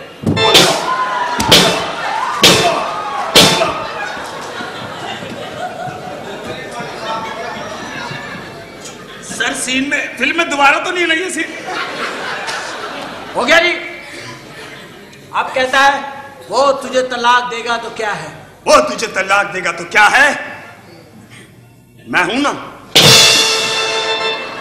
सर सीन में फ़िल्म में दोबारा तो नहीं लगी सीन हो गया जी। अब कहता है वो तुझे तलाक देगा तो क्या है? वो तुझे तलाक देगा तो क्या है? मैं हूँ ना।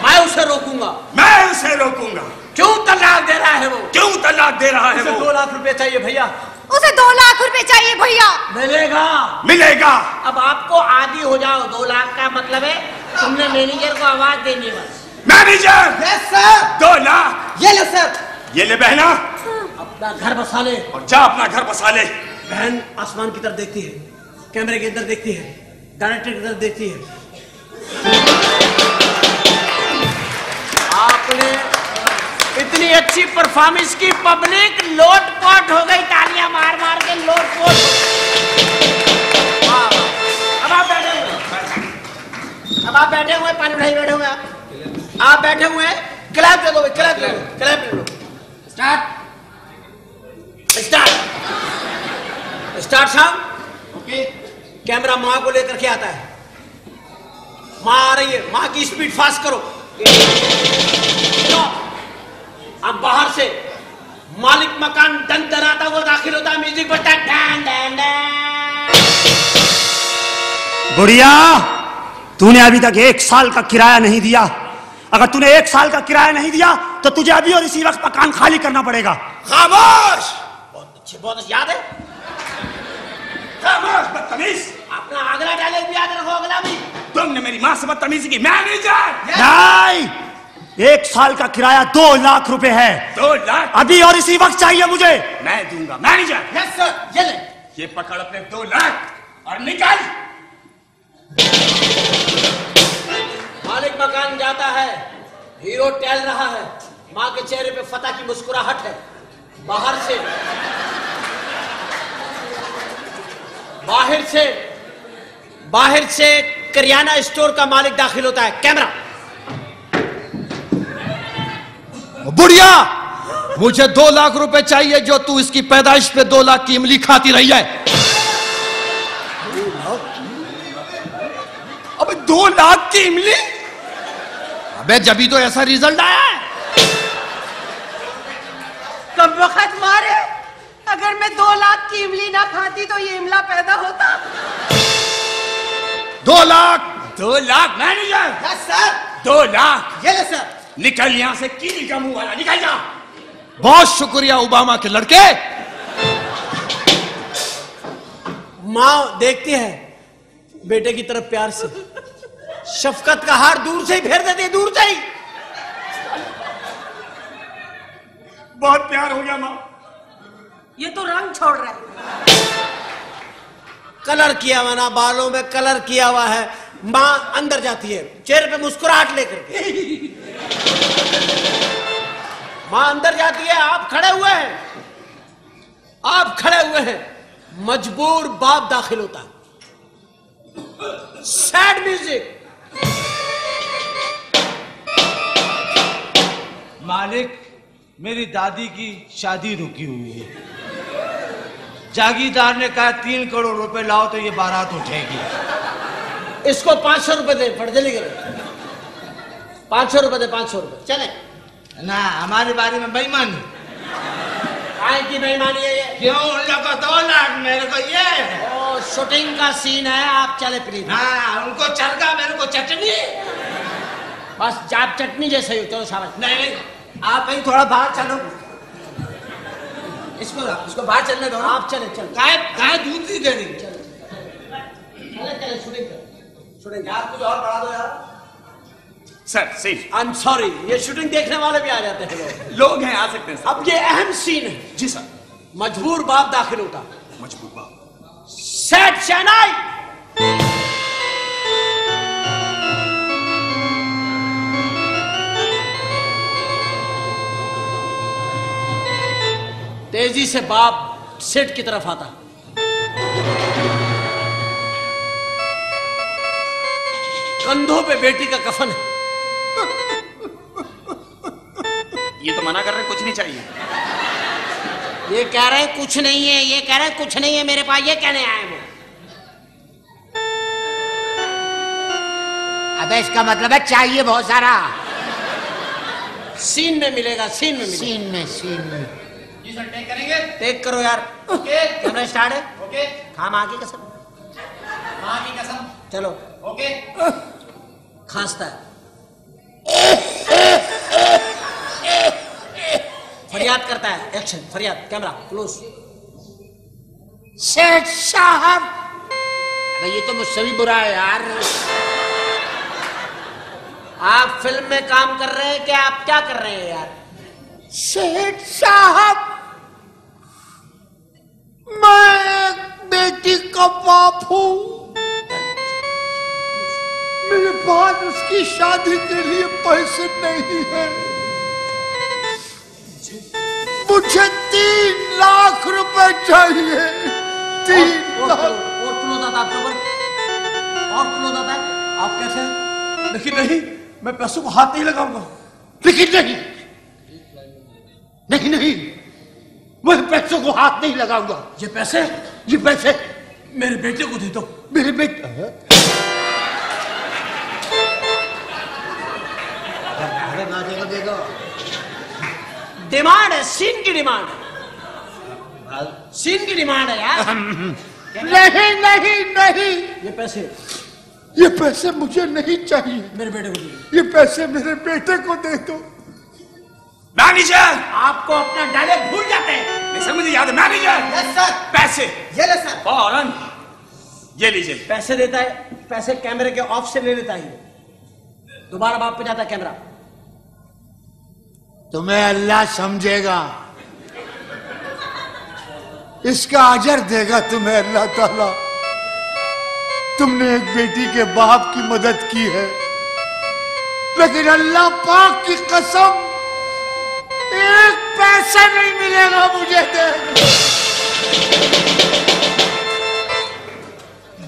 मैं उसे रोकूँगा। मैं उसे रोकूँगा। क्यों तलाक दे रहा है वो? क्यों तलाक दे रहा है उसे वो? दो लाख रुपए चाहिए भैया। उसे दो लाख रुपए चाहिए भैया। मिलेगा। मिलेगा। अब आपको आदि हो जाओ। दो लाख का मतलब है तुमने मैनेजर को आवाज़ देनी है मैनेजर! यस सर दो लाख। ये ले सर ये ले बहना। अपना घर बसा ले। और जा अपना घर बसा ले। बहन आसमान की तरफ़ देखती है कैमरे के अंदर देखती है डायरेक्टर की तरफ़ देखती है। आपने इतनी अच्छी परफॉर्मेंस की पब्लिक लोटपोट हो गई तालियाँ मार मार के लोटपोट वाह, वाह। अब आप बैठे अब आप बैठे हुए पानी उठाई बैठे हुए आप। आप बैठे हुए क्लैप दे दो क्लैप दे दो क्लैप दे दो। Start start start sound okay camera माँ को लेकर के आता है। माँ आ रही है। माँ की स्पीड फास्ट करो. अब बाहर से मालिक मकान डन डराता हुआ दाखिल होता है। म्यूज़िक बजता है। डैन डैन डैन बुढ़िया तूने अभी तक एक साल का किराया नहीं दिया। अगर तूने एक साल का किराया नहीं दिया तो तुझे अभी और इसी वक्त मकान खाली करना पड़ेगा। खामोश! अच्छी बहुत अच्छी याद है। खामोश बदतमीज! अपना अगला डायलॉग भी याद रखो अगला भी। तुमने मेरी माँ से बदतमीजी की। मैनेजर नहीं एक साल का किराया दो लाख रुपए है। दो लाख? अभी और इसी वक्त चाहिए मुझे। मैं दूँगा। मैनेजर यस सर ये ले। ये पकड़ अपने दो लाख और निकल! मालिक मकान जाता है, हीरो टहल रहा है, माँ के चेहरे पे फतह की मुस्कुराहट है। बाहर से बाहर से बाहर से करियाना स्टोर का मालिक दाखिल होता है। कैमरा। बुढ़िया, मुझे दो लाख रुपए चाहिए जो तू इसकी पैदाइश पे दो लाख की इमली खाती रही है। अब दो लाख की इमली? अबे जभी तो ऐसा रिज़ल्ट आया है। कब वक्त मारे? अगर मैं दो लाख की इमली ना खाती तो ये इमला पैदा होता। दो लाख। दो लाख? Manager yes sir. दो लाख? ये ले सर। निकल यहाँ से कील का मुँह वाला निकल जा। बहुत शुक्रिया ओबामा के लड़के। माँ देखती है। बेटे की तरफ़ प्यार से। शफकत का हार दूर से ही फेर देती है दूर से ही। बहुत प्यार हो गया माँ। ये तो रंग छोड़ रहा है। कलर किया हुआ ना बालों में कलर किया हुआ है। माँ अंदर जाती है चेहरे पे मुस्कुराहट लेकर के। माँ अंदर जाती है आप खड़े हुए हैं। आप खड़े हुए हैं। मजबूर बाप दाखिल होता है। सैड म्यूज़िक मालिक मेरी दादी की शादी रुकी हुई है। जागीरदार ने कहा तीन करोड़ रुपए लाओ तो ये बारात उठेगी। इसको पाँच सौ रुपए दे पढ़ जल्दी करो। पाँच सौ रुपए दे पाँच सौ रुपए। चले। ना हमारे बारे में बेईमानी। काय की बेईमानी है ये? क्यों? उन लोग को दो लाख मेरे को ये ओ शूटिंग का सीन है आप चले प्लीज़ हाँ उनको चरका मेरे को चटनी। बस जाप चटनी जैसे ही हो चलो शाबाश नहीं नहीं आप कहीं थोड़ा बाहर चलो। इसको इसको बाहर चलने दो। आप चले चलो। गाय गाय दूध नहीं दे रही चले चले शूटिंग कर शूटिंग यार कुछ और बढ़ा दो यार। Sir see I am sorry ये शूटिंग देखने वाले भी आ जाते हैं लोग। लोग हैं आ सकते हैं सर अब ये अहम सीन है। जी सर मजबूर बाप दाखिल होता। मजबूर बाप। सेट शहनाई! तेज़ी से बाप सेट की तरफ़ आता। कंधों पे बेटी का कफन है। ये तो मना कर रहे कुछ नहीं चाहिए। ये कह रहे हैं कुछ नहीं है ये कह रहे हैं कुछ नहीं है मेरे पास ये कहने आए वो। अबे इसका मतलब है चाहिए बहुत सारा। सीन में मिलेगा सीन में मिलेगा। सीन में सीन में। जी सर टेक करेंगे? टेक करो यार। ओके कैमरा स्टार्ट है? ओके खा माँ की कसम। माँ की कसम। चलो। ओके खांसता है। फरियाद करता है। एक्शन फरियाद कैमरा क्लोज सेठ साहब। अबे ये तो मुझसे भी बुरा है यार। आप फ़िल्म में काम कर रहे हैं क्या आप क्या कर रहे हैं यार? सेठ साहब मैं एक बेटी का बाप हूँ। मेरे पास उसकी शादी के लिए पैसे नहीं है। मुझे तीन लाख रुपए चाहिए। तीन लाख। और क्लोज आता आपके और आता है? आप कैसे लेकिन नहीं मैं पैसों को हाथ नहीं लगाऊँगा। लेकिन नहीं। नहीं नहीं। मैं पैसों को हाथ नहीं लगाऊँगा। ये पैसे? ये पैसे। मेरे बेटे को दे दो। मेरे बेटे अरे ना देगा देगा डिमांड है सीन की डिमांड है। सीन की डिमांड है यार। नहीं नहीं नहीं। ये पैसे। ये पैसे मुझे नहीं चाहिए। मेरे बेटे को ये पैसे मेरे बेटे को दे दो। मैनेजर आपको अपना डायलॉग भूल जाते हैं। नहीं सर मुझे याद है मैनेजर यस सर पैसे। ये ले सर फ़ौरन। ये लीजिए। पैसे देता है पैसे कैमरे के ऑफ़ से ले लेता है। दोबारा बाप पे जाता है कैमरा। तुम्हें अल्लाह समझेगा। इसका अजर देगा तुम्हें अल्लाह ताला। तुमने एक बेटी के बाप की मदद की है। लेकिन अल्लाह पाक की कसम एक पैसा नहीं मिलेगा मुझे देगा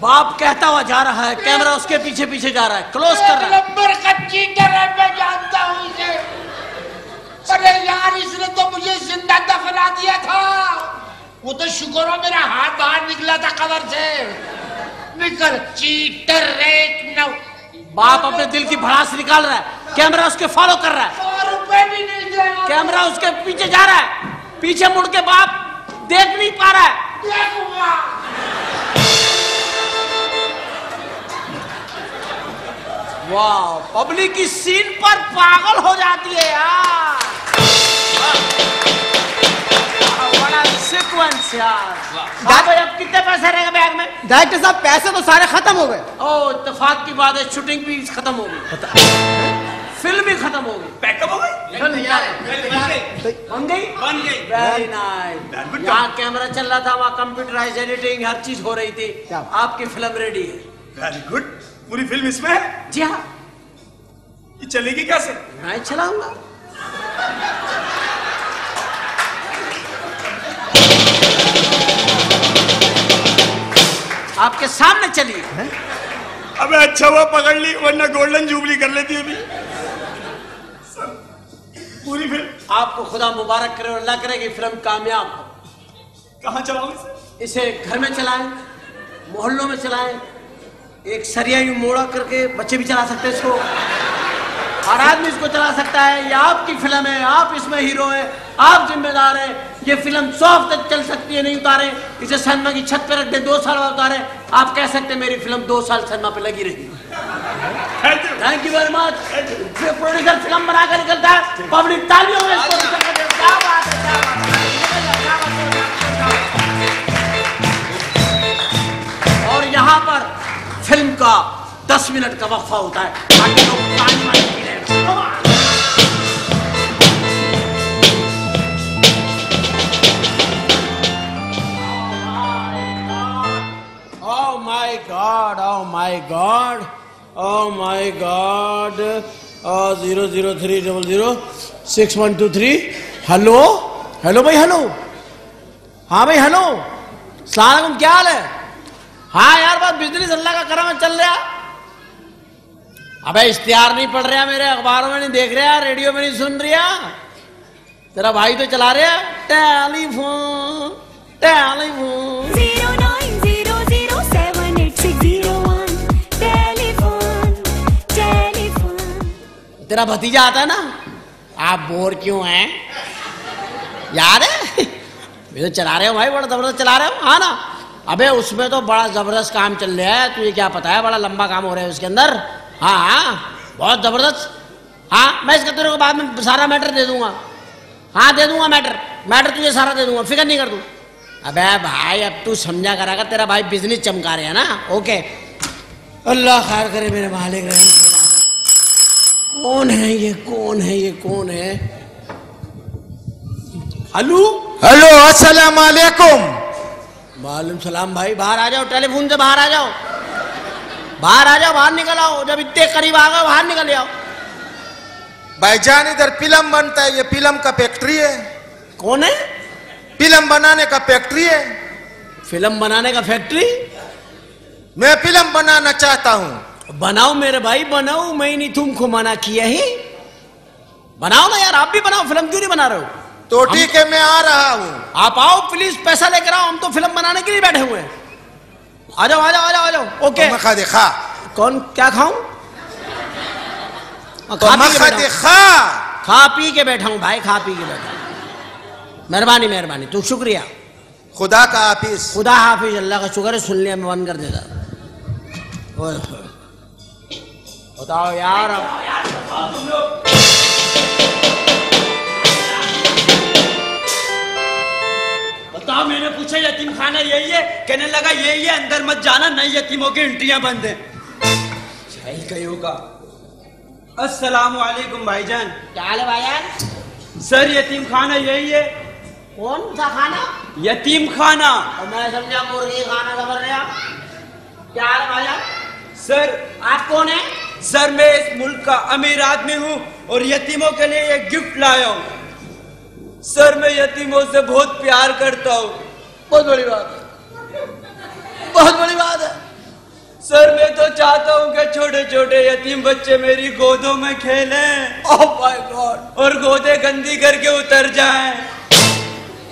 बाप कहता हुआ जा रहा है कैमरा उसके पीछे पीछे जा रहा है क्लोज कर रहा है। नंबर का चीटर है मैं जानता हूँ इसे अरे यार इसने तो मुझे ज़िंदा दफना दिया था। वो तो शुक्र हो मेरा हाथ बाहर निकला था कवर से। निकल चीटर नौ बाप अपने दिल की भड़ास निकाल रहा है। कैमरा उसके फॉलो कर रहा है। रुपए भी नहीं कैमरा उसके पीछे जा रहा है। पीछे मुड़ के बाप देख नहीं पा रहा है। देखूँगा। वाह पब्लिक की सीन पर पागल हो जाती है यार। सीक्वेंस यार। भाई अब कितने पैसे रहेंगे बैग में? डायरेक्टर साहब पैसे तो सारे खत्म हो गए। ओ इत्तेफाक की बात है शूटिंग भी खत्म हो गई। फ़िल्म भी खत्म हो गई। पैकअप हो गई? है बन गई? बन गई। वेरी नाइस यहाँ कैमरा चल रहा था वहाँ कंप्यूटराइज एडिटिंग हर चीज़ हो रही थी। आपकी फ़िल्म रेडी है। वेरी गुड पूरी फ़िल्म इसमें है? जी हाँ। ये चलेगी कैसे? मैं चलाऊँगा। आपके सामने चलिए। अबे अच्छा हुआ पकड़ ली वरना गोल्डन जुबली कर लेती अभी पूरी फ़िल्म आपको खुदा मुबारक करे और अल्लाह करे कि फ़िल्म कामयाब हो। कहाँ चलाओ इसे? इसे घर में चलाएँ मोहल्लों में चलाएँ एक सरिया यूँ मोड़ा करके बच्चे भी चला सकते हैं इसको। हर आदमी इसको चला सकता है ये आपकी फ़िल्म है आप इसमें हीरो हैं आप जिम्मेदार हैं। ये फ़िल्म सौ तक चल सकती है नहीं उतारे। इसे सिनेमा की छत पे रख दे दो साल बाद उतारे। आप कह सकते हैं मेरी फ़िल्म दो साल सिनेमा पे लगी रही। Thank you very much producer film बनाकर निकलता है। पब्लिक तालियों में और यहाँ पर फ़िल्म का दस मिनट का वक्फा होता है। ताकि लोग ताली Oh my God! Oh my God! Oh zero zero, three, double zero, six, one, two, three. Hello hello भाई हेलो हाँ भाई हेलो सलाम क्या हाल है हाँ यार, बस बिज़नेस अल्लाह का करम चल रहा अबे, इश्तिहार नहीं पढ़ रहा मेरे, अखबारों में नहीं देख रहा, रेडियो में नहीं सुन रहा तेरा भाई तो चला रहे टेलीफोन टेलीफोन तेरा भतीजा आता है ना, आप बोर क्यों हैं? याद है? ये तो चला रहे हो भाई, बड़ा ज़बरदस्त चला रहे हो हाँ ना। अबे, उसमें तो बड़ा ज़बरदस्त काम चल रहा है तुझे क्या पता है, बड़ा लंबा काम हो रहा है उसके अंदर? हाँ हाँ बहुत ज़बरदस्त। हाँ मैं इसका तेरे को बाद में सारा मैटर दे दूँगा। हाँ दे दूँगा मैटर मैटर तुझे सारा दे दूँगा, फ़िक्र नहीं कर तू। अबे भाई, अब तू समझा करागा तेरा भाई बिज़नेस चमका रहे हैं ना ओके अल्लाह खैर करे मेरे मालिक दे। कौन है ये? कौन है ये? कौन है? हेलो? हेलो अस्सलाम वालेकुम मालूम सलाम भाई बाहर आ जाओ टेलीफोन से बाहर आ जाओ। बाहर आ जाओ बाहर निकल आओ जब इतने करीब आ गए बाहर निकल आओ। भाईजान इधर फ़िल्म बनता है ये फ़िल्म का फैक्ट्री है। कौन है? फ़िल्म बनाने का फैक्ट्री है। फ़िल्म बनाने का फैक्ट्री? मैं फ़िल्म बनाना चाहता हूँ। बनाओ मेरे भाई बनाओ मैं नहीं तुमको मना किया ही। बनाओ ना यार आप भी बनाओ फ़िल्म क्यों नहीं बना रहे हो? तो ठीक है मैं आ रहा हूँ। आप आओ प्लीज़ पैसा लेकर आओ हम तो फ़िल्म बनाने के लिए बैठे हुए हैं। आ जाओ आ जाओ आ जाओ आ जाओ। ओके तो मखा देखा। कौन क्या खाऊं? हाँ, तो खा पी मखा बैठा देखा। खा पी के बैठा हूँ भाई खा पी के बैठा मेहरबानी मेहरबानी। तू शुक्रिया। खुदा का हाफिज। खुदा हाफिज अल्लाह का शुक्र है सुन लिया मैं बंद कर देता। बताओ यार। अब बताओ मैंने पूछा यतीम खाना यही है? कहने लगा यही है अंदर मत जाना नई यतीमों की एंट्रियाँ बंद है। सही कही होगा। अस्सलाम वालेकुम भाईजान। क्या हाल है भाईजान? सर यतीम खाना यही है। कौन सा खाना? यतीम खाना। और मैं समझा मुर्गी खाना समझ रहे क्या हाल है भाईजान? सर। आप कौन है? सर मैं इस मुल्क का अमीर आदमी हूँ और यतीमों के लिए एक गिफ्ट लाया हूँ। सर मैं यतीमों से बहुत प्यार करता हूँ। बहुत बड़ी बात है। बहुत बड़ी बात है। सर मैं तो चाहता हूँ कि छोटे छोटे यतीम बच्चे मेरी गोदों में खेलें ओह माय गॉड और गोदे गंदी करके उतर जाएँ।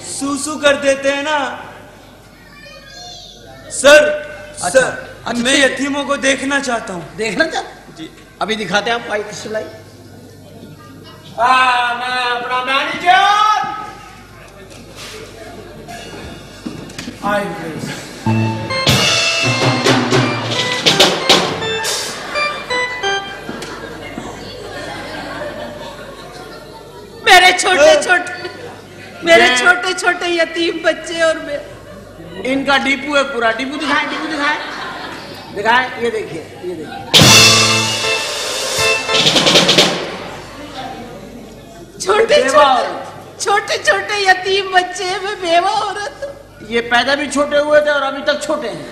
सूसू कर देते हैं ना। सर अच्छा, सर अच्छा, मैं यतीमों को देखना चाहता हूँ। देखना चाहते अभी दिखाते हैं आप भाई किस लाई हाँ मैं अपना मैनेजर। आई प्लीज़ मेरे छोटे छोटे मेरे छोटे छोटे यतीम बच्चे और मैं। इनका डीपू है पूरा। डीपू दिखाए डीपू दिखाए। दिखाए ये देखिए ये देखिए। छोटे छोटे छोटे यतीम बच्चे मैं बेवा औरत हूँ। ये पैदा भी छोटे हुए थे और अभी तक छोटे हैं।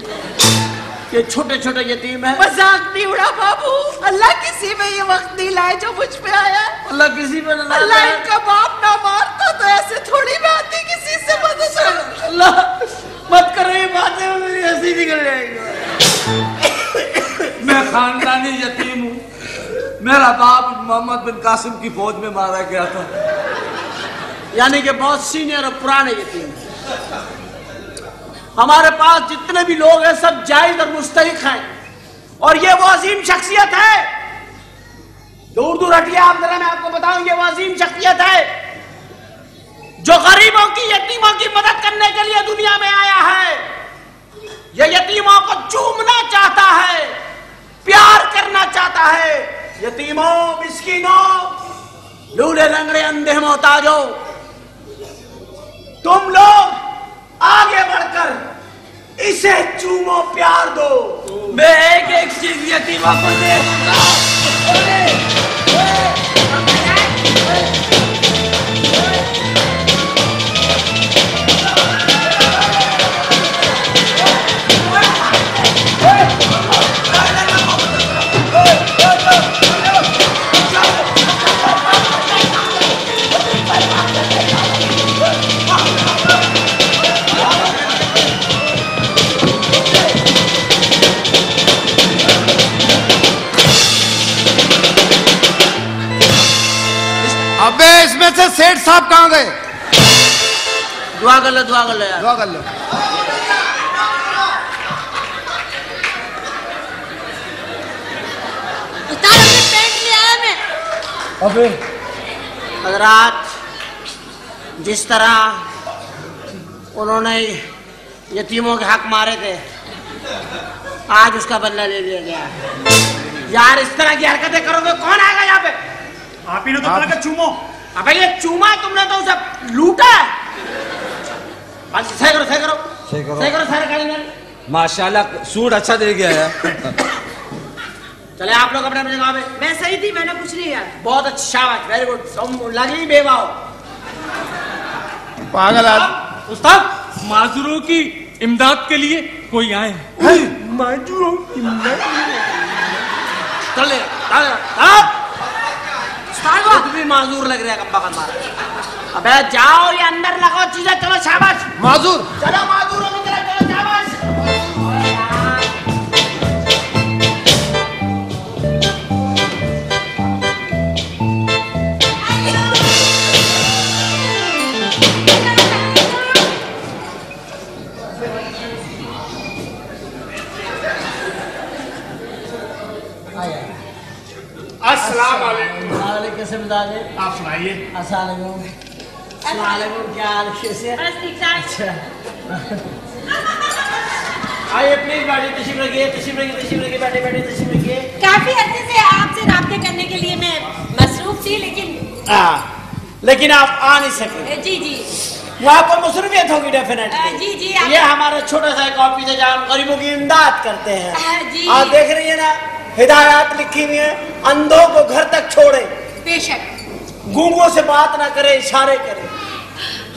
ये छोटे छोटे यतीम है। मज़ाक नहीं उड़ा बाबू। अल्लाह किसी में ये वक्त नहीं लाए जो मुझ पे आया। अल्लाह किसी न अल्लाह इनका बाप ना मारता तो ऐसे थोड़ी मैं आती किसी से मदद अल्लाह मत करो ये बातें मेरी हँसी निकल जाएगी। मैं खानदानी यतीम हूँ। मेरा बाप मोहम्मद बिन कासिम की फौज में मारा गया था। यानी कि बहुत सीनियर और पुराने यतीम। हमारे पास जितने भी लोग हैं, सब जायज़ और मुस्तहिक हैं। और ये वो अजीम शख्सियत है। दूर दूर हटिए आप, जरा मैं आपको बताऊँ, ये वो अजीम शख्सियत है, जो गरीबों की, यतीमों की मदद करने के लिए दुनिया में आया है। ये यतीमों को चूमना चाहता है, प्यार करना चाहता है। यतीमों मिस्किनों, लूले लंगड़े अंधे मोहताजों। तुम लोग आगे बढ़कर इसे चूमो, प्यार दो। मैं एक एक चीज़ यतीमों को दे दूँगा साहब कहाँ गए? दुआ कर लो दुआ कर लो यार। दुआ कर लो। अबे। हजरात जिस तरह उन्होंने यतीमों के हक मारे थे आज उसका बदला ले लिया गया यार इस तरह की हरकतें करोगे कौन आएगा यहाँ पे? आप ही ने तो चूमो। अबे ये चूमा तुमने तो उसे लूटा है। बस सही करो सही करो। सही करो। सही करो सारे कारीगर माशाल्लाह सूट अच्छा दे गया है चले आप लोग अपने अपने जगह पे मैं सही थी मैंने कुछ नहीं यार। बहुत अच्छा शाबाश वेरी गुड तुम लगी बेवा पागल आज उस्ताद माजूरों की इमदाद के लिए कोई आए? माजूरों की चल ले चल चल खुद भी माजूर लग रहा है कब्बा कर मारा अबे जाओ ये अंदर लगाओ चीज़ें चलो शाबाश। माजूर। चलो माजूरों चलो शाबाश। अस्सलाम वालेकुम आप सुनाइए। अस्सलाम वालेकुम क्या कैसे बस ठीक ठाक। अच्छा। आइए प्लीज़ तशरीफ़ रखिए तशरीफ़ रखिए तशरीफ़ रखिए बैठे बैठे तशरीफ़ रखिए। काफ़ी अर्से से आपसे राब्ते करने के लिए मैं मसरूफ थी लेकिन हाँ लेकिन आप आ नहीं सके। जी जी। वहाँ पर मसरूफियत होगी डेफिनेटली जी जी ये हमारा छोटा सा एक ऑफ़िस है जहाँ हम गरीबों की इमदाद करते हैं। आप देख रही है ना हिदायत लिखी हुई है अंधों को घर तक छोड़े। बेशक। गूंगों से बात ना करे इशारे करे।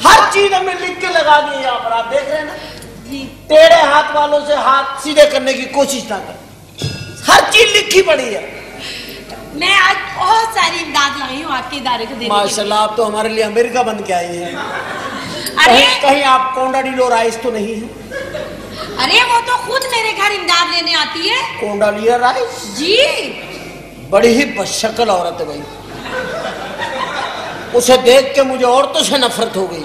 हर चीज़ हमने लिख के लगा दी यहाँ पर आप देख रहे हैं ना? टेढ़े हाथ वालों से हाथ सीधे करने की कोशिश ना कर। हर चीज़ लिखी पड़ी है। मैं आज बहुत सारी इमदाद लाई हूँ आपके इदारे को देने माशाल्लाह आप तो हमारे लिए अमेरिका बन के आई है। अरे कहीं कहीं आप कोंडा डीलो राइस तो नहीं है? अरे वो तो खुद मेरे घर इमदाद लेने आती है। कोंडा लिया राइस? जी। बड़ी ही बशक्ल औरत है भाई। उसे देख के मुझे औरतों से नफरत हो गई।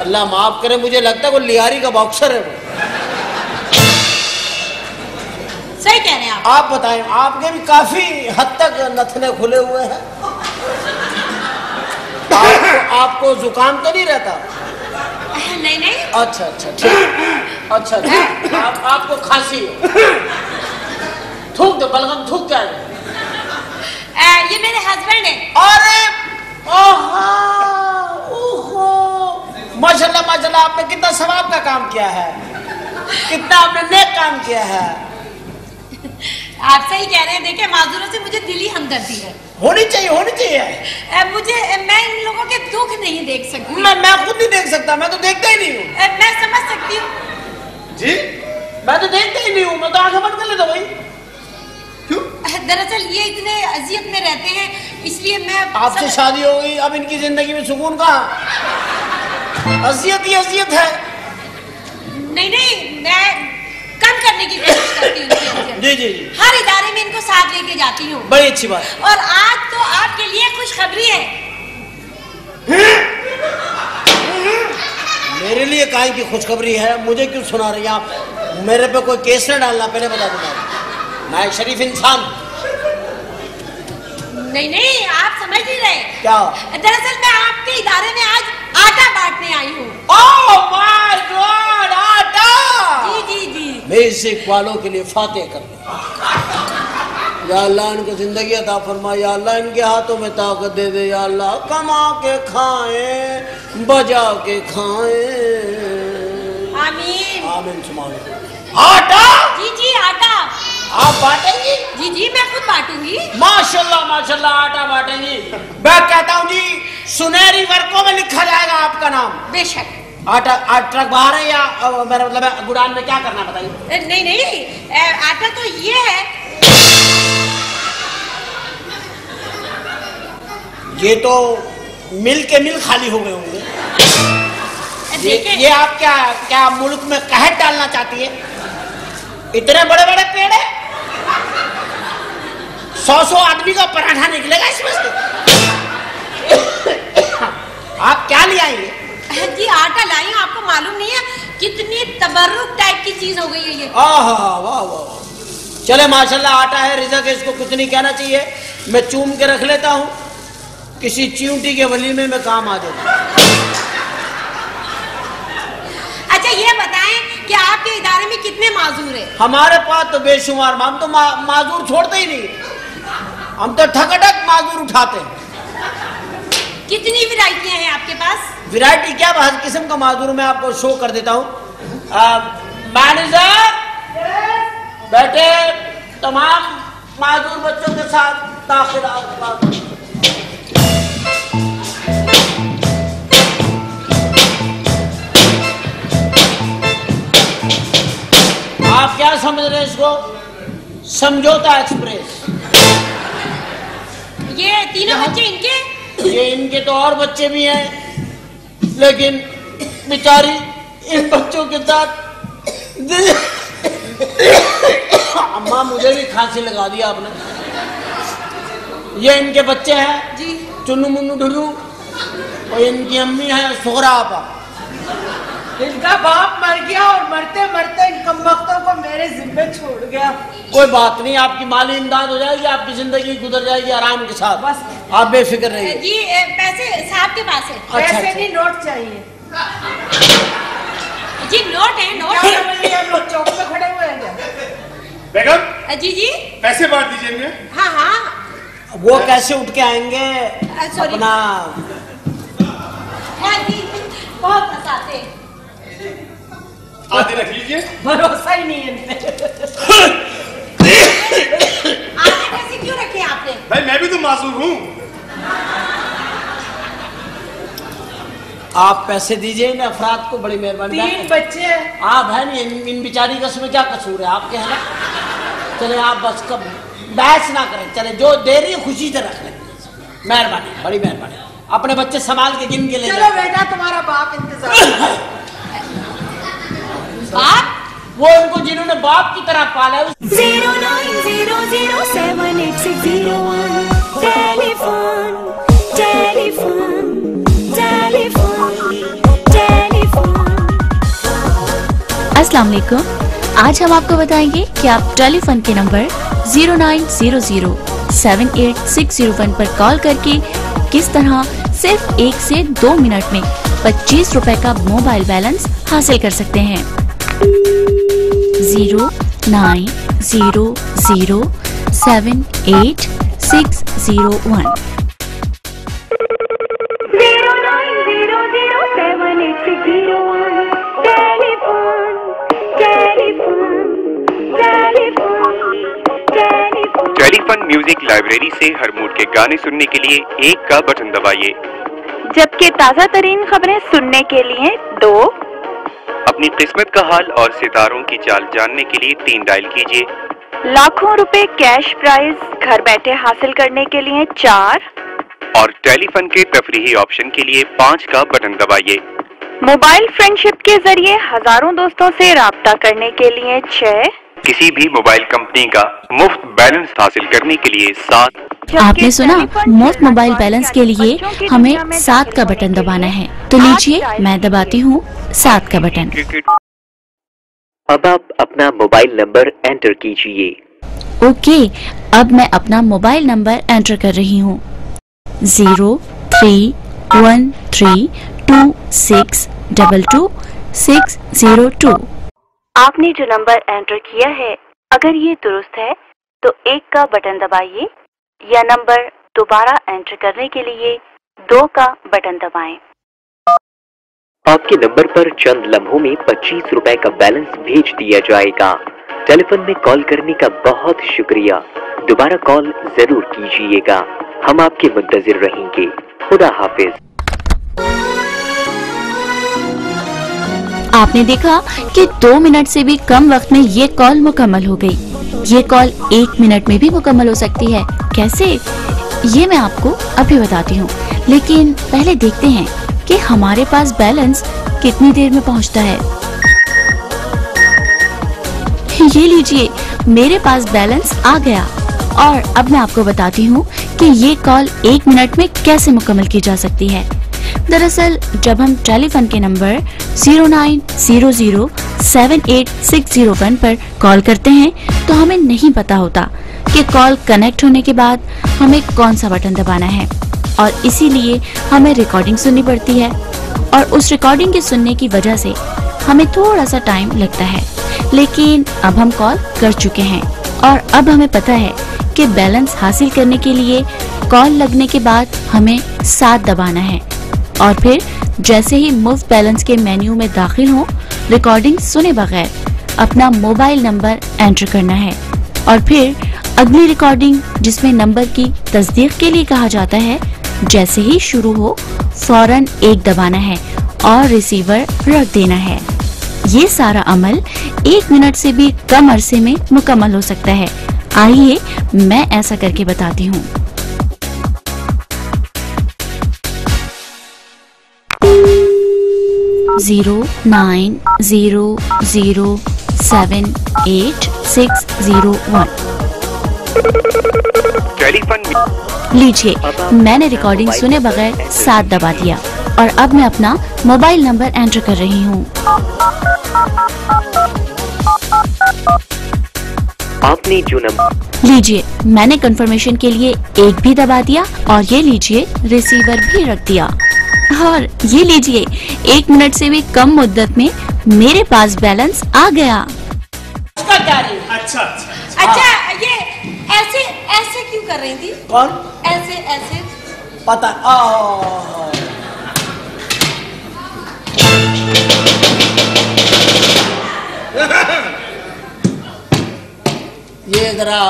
अल्लाह माफ़ करे मुझे लगता है वो लियारी का बॉक्सर है वो। सही कह रहे हैं आप। आप बताएँ आपके भी काफ़ी हद तक नथने खुले हुए हैं। आपको, आपको जुकाम तो नहीं रहता? नहीं नहीं। अच्छा अच्छा ठीक। अच्छा आप, आपको खांसी थूक दो बलगम थूक क्या है आ, ये मेरे हस्बैंड है। अरे ओहो माशाल्लाह माशाल्लाह आपने कितना सवाब का काम किया है? कितना आपने नेक काम किया है? आप सही कह रहे हैं देखिए माजूरों से मुझे दिली हमदर्दी है। होनी चाहिए होनी चाहिए। आ, मुझे ए, मैं इन लोगों के दुख नहीं देख सकती। मैं मैं खुद नहीं देख सकता मैं तो देखता ही नहीं हूँ। मैं समझ सकती हूँ। जी? मैं तो देखता ही नहीं हूँ मैं तो आँखें बंद कर लेता भाई। दरअसल ये इतने अजियत में रहते हैं इसलिए मैं आपसे शादी हो गई अब इनकी ज़िंदगी में सुकून कहा? अजियत ही अजियत है। नहीं नहीं मैं कम करने की कोशिश करती हूँ जी जी जी। हर इदारे में इनको साथ लेके जाती हूँ। बड़ी अच्छी बात। और आज तो आपके लिए खुशखबरी है। मेरे लिए काहे की खुशखबरी है? मुझे क्यों सुना रही हैं आप? मेरे पे कोई केस न डालना पहले बता दूँगा मैं एक शरीफ इंसान। नहीं नहीं आप समझ नहीं रहे। क्या? दरअसल मैं आपके इदारे में आज आटा बांटने आई हूँ। ओह माय गॉड आटा! जी जी जी। मैं इससे वालों के लिए फातेह कर या अल्लाह इनको ज़िंदगी अता फरमा या अल्लाह इनके हाथों में ताकत दे दे या अल्लाह कमा के खाएँ बजा के खाएँ। आमीन। आमीन सुमान आटा जी जी आटा। आप बांटेंगी? जी जी मैं खुद बांटूँगी। माशाल्लाह माशाल्लाह आटा बांटेंगी। मैं कहता हूँ जी सुनहरी वर्कों में लिखा जाएगा आपका नाम। बेशक। आटा आटा ट्रक बाहर है या मेरा मतलब गुडान में क्या करना बताइए। नहीं नहीं आटा तो ये है। ये तो मिल के मिल खाली हो गए होंगे। ये, ये आप क्या क्या मुल्क में कहत डालना चाहती है? इतने बड़े बड़े पेड़ है? सौ सौ आदमी का पराठा निकलेगा इसमें से? आप क्या ले आएँगे जी आटा लाई हूँ आपको मालूम नहीं है? कितनी तबर्रुक टाइप की चीज़ हो गई है ये। वाह वाह वाह। चले माशाल्लाह आटा है रिजक इसको कुछ नहीं कहना चाहिए। मैं चूम के रख लेता हूँ। किसी चिंटी के वली में मैं काम आ जाऊँगा अच्छा ये बताएँ कि आपके इदारे में कितने माजूर हैं? हमारे पास तो बेशुमार हम तो मा, माजूर छोड़ते ही नहीं। हम तो ठकटक माजूर उठाते हैं। कितनी वैरायटियाँ हैं आपके पास? वैरायटी क्या हर किस्म का माजूर मैं आपको शो कर देता हूँ। मैनेजर बैठे तमाम माजूर बच्चों के साथ दाखिल आप क्या समझ रहे हैं इसको? समझौता एक्सप्रेस ये तीनों बच्चे इनके? ये इनके तो और बच्चे भी हैं लेकिन बेचारी इन बच्चों के साथ अम्मा मुझे भी खांसी लगा दिया आपने। ये इनके बच्चे हैं जी। चुन्नू मुन्नू ढुन्नू और इनकी अम्मी है सोहरा आपा। इनका बाप मर गया और मरते मरते इन कमबख्तों को मेरे जिम्मे छोड़ गया। कोई बात नहीं आपकी माली इमदाद हो जाएगी आपकी ज़िंदगी गुजर जाएगी आराम के साथ। बस। आप बेफिक्र रहिए। जी पैसे साहब के पास है। अच्छा, पैसे अच्छा। नहीं नोट चाहिए। जी नोट है नोट। लोग चौक पे खड़े हुए हैं बेगम? जी जी। पैसे बांट दीजिए हाँ हाँ। वो कैसे उठ के आएँगे? अपना हाँ जी बहुत हंसाते हैं। आधे रख लीजिए। भरोसा ही नहीं है आधे पैसे क्यों रखे आपने? भाई मैं भी तो मासूर हूँ। आप पैसे दीजिए इन अफराद को बड़ी मेहरबानी। तीन बच्चे हैं। हाँ इन, इन बिचारी का उसमें क्या कसूर है? आपके है ना? चले आप बस कब बहस ना करें। चले जो दे रही है खुशी से रख लें। मेहरबानी बड़ी मेहरबानी। अपने बच्चे संभाल के गिन के ले चलो बेटा तुम्हारा बाप इंतज़ार। बाप वो उनको जिन्होंने बाप की तरह पाला है zero zero seven eight six zero one. Telephone, telephone, telephone, telephone. अस्सलाम वालेकुम आज हम आपको बताएँगे कि आप टेलीफोन के number zero nine zero zero seven eight six zero one पर कॉल करके किस तरह सिर्फ़ एक से दो मिनट में पच्चीस रुपए का मोबाइल बैलेंस हासिल कर सकते हैं zero nine zero zero seven eight six zero one Zero nine zero zero seven eight six zero one. Telephone, telephone, telephone, telephone. Telephone music library से हर मूड के गाने सुनने के लिए एक का बटन दबाइए जबकि ताज़ा तरीन खबरें सुनने के लिए दो अपनी किस्मत का हाल और सितारों की चाल जानने के लिए तीन डायल कीजिए। लाखों रुपए कैश प्राइज घर बैठे हासिल करने के लिए चार। और टेलीफोन के तफरी ऑप्शन के लिए पाँच का बटन दबाइए। मोबाइल फ्रेंडशिप के ज़रिए हज़ारों दोस्तों से राब्ता करने के लिए छह। किसी भी मोबाइल कंपनी का मुफ़्त बैलेंस हासिल करने के लिए सात। आपने सुना मुफ़्त मोबाइल बैलेंस के लिए हमें सात का बटन दबाना है। तो लीजिए मैं दबाती हूँ। सात का बटन। अब आप अपना मोबाइल नंबर एंटर कीजिए। ओके अब मैं अपना मोबाइल नंबर एंटर कर रही हूँ। Zero three one three two six double two six zero two. आपने जो नंबर एंटर किया है अगर ये दुरुस्त है तो एक का बटन दबाइए या नंबर दोबारा एंटर करने के लिए दो का बटन दबाएँ। आपके नंबर पर चंद लम्हों में पच्चीस रुपए का बैलेंस भेज दिया जाएगा। टेलीफोन में कॉल करने का बहुत शुक्रिया। दोबारा कॉल ज़रूर कीजिएगा। हम आपके मुंतजिर रहेंगे। खुदा हाफिज। आपने देखा कि दो मिनट से भी कम वक्त में ये कॉल मुकम्मल हो गई। ये कॉल एक मिनट में भी मुकम्मल हो सकती है। कैसे? ये मैं आपको अभी बताती हूँ। लेकिन पहले देखते हैं। कि हमारे पास बैलेंस कितनी देर में पहुँचता है। ये लीजिए, मेरे पास बैलेंस आ गया। और अब मैं आपको बताती हूँ कि ये कॉल एक मिनट में कैसे मुकम्मल की जा सकती है। दरअसल, जब हम टेलीफोन के number zero nine zero zero seven eight six zero one पर कॉल करते हैं तो हमें नहीं पता होता कि कॉल कनेक्ट होने के बाद हमें कौन सा बटन दबाना है। और इसीलिए हमें रिकॉर्डिंग सुननी पड़ती है। और उस रिकॉर्डिंग के सुनने की वजह से हमें थोड़ा सा टाइम लगता है। लेकिन अब हम कॉल कर चुके हैं। और अब हमें पता है कि बैलेंस हासिल करने के लिए कॉल लगने के बाद हमें सात दबाना है। और फिर जैसे ही मूव बैलेंस के मेन्यू में दाखिल हो रिकॉर्डिंग सुने बगैर अपना मोबाइल नंबर एंटर करना है। और फिर अगली रिकॉर्डिंग जिसमें नंबर की तस्दीक के लिए कहा जाता है जैसे ही शुरू हो, फ़ौरन एक दबाना है और रिसीवर रख देना है। ये सारा अमल एक मिनट से भी कम अरसे में मुकम्मल हो सकता है। आइए मैं ऐसा करके बताती हूँ। Zero nine zero zero seven eight six zero one. Telephone लीजिए मैंने रिकॉर्डिंग सुने बगैर सात दबा दिया और अब मैं अपना मोबाइल नंबर एंटर कर रही हूँ। आपने जो नंबर लीजिए मैंने कंफर्मेशन के लिए एक भी दबा दिया और ये लीजिए रिसीवर भी रख दिया। और ये लीजिए एक मिनट से भी कम मुद्दत में मेरे पास बैलेंस आ गया। क्या रही अच्छा। अच्छा ये ऐसे ऐसे क्यों कर रही थी? कौन? ऐसे ऐसे। पता आ ये जरा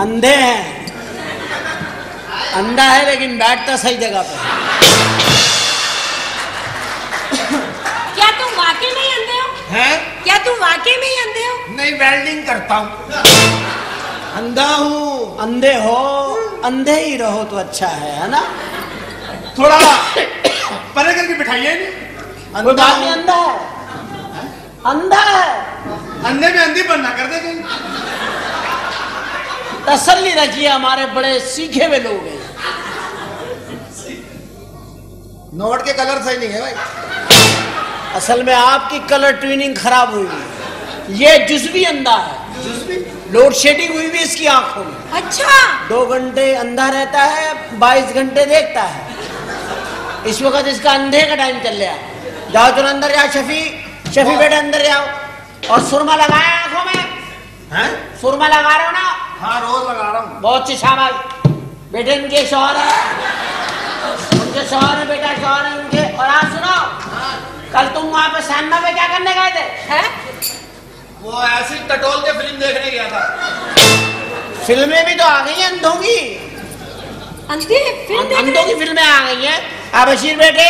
अंधे हैं। अंधा है लेकिन बैठता सही जगह पे क्या तुम वाकई में ही अंधे हो? क्या तुम वाकई में ही अंधे हो? नहीं वेल्डिंग करता हूँ। अंधा हूँ अंधे हो अंधे ही रहो तो अच्छा है है ना? थोड़ा परे करके बिठाइए बात नहीं अंधा है। अंधा है। अंधे में अंधी बनना कर दे कहीं तसल्ली रखिए हमारे बड़े सीखे हुए लोग हैं। नोट के कलर सही नहीं है भाई। असल में आपकी कलर ट्यूनिंग खराब हुई है। ये जुजवी अंधा है। लोड शेडिंग हुई भी इसकी आँखों में। अच्छा। दो घंटे अंधा रहता है बाईस घंटे देखता है। इस वक्त इसका अंधे का टाइम चल रहा है। जाओ तुम अंदर जाओ शफी। शफी बेटे अंदर जाओ। और सुरमा लगाया आँखों में? हैं? सुरमा लगा रहे हो ना? हाँ रोज लगा रहा हूँ। बहुत अच्छी शाबाश बेटे इनके शोहर है। उनके शौहर है बेटा शौहर है उनके। और आप सुनो। कल तुम वहाँ पे सैनमा पे क्या करने गए थे? है? वो ऐसी टटोल के फ़िल्म देखने गया था। फ़िल्में भी तो आ गई हैं अंधों की। अंधे? फ़िल्म अंधों की फ़िल्में आ गई हैं। अब बशीर बेटे।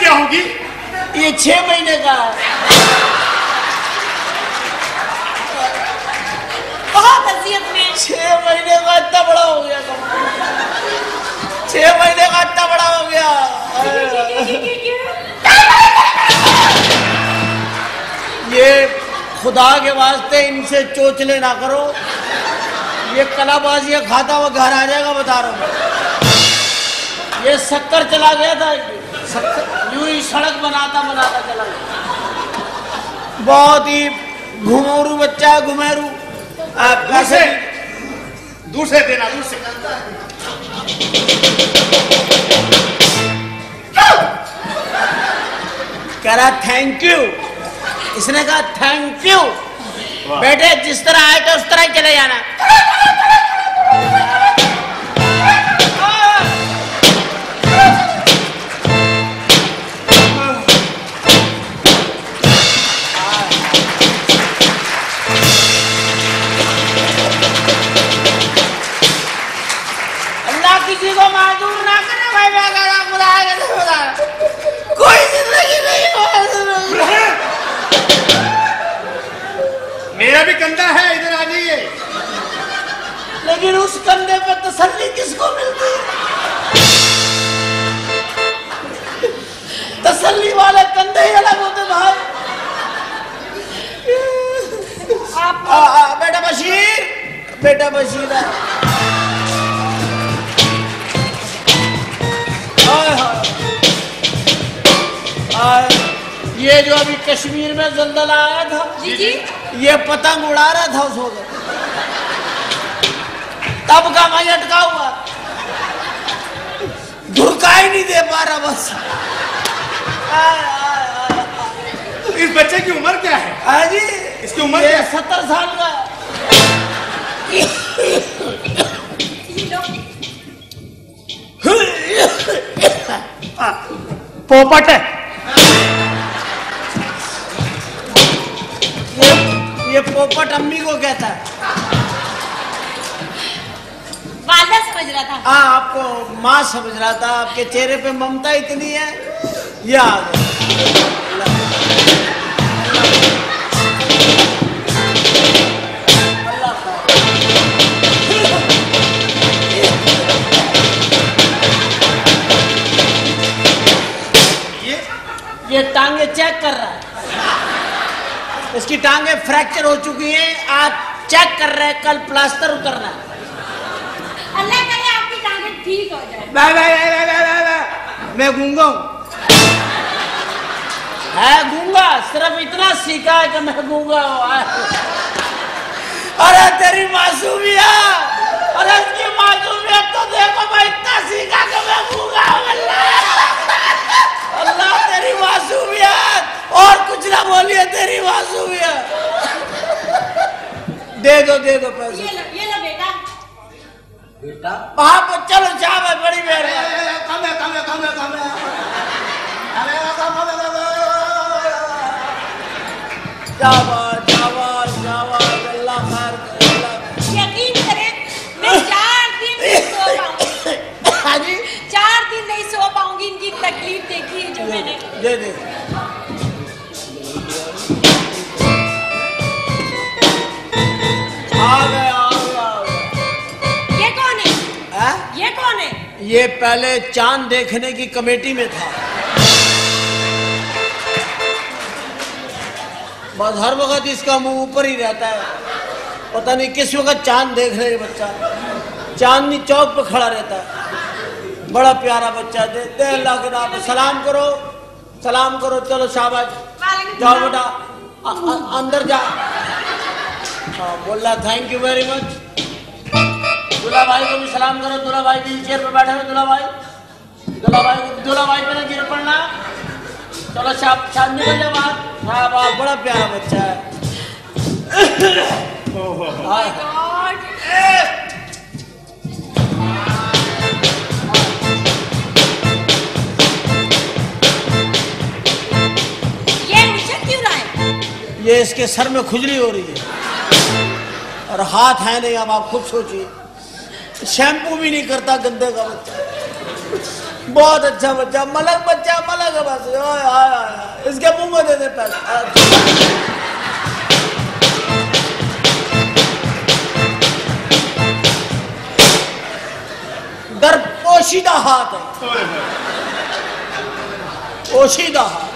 क्या होगी? ये छह महीने का। बहुत अजियत में छह महीने का इतना बड़ा हो गया तुम छह महीने का इतना बड़ा हो गया। ये खुदा के वास्ते इनसे चोचले ना करो। ये कलाबाजी खाता हुआ घर आ जाएगा बता रहा हूँ। ये शक्कर चला गया था। यूँ ही सड़क बनाता बनाता चला गया। बहुत ही घुमेरू बच्चा है घुमेरू दूर से देना से कह रहा थैंक यू इसने कहा थैंक यू बेटे जिस तरह आए थे उस तरह ही चले जाना। मेरा भी कंधा है इधर आ जाइए। लेकिन उस कंधे पर तसल्ली किसको मिलती? है तसल्ली वाले कंधे ही अलग होते भाई। आप आ, आ, बेटा बशीर बेटा बशीर हाय। ये जो अभी कश्मीर में जंदल आया था। जी जी। ये पतंग उड़ा रहा था उस वक्त तब का मैं अटका हुआ। धुरका ही नहीं दे पा रहा बस। इस बच्चे की उम्र क्या है? हाँ जी। इसकी उम्र क्या है? सत्तर साल का पोपट है। ये पोपट अम्मी को कहता है। वादा समझ रहा था। हाँ आपको माँ समझ रहा था आपके चेहरे पे ममता इतनी है ये आ गए ये टांगे चेक कर रहा इसकी टांगे फ्रैक्चर हो चुकी हैं। आज चेक कर रहे हैं कल प्लास्टर उतरना। अल्लाह करे आपकी टांगे ठीक हो जाए। Bye bye bye bye bye bye मैं गूँगा हूँ। है गूँगा? सिर्फ़ इतना सीखा है कि मैं गूँगा हूँ। अरे तेरी मासूमियत अरे इसकी मासूमियत तो देखो मैं इतना सीखा कि मैं गूँगा हूँ। अल्लाह अल्लाह तेरी मासूमियत। और कुछ ना बोलिए तेरी मासूमियत दे दो दे दो पैसे। ये लो ये लो बेटा। बेटा? वहाँ पर चलो चाह है बड़ी मेहरबानी कम है कम है कम है कम है। अल्लाह खैर यकीन करें मैं चार दिन नहीं सो पाऊँगी। हाँ जी। चार दिन नहीं सो पाऊँगी इनकी तकलीफ़ देखी है जो मैंने। दे दे। आ गया आ गया ये कौन है? हैं? ये कौन है? ये पहले चाँद देखने की कमेटी में था। बस हर वक्त इसका मुँह ऊपर ही रहता है। पता नहीं किस वक्त चाँद देख रहे हैं बच्चा। चांदनी चौक पर खड़ा रहता है। बड़ा प्यारा बच्चा दे दे अल्लाह के नाम सलाम करो। सलाम करो। चलो शाबाश। जाओ बेटा। अंदर जा। हाँ बोल रहा थैंक यू वेरी मच दूल्हा भाई को भी सलाम करो दूल्हा भाई व्हील चेयर पर बैठे हुए दूल्हा भाई दूल्हा भाई को दूल्हा भाई पे ना गिर पड़ना। चलो शाम शाम निकल जाओ बाहर। हाँ बाप बड़ा प्यारा बच्चा है। हाँ। ये उछल है ये इसके सर में खुजली हो रही है। और हाथ है नहीं अब आप खुद सोचिए। शैम्पू भी नहीं करता गंदे का बच्चा। बहुत अच्छा बच्चा मलक बच्चा मलक है बस। ओए, आय, आय, आय। इसके मुँह में दे दे पैसे। दर पोशीदा हाथ है। पोशीदा हाथ।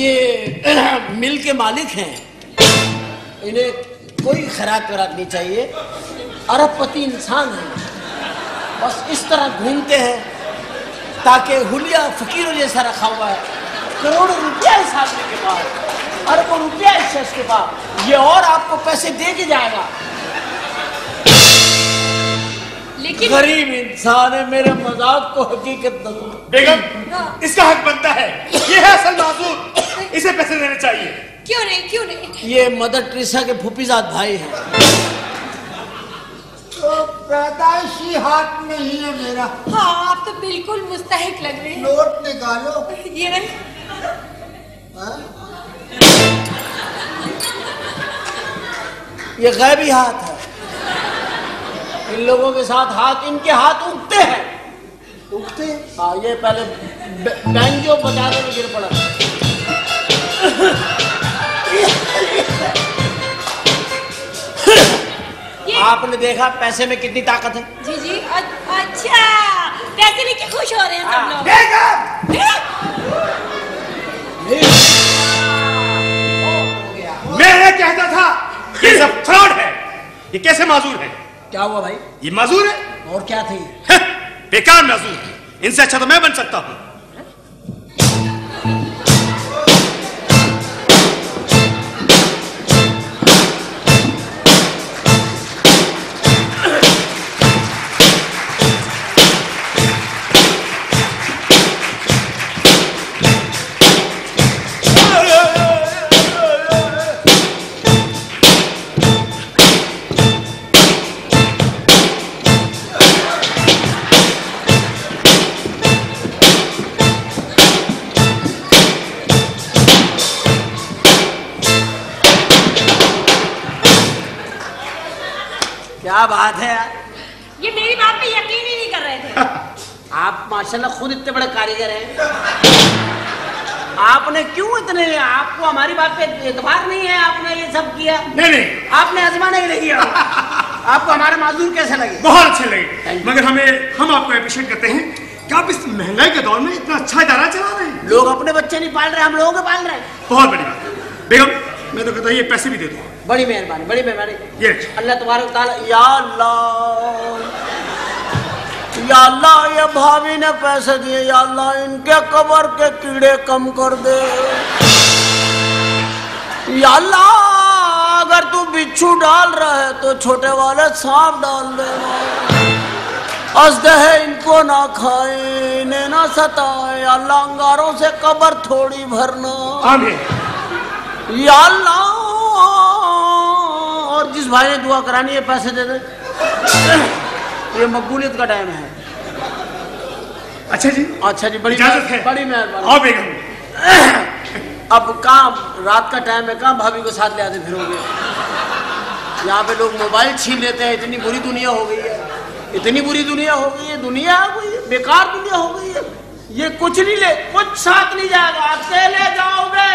ये मिल के मालिक हैं। इन्हें कोई खराब वराब नहीं चाहिए। अरबपति इंसान है। बस इस तरह घूमते हैं, ताकि हुलिया फकीरों जैसा रखा हुआ है। करोड़ों रुपया इस आदमी के पास, अरबों रुपया इस शख्स के पास। ये और आपको पैसे दे के जाएगा। लेकिन गरीब इंसान है मेरे मज़ाक को हकीकत न समझ। बेगम इसका हक बनता है। ये है असल माजूर इसे पैसे देने चाहिए। क्यों नहीं क्यों नहीं? ये मदर टेरेसा के फूफीजाद भाई हैं। तो पैदाइशी हाथ में ही है मेरा। हाँ आप तो बिल्कुल मुस्तहिक लग रहे हैं। नोट निकालो। ये रहे ये गैबी हाथ है। इन लोगों के साथ हाथ इनके हाथ उगते हैं। उगते हाँ? ये पहले बैंजो बजाने में गिर पड़ा। आपने देखा पैसे में कितनी ताकत है? जी जी। अच्छा पैसे लेके खुश हो रहे हैं सब लोग। देखा मैं कहता था ये सब फ्रॉड है। ये कैसे माजूर है? क्या हुआ भाई? ये मजूर है। और क्या थे बेकार मजूर इनसे अच्छा तो मैं बन सकता हूँ। आपको हमारी बात पे एतबार नहीं है आपने ये सब किया। नहीं नहीं। आपने आजमाना ही नहीं किया आपको हमारे माजूर कैसे लगे? बहुत अच्छे लगे। मगर हमें हम आपको अप्रिशिएट करते हैं कि आप इस महँगाई के दौर में इतना अच्छा इदारा चला रहे हैं। लोग अपने बच्चे नहीं पाल रहे हम लोगों के पाल रहे हैं। बहुत बड़ी बात बेगम मैं तो कहता ये पैसे भी दे दो। बड़ी मेहरबानी बड़ी मेहरबानी। ये अल्लाह तुम्हारे ताला या अल्लाह या अल्लाह ये भाभी ने पैसे दिए या अल्लाह इनके कबर के कीड़े कम कर दे। या अल्लाह अगर तू बिच्छू डाल रहा है तो छोटे वाले सांप डाल देना असद इनको ना खाए इन्हें ना सताए। अल्लाह अंगारों से कबर थोड़ी भरना। या अल्लाह और जिस भाई ने दुआ करानी है पैसे दे दे। ये मकबूलियत का टाइम है। अच्छा जी। अच्छा जी बड़ी बड़ी मेहरबानी। अब कहाँ रात का टाइम है, कहाँ भाभी को साथ ले आते फिरोगे? यहाँ पे लोग मोबाइल छीन लेते हैं, इतनी बुरी दुनिया हो गई है। इतनी बुरी दुनिया हो गई है, दुनिया हो गई है, बेकार दुनिया हो गई है। ये कुछ नहीं ले, कुछ साथ नहीं जाएगा, अकेले जाओगे।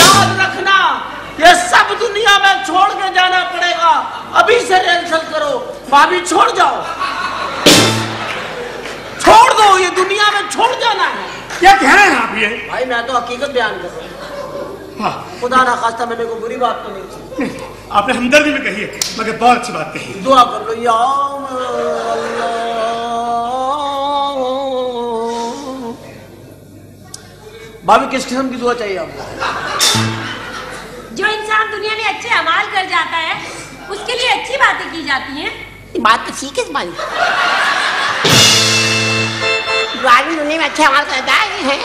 याद रखना, ये सब दुनिया में छोड़ के जाना पड़ेगा। अभी से कैंसल करो, भाभी छोड़ जाओ। छोड़ दो ये दुनिया में छोड़ जाना है। क्या कह रहे हैं आप ये? भाई मैं तो हकीकत बयान कर रहा हूँ। खुदा ना खास्ता मैंने को बुरी बात तो नहीं की। आपने हमदर्दी में कही है मगर बहुत अच्छी बात कही दुआ कर लो या भाभी किस किस्म की दुआ चाहिए आपको? जो इंसान दुनिया में अच्छे अमाल कर जाता है उसके लिए अच्छी बातें की जाती हैं। बात तो ठीक है तुम्हारी जो दुनिया में अच्छे है?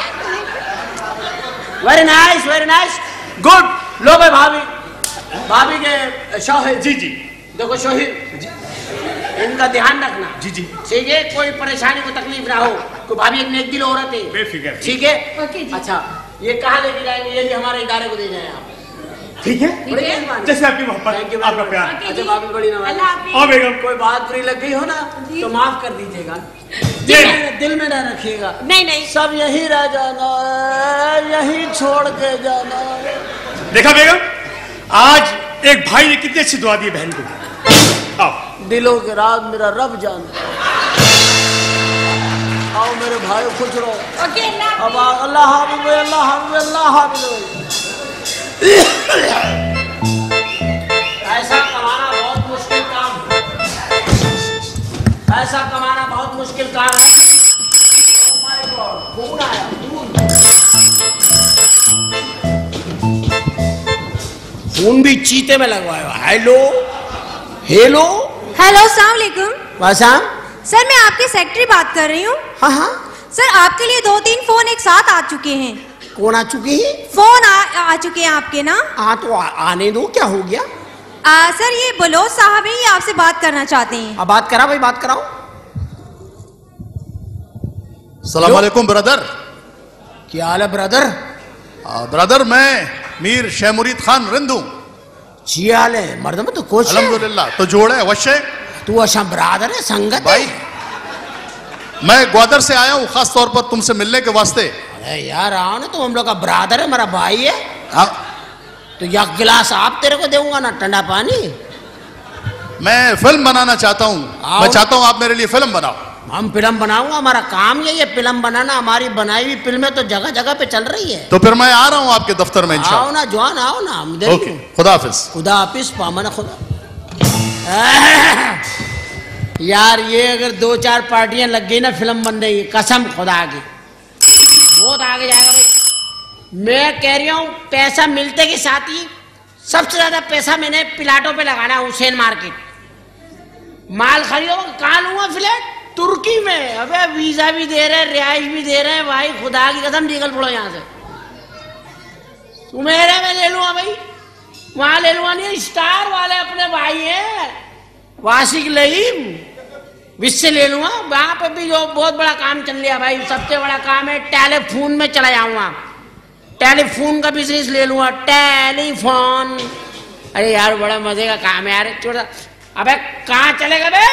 Very nice very nice good लो भाई भाभी। भाभी के शौहर जी जी। देखो शोहिर इनका ध्यान रखना। जी जी। ठीक है? कोई परेशानी को तकलीफ़ ना हो। तो भाभी एक नेक दिल औरत है। बेफिक्र ठीक है? अच्छा ये कहाँ लेके जाएँगे? ये भी हमारे इदारे को दे जाए आप। ठीक है? बड़ी मेहरबानी। जैसे आपकी मोहब्बत आपका प्यार। अच्छा भाभी बड़ी नवाज़ और बेगम। कोई बात बुरी लग गई हो ना तो माफ़ कर दीजिएगा। दिल में दिल में ना रखिएगा। नहीं नहीं। सब यही रह जाना है यही छोड़ के जाना है। देखा बेगम आज एक भाई ने कितनी अच्छी दुआ दी बहन को। आओ। दिलों के राज मेरा रब जानता है। आओ मेरे भाई खुश रहो। ओके अब अल्लाह हाफिज अल्लाह हाफिज अल्लाह हाफिज। भाई। ऐसा कमाना बहुत मुश्किल काम। ऐसा कमाना है खून आया, खून। खून भी चीते में लगवाया हेलो? हेलो? हेलो सलाम वालेकुम। वासाम? सर मैं आपके सेक्रेटरी बात कर रही हूँ। हाँ हाँ। सर आपके लिए दो तीन फ़ोन एक साथ आ चुके हैं। कौन आ चुकी है? फ़ोन आ, आ चुके हैं आपके ना? हाँ तो आ, आने दो क्या हो गया? आ, सर ये बलोच साहब ही आपसे बात करना चाहते हैं। अब बात करा भाई बात कराओ। सलाम वालेकुम ब्रदर क्या हाल है ब्रदर आ, ब्रदर मैं मीर शहमुरीद खान रिंदू जी हाल है मर्द में तो कुछ है। अल्हम्दुलिल्लाह तो जोड़े अवश्य तू अच्छा ब्रादर है संगत भाई मैं ग्वादर से आया हूँ खास तौर पर तुमसे मिलने के वास्ते अरे यार आओ ना तो हम लोग का ब्रादर है मेरा भाई है हाँ तो एक गिलास आप तेरे को दूँगा ना ठंडा पानी मैं फ़िल्म बनाना चाहता हूँ मैं चाहता हूँ आप मेरे लिए फ़िल्म बनाओ हम फ़िल्म बनाऊँगा हमारा काम यही है फ़िल्म बनाना हमारी बनाई हुई फ़िल्में तो जगह जगह पे चल रही है। तो फिर मैं आ रहा हूँ आपके दफ्तर में आओ ना जवान आओ ना हम ओके खुदा हाफिज। खुदा हाफिज पामन खुदा। यार ये अगर दो चार पार्टियाँ लग गई ना फ़िल्म बन रही कसम खुदा की। बहुत आगे जाएगा भाई। मैं कह रही हूँ पैसा मिलते के साथ ही सबसे ज़्यादा पैसा मैंने प्लाटों पे लगाना है हुसैन मार्केट। माल खरीदो कहाँ लूँगा फ्लैट? तुर्की में। अबे, वीज़ा भी दे रहे हैं, रिहाइश भी दे रहे हैं, भाई, खुदा की कसम निकल पड़ो यहाँ से। मेरे में ले लूँगा भाई। वहाँ ले लूँगा नहीं, स्टार वाले अपने भाई हैं, वासिक लईम। विश्व ले लूँगा। वहाँ पे भी जो बहुत बड़ा काम चल रहा भाई, सबसे बड़ा काम है, टेलीफोन में चला जाऊँगा। टेलीफोन का बिज़नेस ले लूँगा। टेलीफोन। अरे यार, बड़ा मज़े का काम है यार, छोटा अबे, कहाँ चलेगा बे?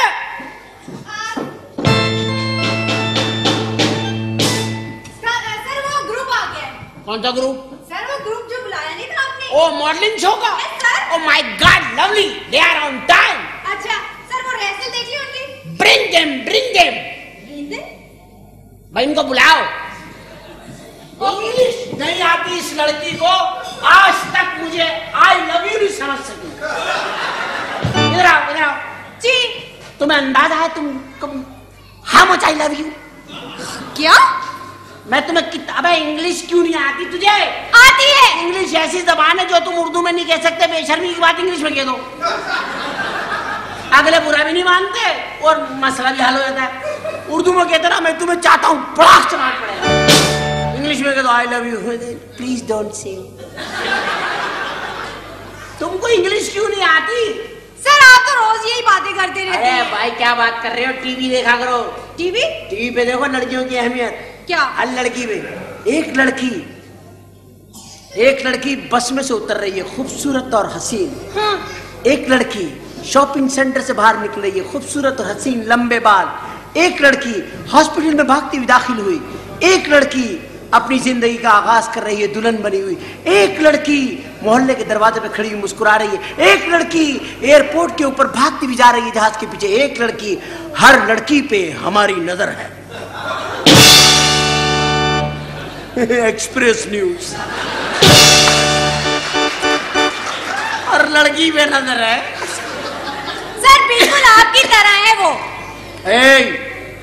कौन सा ग्रुप सर वो ग्रुप जो बुलाया नहीं था आपने? ओ मॉडलिंग शो का? ओ my God lovely they are on time अच्छा सर वो रेसल देख ली उनकी? ब्रिंग देम ब्रिंग देम भाई इनको बुलाओ। इंग्लिश नहीं आती इस लड़की को। आज तक मुझे आई लव यू नहीं समझ सकी। इधर आओ इधर आओ। जी। तुम्हें अंदाज़ा है तुम तुम how much I love you क्या? मैं तुम्हें कित अबे इंग्लिश क्यों नहीं आती? तुझे? आती है। इंग्लिश ऐसी जबान है जो तुम उर्दू में नहीं कह सकते बेशर्मी की बात इंग्लिश में कह दो। अगले बुरा भी नहीं मानते और मसला भी हल हो जाता है। उर्दू में कहते ना मैं तुम्हें चाहता हूँ बड़ा चलाना पड़ेगा इंग्लिश में कह दो I love you please don't say तुमको इंग्लिश क्यों नहीं आती? सर आप तो रोज यही बातें करते रहते अरे हैं। भाई क्या बात कर रहे हो? टीवी देखा करो। टीवी? टीवी पे देखो लड़कियों की अहमियत। क्या? हर लड़की में एक लड़की एक लड़की बस में से उतर रही है खूबसूरत और हसीन। हाँ। एक लड़की शॉपिंग सेंटर से बाहर निकल रही है खूबसूरत और हसीन लंबे बाल। एक लड़की हॉस्पिटल में भागती हुई दाखिल हुई। एक लड़की अपनी ज़िंदगी का आगाज़ कर रही है दुल्हन बनी हुई। एक लड़की मोहल्ले के दरवाजे पे खड़ी हुई मुस्कुरा रही है। एक लड़की एयरपोर्ट के ऊपर भागती हुई जा रही है जहाज़ के पीछे। एक लड़की हर लड़की पे हमारी नज़र है। एक्सप्रेस न्यूज़ और लड़की पे नज़र है। सर बिल्कुल आपकी तरह है वो।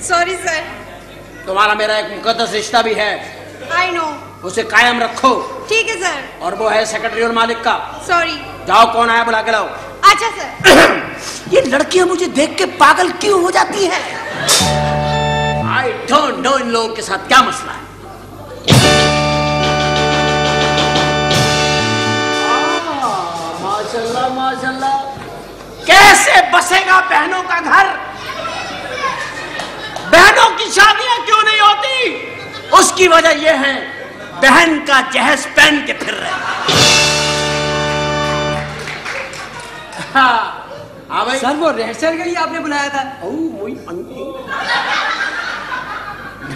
सॉरी सर तुम्हारा मेरा एक मुकदस रिश्ता भी है। आई नो उसे कायम रखो। ठीक है सर और वो है सेक्रेटरी और मालिक का। सॉरी जाओ कौन आया बुला के लाओ। अच्छा सर ये लड़कियाँ मुझे देख के पागल क्यों हो जाती है? आई डोंट नो इन लोगों के साथ क्या मसला है। माशाल्लाह माशाल्लाह। कैसे बसेगा बहनों का घर? बहनों की शादियाँ क्यों नहीं होती? उसकी वजह यह है बहन का जहेज पहन के फिर रहे। हाँ हाँ भाई। सर वो रिहर्सल के लिए आपने बुलाया था। ओ,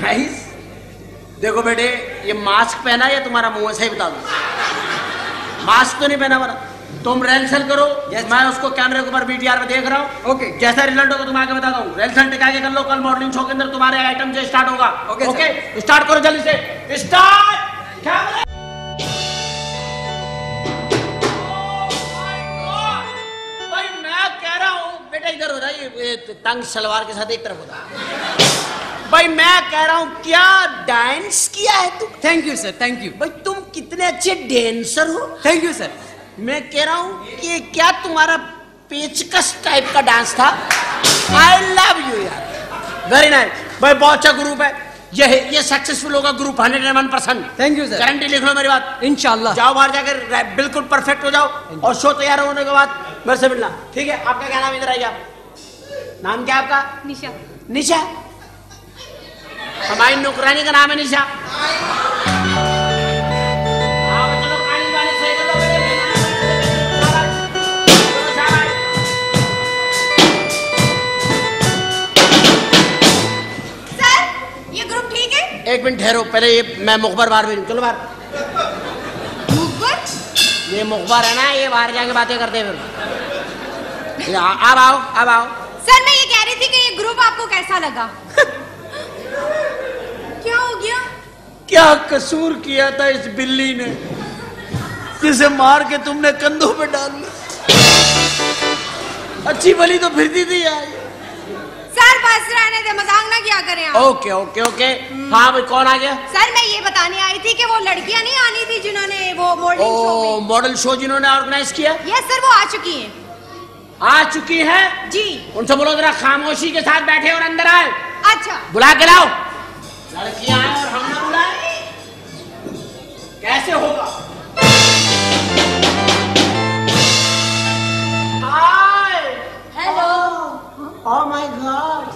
नाइस देखो बेटे ये मास्क पहना या तुम्हारा मुँह सही ही बता दो? मास्क तो नहीं पहना बना तुम रेलसल करो yes, मैं उसको कैमरे के ऊपर बीटीआर में देख रहा हूँ। ओके जैसा रिज़ल्ट होगा तुम आगे बता दो। रेलसल टिका के कर लो कल मॉर्निंग शो के अंदर तुम्हारे आइटम से स्टार्ट होगा। ओके, okay, स्टार्ट करो जल्दी से। स्टार्ट कैमरा इधर हो रहा है तंग सलवार के साथ एक तरफ़ होता। है भाई मैं कह रहा हूँ क्या डांस किया है तुम thank you sir thank you भाई तुम कितने अच्छे डांसर हो। थैंक यू सर मैं कह रहा हूँ कि क्या तुम्हारा पेचकस टाइप का डांस था? आई लव यू यार। वेरी नाइस भाई बहुत अच्छा ग्रुप है। ये ये सक्सेसफुल होगा group hundred and one percent thank you sir guarantee लिख लो मेरी बात। इंशाल्लाह जाओ बाहर जाकर बिल्कुल परफेक्ट हो जाओ। और शो तैयार होने के बाद मेरे से मिलना। ठीक है? आपका क्या नाम इधर आइए आप? नाम क्या आपका? निशा। निशा? हमारी नौकरानी का नाम है निशा। ग्रुप ठीक है? एक मिनट ठहरो पहले ये मैं मुखबर बार भेजूं चलो बाहर ये मुखबर है ना ये बाहर जाके बातें करते हैं फिर। अब आओ अब आओ। सर मैं ये कह रही थी कि ये ग्रुप आपको कैसा लगा? क्या हो गया? क्या कसूर किया था इस बिल्ली ने? जिसे मार के तुमने कंधों पे डाल लिया अच्छी बली तो फिरती थी यार। सर बस रहने दे मज़ाक ना किया करें आप। Okay okay okay. हाँ भाई कौन आ गया? सर मैं ये बताने आई थी कि वो लड़कियाँ नहीं आनी थी जिन्होंने वो मॉडलिंग शो मॉडल शो जिन्होंने ऑर्गेनाइज किया? यस सर वो आ चुकी हैं। आ चुकी है? जी। उनसे बोलो जरा खामोशी के साथ बैठे और अंदर आए। अच्छा। बुला के लाओ। लड़कियाँ आए और हमने बुलाए? कैसे होगा? ओह my God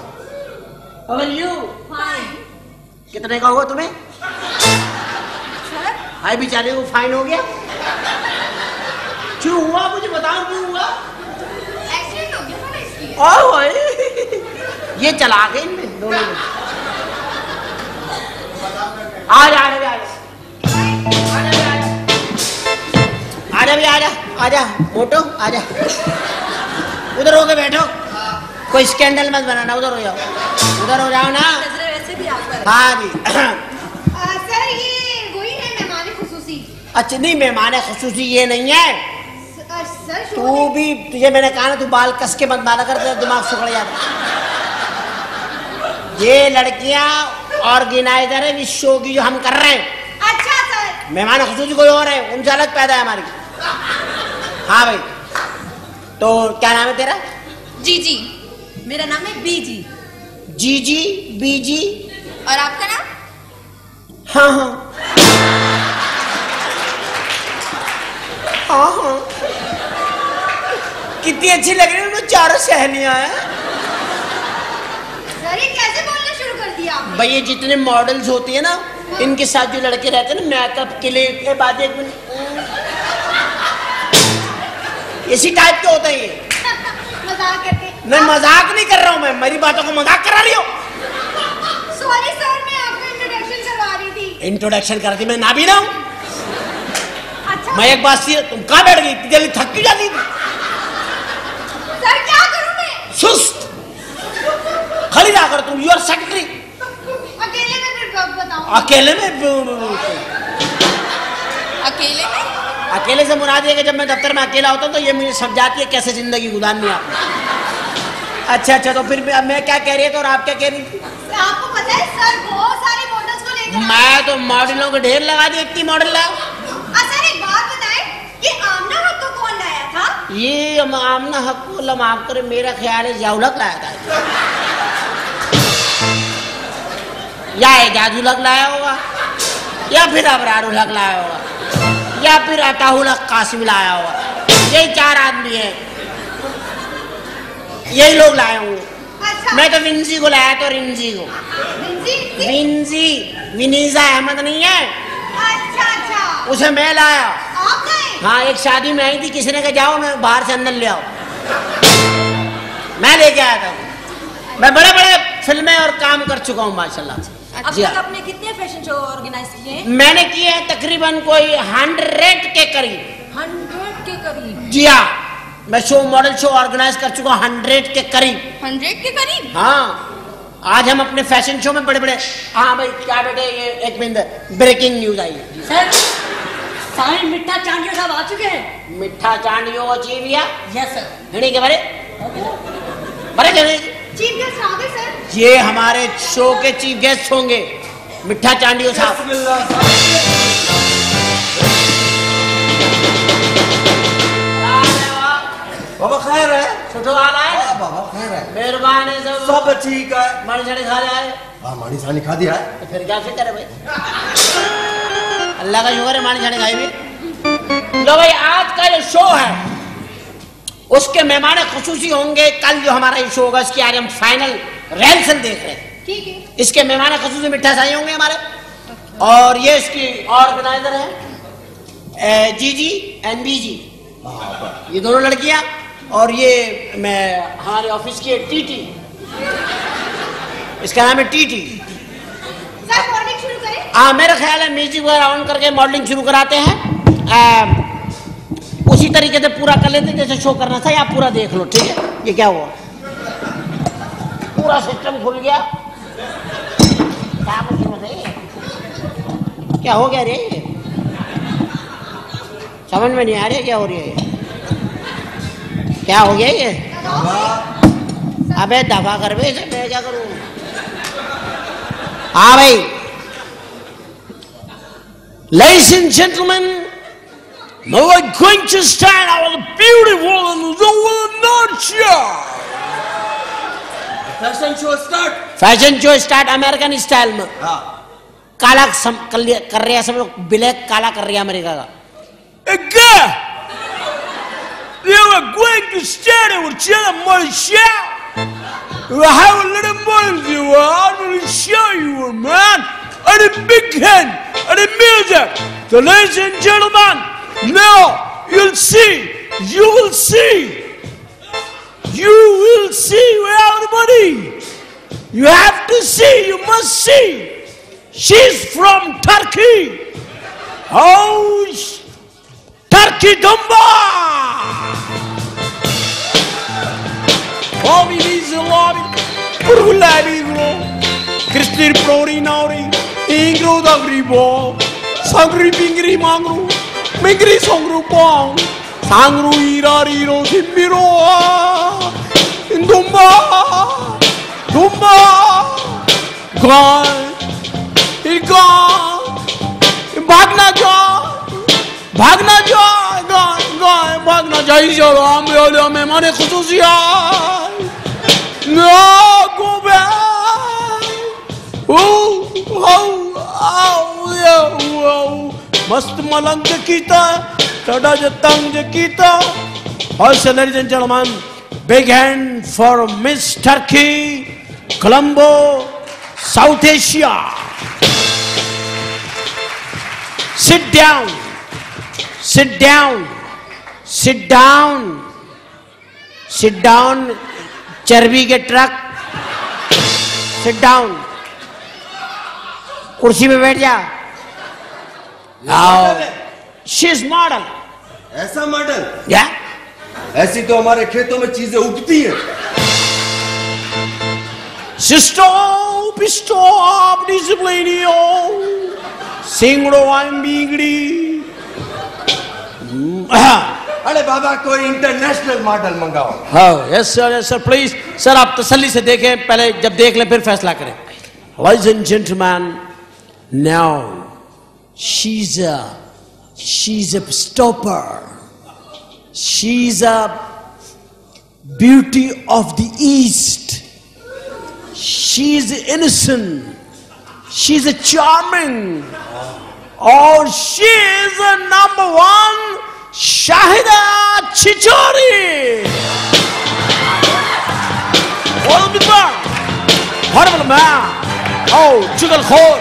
how are you fine कितने का हुआ तुम्हें? सर हाय बेचारे को फाइन हो गया। क्यों हुआ? मुझे बताओ क्यों हुआ? एक्सीडेंट हो गया था इसलिए। ओह भाई ये चला गए इनमें दोनों आ जा आ जा आ जा। आजा आजा मोटो आजा उधर होके बैठो। कोई स्कैंडल मत बनाना, उधर हो जाओ। उधर हो जाओ ना। हाँ जी सर ये वही है मेहमान अच्छा नहीं, मेहमान खसूसी ये नहीं है। तू भी, तुझे मैंने कहा ना, तू बाल कस के मत बांधा कर, तेरा दिमाग सुखड़ जाता ये लड़कियाँ ऑर्गेनाइजर है इस शो की जो हम कर रहे हैं। अच्छा सर मेहमान खसूसी कोई और है, उनसे अलग पैदा है हमारी। हाँ भाई। तो क्या नाम है तेरा? जी जी। मेरा नाम है बीजी। जी जी बीजी। और आपका नाम? हाँ हाँ। हाँ हाँ। कितनी अच्छी लग रही है चारों सहेलियाँ हैं। कैसे बोलना शुरू कर दिया आपने? भाई ये जितने मॉडल्स होती है ना इनके साथ जो लड़के रहते हैं ना मेकअप के लिए ये बात एक मिनट। इसी टाइप के होते हैं ये। मज़ाक करके मैं मज़ाक नहीं कर रहा हूँ मैं मेरी बातों को मज़ाक करा रही हो। सॉरी सर मैं आपका इंट्रोडक्शन करवा रही थी। इंट्रोडक्शन करती मैं ना भी ना हूँ। अच्छा। मैं एक बात सी तुम कहाँ बैठ गई? इतनी जल्दी थक क्यों जाती सर क्या करूँ मैं? सुस्त। खड़ी रहा कर तुम यूर सेक्रेटरी अकेले में फिर ब- बताऊँ? अकेले में अकेले में? अकेले से मुराद ये है कि जब मैं दफ्तर में अकेला होता हूँ तो ये मुझे समझाती है कैसे ज़िंदगी गुजारनी आपने? अच्छा अच्छा तो फिर मैं क्या कह रही थी और आप क्या कह रही थी आपको पता है सर बहुत सारे मॉडल्स को लेकर मैं तो मॉडलों के ढेर लगा दी इतनी मॉडल लाओ आ, सर एक बात बताएँ ये आमना हक को कौन लाया था? ये आमना हक को लमाफ करे मेरा ख्याल है जाउलक लाया था। या एजाजुल हक लाया होगा या फिर अबरारुल हक लाया होगा या फिर अताहुल हक कासिम लाया होगा। यही चार आदमी हैं। यही लोग लाए होंगे। अच्छा। मैं तो विंजी को लाया तो रिंजी को। विंजी? विनीजा अहमद नहीं है। अच्छा अच्छा। उसे मैं लाया। हाँ एक शादी में आई थी किसी ने कहा जाओ मैं बाहर से अंदर ले आओ। मैं लेके आया था। मैं बड़े बड़े फ़िल्में और काम कर चुका हूँ माशाल्लाह से। अब जी तक हाँ आपने कितने फ़ैशन शो ऑर्गेनाइज किए मैंने किए हैं तकरीबन कोई हंड्रेड के करीब। हंड्रेड के करीब? जी हाँ। मैं शो मॉडल शो ऑर्गेनाइज कर चुका हूँ हंड्रेड के करीब। हंड्रेड के करीब? हाँ आज हम अपने फ़ैशन शो में बड़े बड़े हाँ भाई क्या बेटे ये? एक मिनट ब्रेकिंग न्यूज़ आई है। सर सारे मिठा चांडिया साहब आ चुके हैं। मिठा चांडियो अचीविया यस सर हिणी के बारे बड़े चीफ गेस्ट आ गए सर ये हमारे शो के चीफ गेस्ट होंगे। मिठा चांडियो साहब। बाबा खैर है। छोटो हाल है बाबा खैर है। मेहरबान है सब। सब ठीक है। मानी छानी खा जाए हाँ मानी सानी खा दिया है। तो फिर क्या फ़िक्र है भाई? अल्लाह का शुक्र है मानी छानी खाई भी लो भाई आज का जो शो है उसके मेहमान खसूसी होंगे। कल जो हमारा ये शो होगा इसकी आज हम फाइनल रिहर्सल देख रहे हैं। ठीक है। इसके मेहमान खसूसी मिठा साई होंगे हमारे। और ये इसकी ऑर्गेनाइजर है जी जी एन बी जी ये दोनों लड़कियाँ। और ये मैं हमारे ऑफ़िस की टीटी। इसका नाम है टीटी। सर मॉर्निंग शुरू करें। हाँ मेरा ख्याल है म्यूज़िक वगैरह ऑन करके मॉडलिंग शुरू कराते हैं। आ, उसी तरीके से पूरा कर लेते जैसे शो करना था या पूरा देख लो ठीक है? ये क्या हुआ? पूरा सिस्टम खुल गया। क्या है? हो गया रे? समझ में नहीं आ रही है क्या हो रही है? क्या हो गया ये? अबे दफ़ा कर बे इसे मैं क्या करूँ? हाँ भाई। Ladies and gentlemen, now we're going to start our beautiful and novel nurture. Fashion show start fashion show start American style में। काला सम, कर, रहा है सब लोग ब्लैक काला कर रहा है अमेरिका का। Marshall. I have a little more to do. I'm going to show you, man. And a big hand and the music. So, ladies and gentlemen, now you'll see, you will see, you will see, everybody. You have to see, you must see. She's from Turkey. Oh, Tarki Dumba. Ovi Vizi Lobi, Purgulari Gro, Kristi Prori Nauri, Ingro Dagri Sangri Mangru, Mingri Sangru Sangru Irariro Magna Bhagna joy, joy, joy, Bhagna joy, joy, Ram yolyo mehmane khususi ay. Ya kube Oh, oh, oh, yeah, oh. Mast malang je kita, tada je tang je kita. Also, ladies and gentlemen, big hand for Miss Turkey, Colombo, South Asia. Sit down. Sit down. Sit down. Sit down. चर्बी के truck sit down कुर्सी पे बैठ जा आओ she is model ऐसा model या ऐसी तो हमारे खेतों में चीज़ें उगती हैं Stop, stop, disciplinio. Singro I'm bigri. अरे बाबा कोई इंटरनेशनल मॉडल मंगाओ। हाँ yes sir yes sir please sir आप तसल्ली से देखें पहले जब देख लें फिर फैसला करें। Wise and gentleman now she's a she's a stopper she's a beauty of the east she she's innocent is a charming और she's a number one Shahida Chichori. Hold me back. Horrible man. Oh, जुगल खोर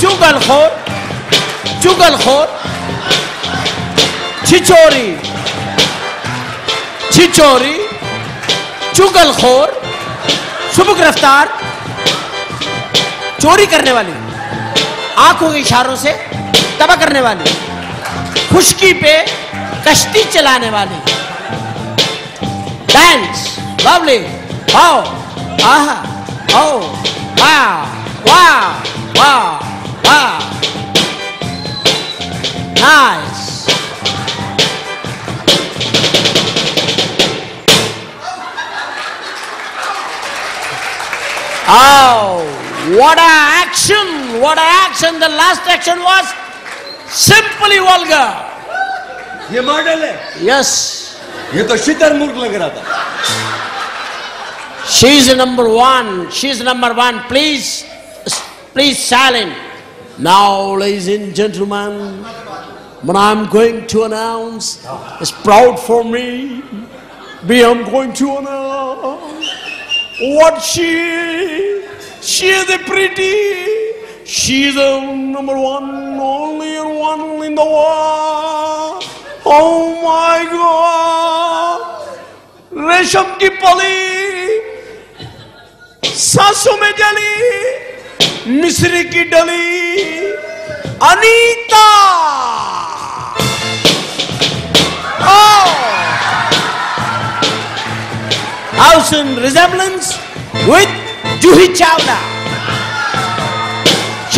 जुगल खोर जुगल खोर छिचोरी। छिचोरी। जुगल खोर शुभ गिरफ़्तार। चोरी करने वाली। आँखों के इशारों से तबाह करने वाली। खुशकी पे कश्ती चलाने वाली डांस लवली आओ आहा आओ वाह वाह वाह वाह nice Oh, what a action! What a action! The last action was simply vulgar. ये मॉडल है Yes. ये तो शितर मूर्ख लग रहा था She's number one. She's number one. Please, please silent. Now, ladies and gentlemen, when I'm going to announce, it's proud for me. Be I'm going to announce what she is. She is a pretty. She is the number one, only and one in the world. Oh my God! रेशम की पली सांसों में जली मिस्री की डली Anita House in resemblance with Juhi Chawla.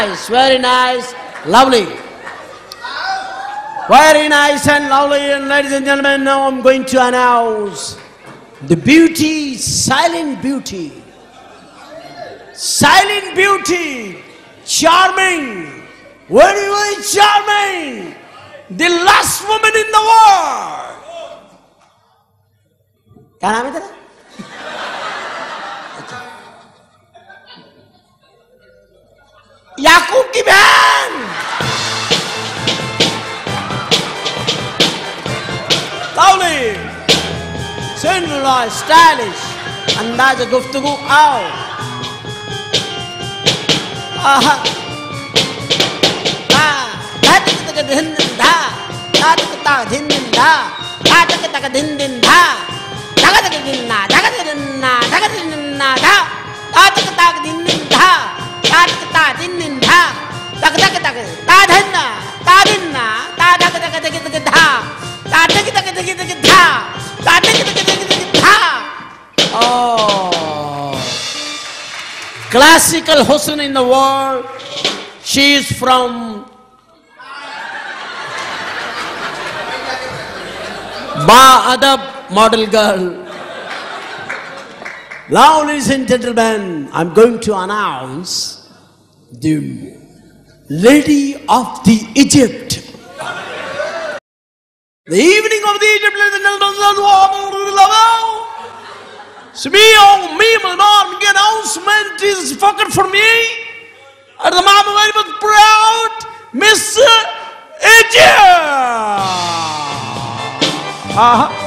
nice, very nice, lovely. Very nice and lovely, and ladies and gentlemen, now I'm going to announce the beauty, silent beauty, silent beauty, charming, very, very charming, the last woman in the world. Can I है तेरा याकूब की बहन Lovely, सिंडला stylish अंदाज गुफ्तगु आओ आहा आ धक तक धिन दिन धा धक तक धिन दिन धा धक तक धिन दिन धा धक तक दिन ना धक तक दिन ना धक तक दिन ना धा धक तक दिन दिन धा धक तक दिन दिन धा धक तक तक ता धन ना ता दिन ना ता धक तक तक तक धा ता धक तक तक तक धा ता धक तक तक तक धा Oh, classical Husn in the world. She is from Ba Adab model girl. Now, ladies and gentlemen, I'm going to announce the Lady of the Egypt. The evening of the Egypt, ladies and gentlemen. Oh announcement is fucking for me. And the mom very much proud, Miss Egypt. Uh-huh. Oh,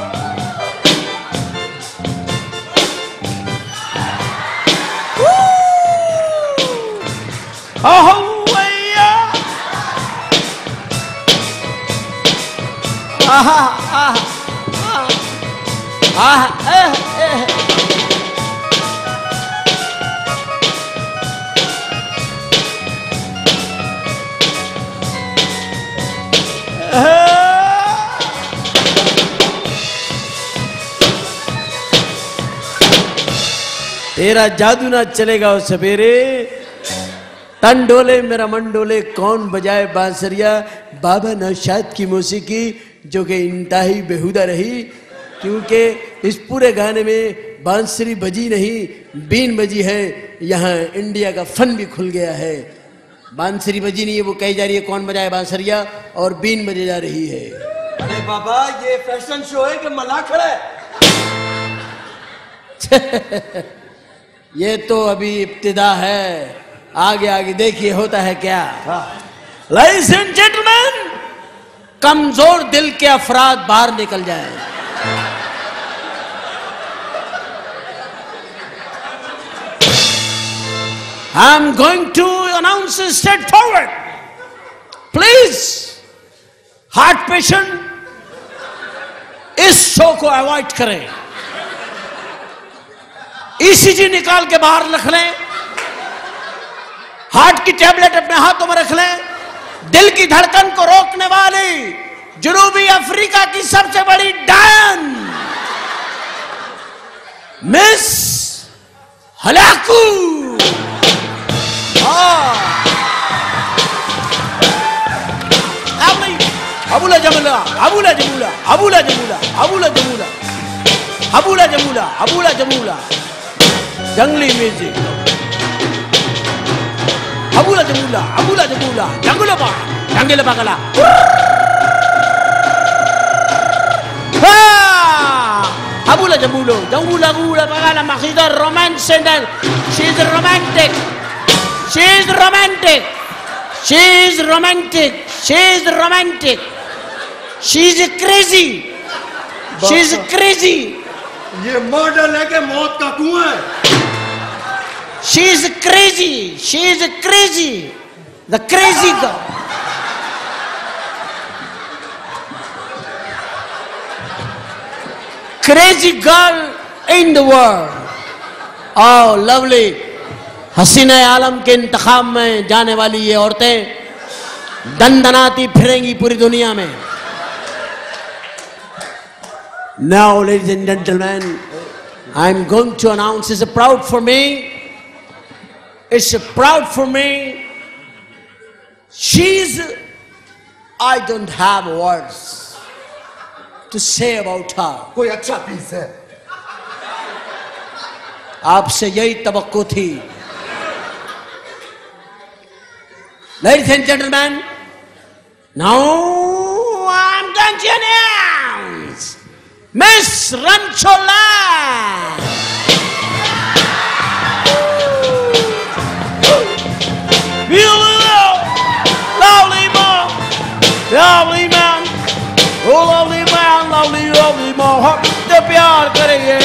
तेरा जादू ना चलेगा वो सवेरे। तन डोले, मेरा मन डोले, कौन बजाए बांसरिया? बाबा नौशाद की मौसीकी जो कि इंतहाई बेहुदा रही क्योंकि इस पूरे गाने में बांसुरी बजी नहीं बीन बजी है यहाँ इंडिया का फन भी खुल गया है। बांसुरी बजी नहीं है वो कही जा रही है कौन बजाए बांसुरिया और बीन बजे जा रही है। अरे बाबा ये फ़ैशन शो है कि मला खड़ा है? ये तो अभी इब्तिदा है आगे आगे देखिए होता है क्या। Ladies and gentlemen, कमज़ोर दिल के अफराद बाहर निकल जाए। I am going to announce straight forward please heart patient इस शो को अवॉइड करें। ईसीजी निकाल के बाहर रख लें। हार्ट की टैबलेट अपने हाथों में रख लें। दिल की धड़कन को रोकने वाली जनूबी अफ्रीका की सबसे बड़ी डायन, मिस हलाकू। हाँ। अबली अबुला जमुला अबुला जमुला अबुला जमुला अबुला जमुला अबुला जमुला अबुला जमुला। जंगली म्यूज़िक। अबुला जमुला अबुला जमुला जंगल बा जंगल बगला Abula jamulo, jangula gula bagala makita romance and she's romantic. She's romantic. She's romantic. She's romantic. She's crazy. She's crazy. ये मॉडल है कि मौत का कुआँ है She's crazy. She's crazy. The crazy girl. Crazy girl in the world. Oh, lovely. हसीन आलम के इंतखाब में जाने वाली ये औरतें दंदनाती फिरेंगी पूरी दुनिया में Now, ladies and gentlemen, I'm going to announce it's a proud for me. It's a proud for me. She's, I don't have words to say about her. कोई अच्छा पीस है आपसे यही तवक्को थी Ladies and gentlemen, now I'm going to announce Miss Ranchola. हौली हौली मोहब्बत प्यार करिए।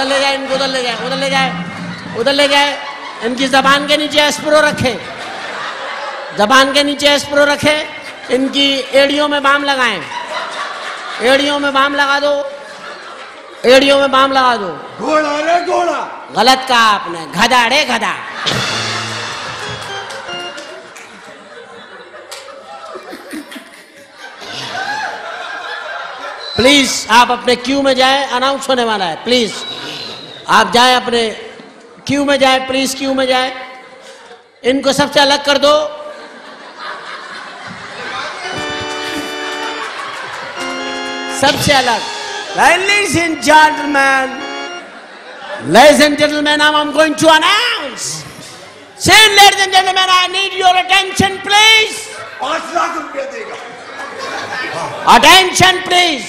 उधर ले जाए इनको उधर ले जाए उधर ले जाए उधर ले जाए। इनकी जबान के नीचे एस्प्रो रखे। जबान के नीचे एस्प्रो रखे इनकी एड़ियों में बाम लगाएँ। एड़ियों में बाम लगा दो। एड़ियों में बाम लगा दो। घोड़ा रे घोड़ा। गलत कहा आपने। गधा रे गधा प्लीज़ आप अपने क्यू में जाए अनाउंस होने वाला है। प्लीज़। आप जाए अपने क्यू में जाए प्लीज़ क्यू में जाए। इनको सबसे अलग कर दो। सबसे अलग। Ladies and gentleman ladies and gentleman I am going to announce से ladies and gentleman I need your attention please पाँच लाख रुपया देगा। Attention please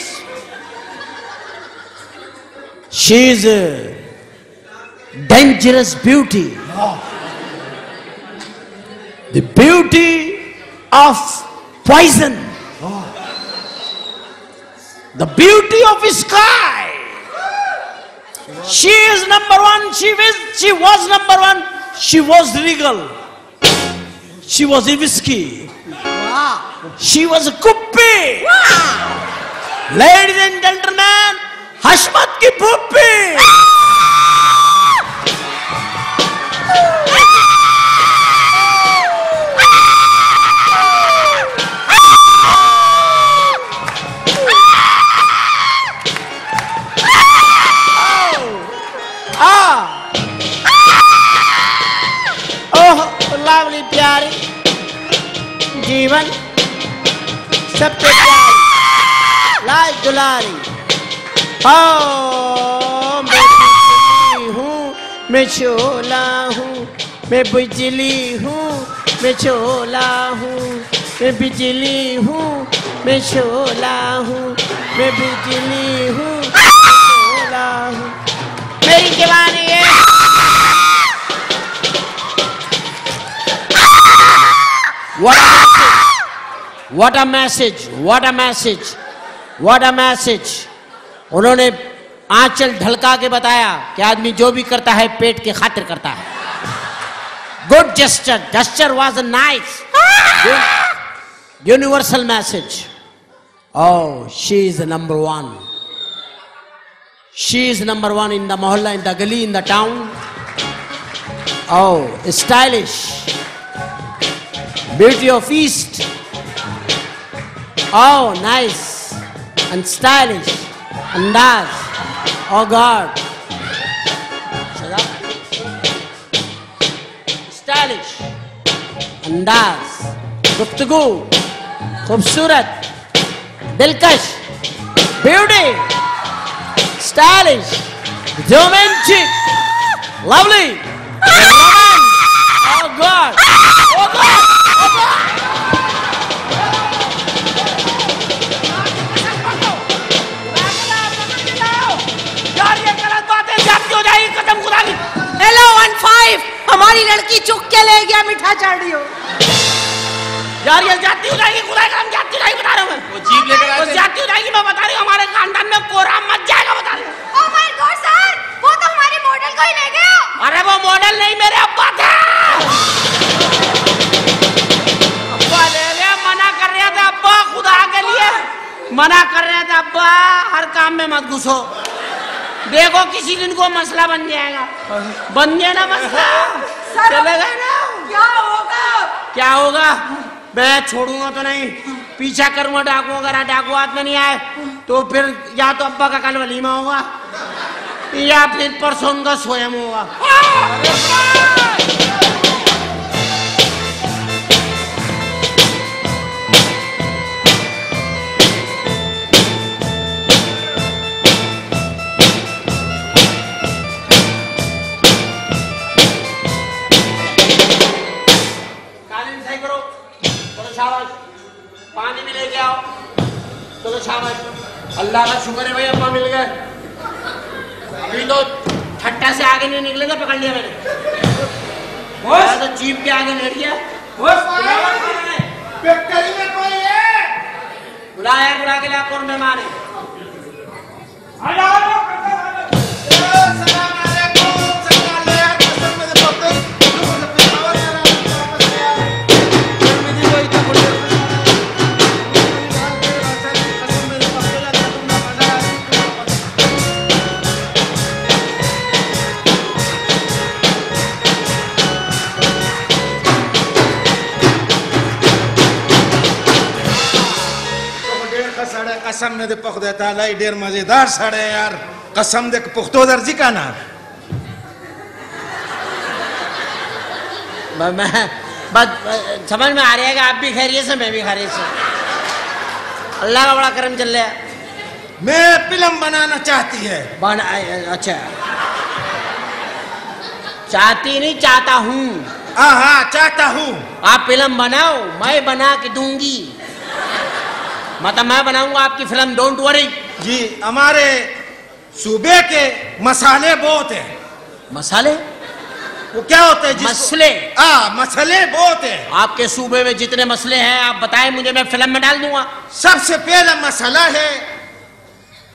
she is dangerous beauty. The beauty of poison. The beauty of sky. She is number one. She was, she was number one. She was regal. She was Ivisky. She was a kuppy. Ladies and gentlemen, Hashmat ki puppy. लावली प्यारी जीवन सबसे प्यारी। लाल दुलारी। मैं हूँ, मैं शोला हूँ, मैं बिजली हूँ, मैं छोला हूँ, मैं बिजली हूँ, मैं छोला हूँ, मैं बिजली हूँ शोला हूँ। मेरी जवानी what a message what a message what a message उन्होंने आंचल ढलका के बताया कि आदमी जो भी करता है पेट के खातिर करता है। Good gesture gesture was a nice universal message she is the number one. She is number one in the mohalla, in the gully, in the town. Oh, stylish. Beauty of East. Oh, nice and stylish and nice. Oh, God. Stylish and nice. Guptagu. Khubsurat. Dilkash. Beauty. Stylish. Romantic. Lovely. Oh, God. Oh, God. यार ये गलत बात है जाती हो जाएगी कसम खुदा की हेलो वन फाइव हमारी लड़की चुक के ले गया मीठा चाड़ियो यार ये जाती हो खुदा का हम जाती हो बता रहा हूँ मैं। वो जीप लेकर आए जाती हो जाएगी मैं बता रही हूँ हमारे खानदान में कोराम मच जाएगा बता रही हूँ। ओह माय गॉड सर वो तो हमारे मॉडल को ही ले गया। अरे वो मॉडल नहीं मेरे अब्बा थे। मना कर रहे थे अब्बा हर काम में मत घुसो। देखो किसी दिन को मसला बन जाएगा। बन गया ना मसला? चले गए ना? क्या होगा? क्या होगा? मैं छोड़ूँगा तो नहीं। पीछा करूँगा डाकू अगर डाकू हाथ में नहीं आए तो फिर या तो अब्बा का कल वलीमा होगा या फिर परसों का स्वयं होगा। चलो शाबाश। अल्लाह का शुक्र है भाई अम्मा मिल गए। अभी तो ठट्टा से आगे नहीं निकले थे पकड़ लिया मैंने। तो जीप के आगे लेट गया। फैक्ट्री में कोई है? बुलाया बुला के ला कौन मेहमान है? कसम में दे पख देता लाई ढेर मज़ेदार सड़े यार। कसम दे पुख्तो दर्जी का ना बस समझ में आ रहा है कि आप भी खैरियत से मैं भी खैरियत से। अल्लाह का बड़ा करम चल रहा है। मैं फ़िल्म बनाना चाहती है। बना अच्छा। चाहती नहीं चाहता हूँ। हाँ हाँ चाहता हूँ। आप फ़िल्म बनाओ मैं बना के दूँगी। मतलब मैं बनाऊँगा आपकी फ़िल्म डोंट वरी जी हमारे सूबे के मसाले बहुत है। मसाले? वो क्या होते हैं मसले? हाँ मसले बहुत है। आपके सूबे में जितने मसले हैं आप बताएँ मुझे मैं फ़िल्म में डाल दूँगा। सबसे पहला मसला है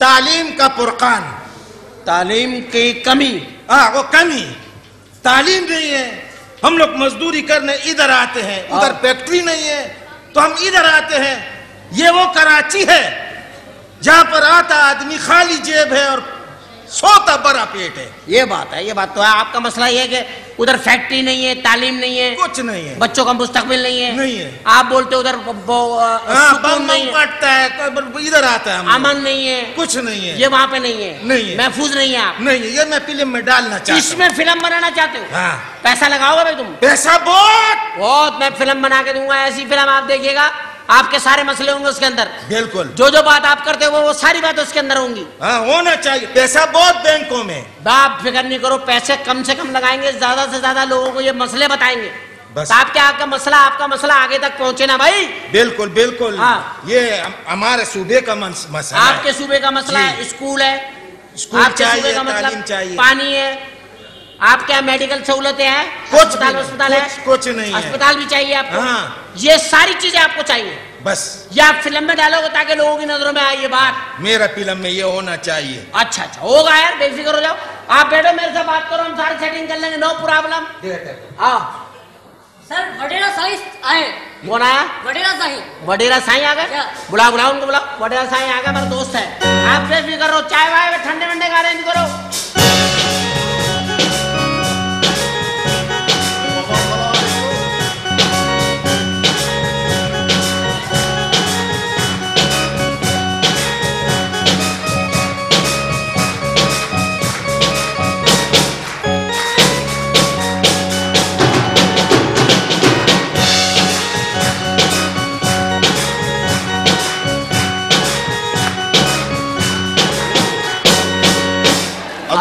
तालीम का पुरकान। तालीम की कमी। हाँ वो कमी। तालीम नहीं है हम लोग मजदूरी करने इधर आते हैं उधर फैक्ट्री नहीं है तो हम इधर आते हैं ये वो कराची है जहाँ पर आता आदमी खाली जेब है और सोता बड़ा पेट है। ये बात है ये बात तो है। आपका मसला ये है कि उधर फैक्ट्री नहीं है तालीम नहीं है कुछ नहीं है। बच्चों का मुस्तकबिल नहीं है। नहीं है। आप बोलते उधर हाँ, बम है। इधर आता है अमन नहीं है। कुछ नहीं है। ये वहाँ पे नहीं है। नहीं है। महफूज नहीं है आप। नहीं है ये मैं फ़िल्म में डालना चाहता हूँ। इसमें फ़िल्म बनाना चाहते हो? हाँ। पैसा लगाओगे भाई तुम? पैसा बहुत। बहुत मैं फ़िल्म बना के दूँगा ऐसी फ़िल्म आप देखिएगा। आपके सारे मसले होंगे उसके अंदर। बिल्कुल। जो जो बात आप करते हो वो वो सारी बातें उसके अंदर होंगी। हाँ होना चाहिए। पैसा बहुत बैंकों में। आप फ़िक्र नहीं करो पैसे कम से कम लगाएँगे ज़्यादा से ज़्यादा लोगों को ये मसले बताएँगे। बस। तो आपके आपका मसला आपका मसला आगे तक पहुँचे ना भाई। बिल्कुल बिल्कुल। हाँ। ये हमारे सूबे का मसला आपके सूबे का मसला है स्कूल है। स्कूल चाहिए, का मतलब चाहिए। पानी है आप क्या मेडिकल सहूलतें हैं? कुछ अस्पताल अस्पताल है? कुछ- कुछ नहीं है। अस्पताल भी चाहिए आपको? हाँ। ये सारी चीज़ें आपको चाहिए? बस। ये आप फ़िल्म में डालोगे ताकि लोगों की नज़रों में आए ये बात? मेरा फ़िल्म में ये होना चाहिए। अच्छा अच्छा। होगा यार बेफिक्र हो जाओ। आप बैठो मेरे से बात करो हम सारी सेटिंग कर लेंगे। नो प्रॉब्लम हाँ। सर वडेरा साइज़ आए। कौन आया? वडेरा साइज़ वडेरा साई आ गए? बुला बुलाओ उनको बुलाओ। वडेरा साई आ गए मेरा दोस्त है। आप बेफिक्र रहो चाय वाय ठंडे वंडे का अरेंज करो।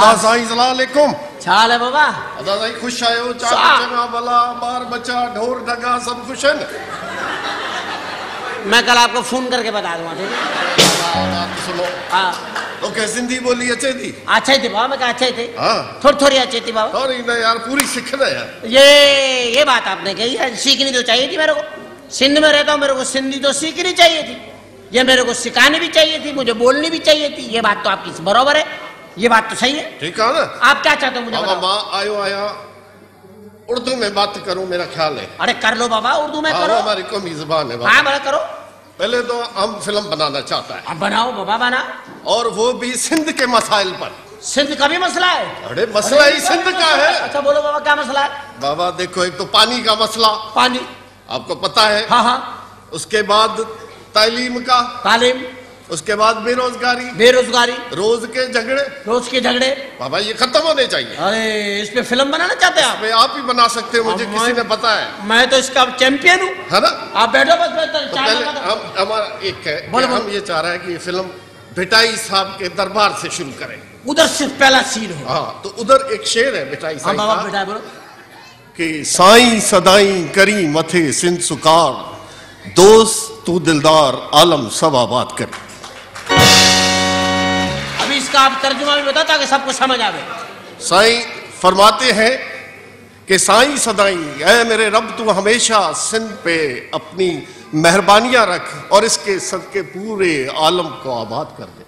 अदा साईं सलामकुम छाल है बाबा। अदा साईं खुश आयो सा- चार चङा भला ॿार बच्चा ढोर ढगा सब खुश आहिनि मैं कल आपको फ़ोन करके बता दूँगा ठीक है? सुनो। हाँ। तोखे सिंधी ॿोली अचे थी? अच्छा ही थी बाबा मैं कहा अच्छा ही थी। हाँ। थोड़ी थोड़ी अच्छी थी बाबा। थोड़ी न यार पूरी सिख यार ये ये बात आपने कही है सीखनी तो चाहिए थी मेरे को। सिंध में रहता हूँ मेरे को सिंधी तो सीखनी चाहिए थी। ये मेरे को सिखानी भी चाहिए थी मुझे बोलनी भी चाहिए थी ये बात तो आपकी बराबर है। ये बात तो सही है। ठीक है ना? आप क्या चाहते हो मुझे बाबा माँ आयो आया। उर्दू में बात करूँ मेरा ख्याल है। अरे कर लो बाबा उर्दू में हाँ, करो। हमारी कौमी ज़ुबान है हाँ बाबा बड़ा करो। पहले तो हम फ़िल्म बनाना चाहता है। अब बनाओ बाबा बना। और वो भी सिंध के मसाइल पर। सिंध का भी मसला है। अरे मसला ही सिंध का है। अच्छा बोलो बाबा क्या मसला है? बाबा देखो एक तो पानी का मसला। पानी। आपको पता है? हाँ हाँ। उसके बाद तालीम का। तालीम। उसके बाद बेरोजगारी। बेरोजगारी। रोज के झगड़े। रोज के झगड़े। बाबा ये खत्म होने चाहिए। अरे इस पे फ़िल्म बनाना चाहते हैं आप? आप ही बना सकते हो मुझे किसी ने पता है मैं तो इसका चैंपियन हूँ। है ना? आप बैठो बस मैं तो पहले हम हमारा एक है बोलो, हम ये चाह रहे हैं कि फ़िल्म भिटाई साहब के दरबार से शुरू करें। उधर सिर्फ़ पहला सीन हो। हाँ तो उधर एक शेर है भिटाई हाँ साहब कि साईं सदाई करी मथे सिंध सुकार दोस्त तू दिलदार आलम सब आबाद कर। अभी इसका आप तर्जुमा भी बताओ ताकि सबको समझ आवे। सही फरमाते हैं कि साईं सदाई ऐ मेरे रब तू हमेशा सिंध पे अपनी मेहरबानियाँ रख और इसके सदके पूरे आलम को आबाद कर दे।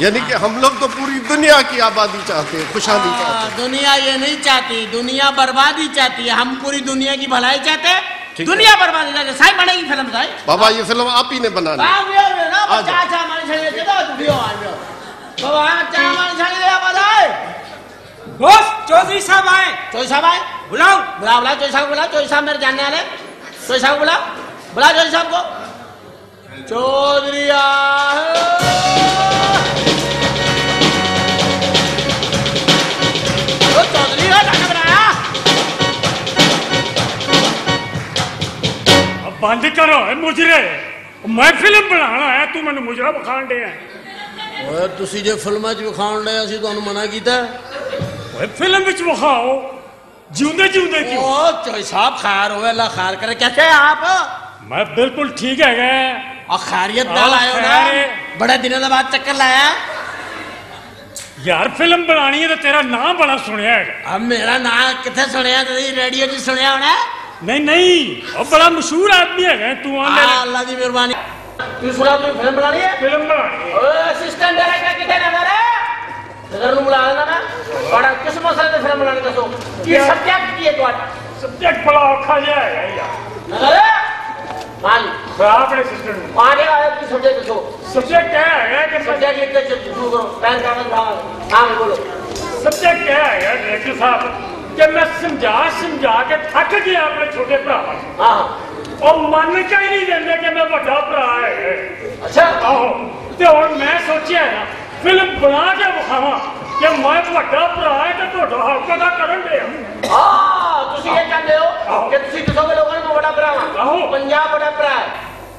यानी कि हम लोग तो पूरी दुनिया की आबादी चाहते हैं खुशहाली चाहते हाँ, दुनिया ये नहीं चाहती दुनिया बर्बादी चाहती है। हम पूरी दुनिया की भलाई चाहते हैं। दुनिया बर्बादी चाहते साई बनेगी फ़िल्म साई। बाबा ये फ़िल्म आप ही ने बनानी है। हाँ। बाबा, हाँ। बॉस चौधरी साहब आए। चौधरी साहब आए? बुलाओ। बुलाओ बुलाओ चौधरी साहब बुलाओ। चौधरी साहब मेरे जानने वाले चौधरी साहब बुलाओ। बुलाओ चौधरी साहब को। चौधरी चौधरी का गाना बनाया। अब बंद करो मुजरे। मैं फ़िल्म बनाना है तू मैंने मुजरा बखान दे ਓਏ ਤੁਸੀਂ ਜੇ ਫਿਲਮਾਂ 'ਚ ਵਿਖਾਉਣ ਡਏ ਅਸੀਂ ਤੁਹਾਨੂੰ ਮਨਾ ਕੀਤਾ ਓਏ ਫਿਲਮ ਵਿੱਚ ਵਿਖਾਓ ਜਿਉਂਦੇ ਜਿਉਂਦੇ ਕਿਉਂ ओ चौधरी साहब खार होवे अल्लाह खार करे कैसे हैं आप मैं बिल्कुल ठीक है गए और खैरियत हाँ, नाल आए हो ना खैर है। बड़े दिनों के बाद चक्कर लाया यार फिल्म बनानी है तो तेरा नाम बड़ा सुनिया है अब मेरा नाम कितने सुनिया ਤੁਸੀਂ रेडियो 'ਚ ਸੁਣਿਆ ਹੋਣਾ नहीं नहीं और बड़ा मशहूर आदमी है तू आने हाँ, अल्लाह की मेहरबानी तू तू फ़िल्म बनानी है? फ़िल्म बनानी है। असिस्टेंट डायरेक्टर किथे रहना रे नगर नु बुला लेना बड़ा किस मसले पे फ़िल्म बनानी दसो ये सब्जेक्ट की है तुम्हारा। सब्जेक्ट बड़ा औखा जाएगा यार अरे मान आपने असिस्टेंट आगे आया की सब्जेक्ट दसो सब्जेक्ट क्या है कि सब्जेक्ट लिख के शुरू करो। पैन कागज़ भाव हाँ बोलो। सब्जेक्ट क्या है यार डायरेक्टर साहब। कि मैं समझा समझा के थक गया अपने छोटे भरा हाँ। हाँ। मन कह नहीं देंगे कि मैं वा भरा है। अच्छा। आहो तो हम मैं सोचा ना फ़िल्म बना के विखाव कि मैं वाला भरा है तो हक अदा कर हाँ, चाहते हो कि दसोगे लोगों ने मैं भरा वहाँ पंजाब बड़ा भरा है।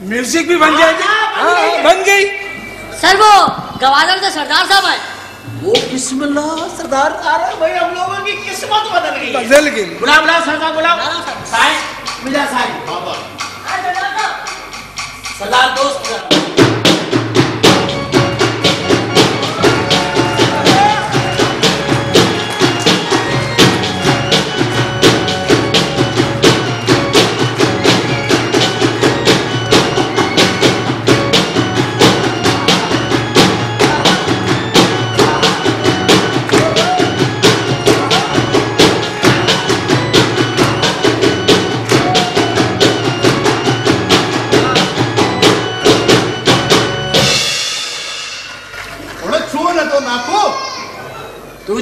म्यूज़िक भी बन जाएगी। हाँ, बन गई। बन गई। सर वो गवादर से सरदार साहब है। वो बिस्मिल्लाह सरदार आ रहा है भाई हम लोगों की किस्मत बदल गई। है। बदल गई। बुला बुला सरदार बुला साहब मिला साहब। सरदार दोस्त।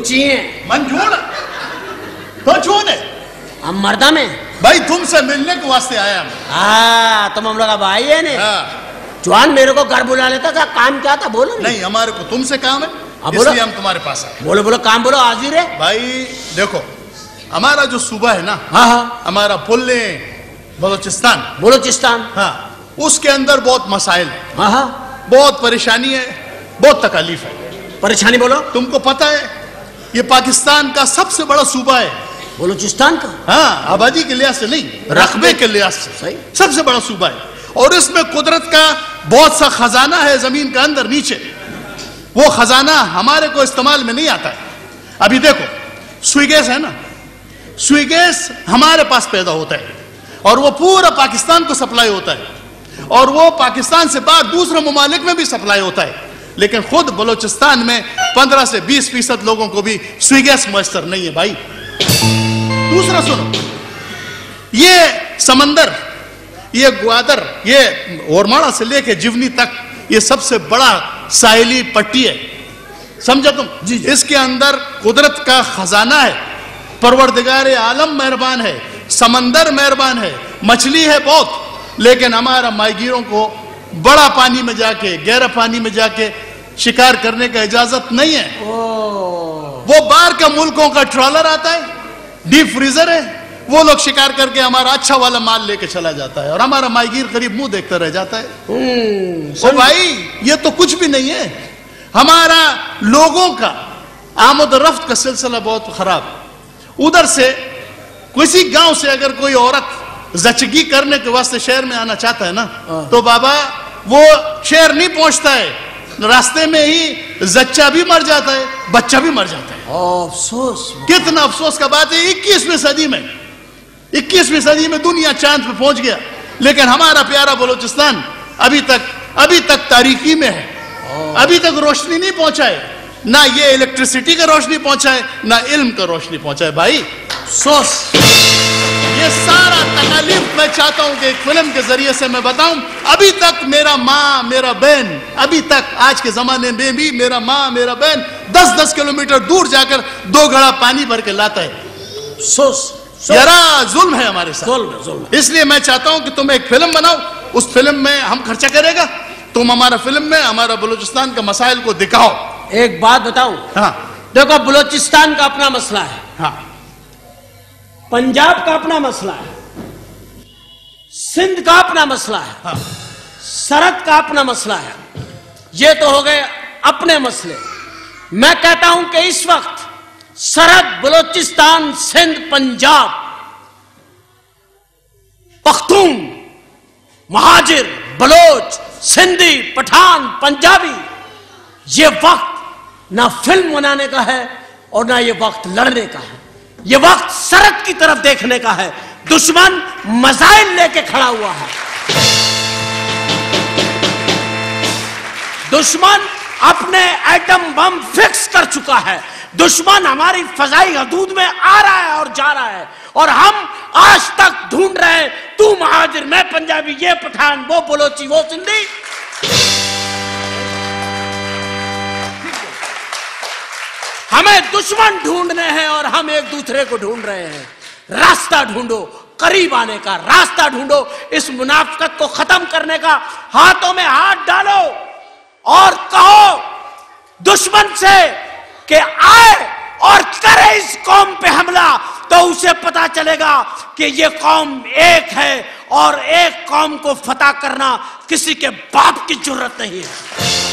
चाहिए। मन छू तो छू ने हम मर्दा में भाई तुमसे मिलने के वास्ते आया मैं हाँ तुम हम लोग भाई है ने। जवान मेरे को घर बुला लेता था काम क्या था बोलो नहीं हमारे को तुमसे काम है हाँ, बोलो। इसलिए हम तुम्हारे पास आए। बोलो बोलो काम बोलो हाजिर है। भाई देखो हमारा जो सूबा है ना हाँ हाँ। हमारा पुल्ले बलोचिस्तान। बलोचिस्तान। हाँ उसके अंदर बहुत मसाइल है। हाँ हाँ। बहुत परेशानी है बहुत तकलीफ़ है। परेशानी बोलो। तुमको पता है ये पाकिस्तान का सबसे बड़ा सूबा है। बलूचिस्तान का? हाँ आबादी के लिहाज से नहीं रकबे के लिहाज से। सही। सबसे बड़ा सूबा है। और इसमें कुदरत का बहुत सा खजाना है ज़मीन के अंदर नीचे। वो खजाना हमारे को इस्तेमाल में नहीं आता। है अभी देखो स्विगेस है ना? स्विगेस हमारे पास पैदा होता है। और वो पूरा पाकिस्तान को सप्लाई होता है। और वो पाकिस्तान से बाहर दूसरे ममालिक में भी सप्लाई होता है। लेकिन खुद बलोचिस्तान में 15 से 20 फ़ीसद लोगों को भी स्विगेस मैसर नहीं है भाई। दूसरा सुनो ये समंदर ये ग्वादर ये ओरमाड़ा से लेके जिवनी तक ये सबसे बड़ा साहिली पट्टी है। समझा तुम जी इसके अंदर कुदरत का खजाना है परवरदिगार आलम मेहरबान है समंदर मेहरबान है मछली है बहुत लेकिन हमारा माईगीरों को बड़ा पानी में जाके गहरा पानी में जाके शिकार करने का इजाज़त नहीं है। वो बाहर के मुल्कों का ट्रॉलर आता है डीप फ्रीजर है। वो लोग शिकार करके हमारा अच्छा वाला माल लेके चला जाता है और हमारा माईगीर करीब मुँह देखता रह जाता है। ओ भाई ये तो कुछ भी नहीं है। हमारा लोगों का आमद रफ्त का सिलसिला बहुत खराब। उधर से किसी गाँव से अगर कोई औरत जचगी करने के वास्ते शहर में आना चाहता है ना तो बाबा वो शहर नहीं पहुँचता है। रास्ते में ही जच्चा भी मर जाता है बच्चा भी मर जाता है। अफसोस। कितना अफसोस का बात है इक्कीसवीं सदी में इक्कीसवीं सदी में दुनिया चाँद पे पहुँच गया। लेकिन हमारा प्यारा बलोचिस्तान अभी तक अभी तक तारीखी में है। अभी तक रोशनी नहीं पहुँचाए। ना ये इलेक्ट्रिसिटी का रोशनी पहुँचाए ना इल्म का रोशनी पहुँचाए। भाई सोच ये सारा तकलीफ़ मैं चाहता हूँ कि एक फ़िल्म के ज़रिए से मैं बताऊँ। अभी तक मेरा माँ मेरा बहन अभी तक आज के जमाने में भी मेरा माँ मेरा बहन दस दस किलोमीटर दूर जाकर दो घड़ा पानी भर के लाता है। सोच जरा जुल्म है हमारे साथ। जुल्म जुल्म इसलिए मैं चाहता हूँ कि तुम एक फ़िल्म बनाओ। उस फ़िल्म में हम खर्चा करेगा। तुम हमारा फ़िल्म में हमारा बलूचिस्तान का मसाइल को दिखाओ। एक बात बताऊँ? हाँ। देखो बलूचिस्तान का अपना मसला है। हाँ। पंजाब का अपना मसला है सिंध का अपना मसला है हाँ। सरहद का अपना मसला है। ये तो हो गए अपने मसले। मैं कहता हूँ कि इस वक्त सरहद बलोचिस्तान सिंध पंजाब पख्तून महाजिर बलोच सिंधी पठान पंजाबी ये वक्त ना फ़िल्म बनाने का है और ना ये वक्त लड़ने का है। ये वक्त सरहद की तरफ़ देखने का है। दुश्मन मजाइल लेके खड़ा हुआ है। दुश्मन अपने एटम बम फिक्स कर चुका है। दुश्मन हमारी फजाई हदूद में आ रहा है और जा रहा है। और हम आज तक ढूंढ रहे हैं, तू महाजिर, मैं पंजाबी, ये पठान, वो बलोची, वो सिंधी। हमें दुश्मन ढूँढने हैं और हम एक दूसरे को ढूंढ रहे हैं। रास्ता ढूंढो, करीब आने का रास्ता ढूंढो, इस मुनाफकत को खत्म करने का हाथों में हाथ डालो और कहो दुश्मन से कि आए और करे इस कौम पे हमला तो उसे पता चलेगा कि ये कौम एक है और एक कौम को फतह करना किसी के बाप की ज़रूरत नहीं है।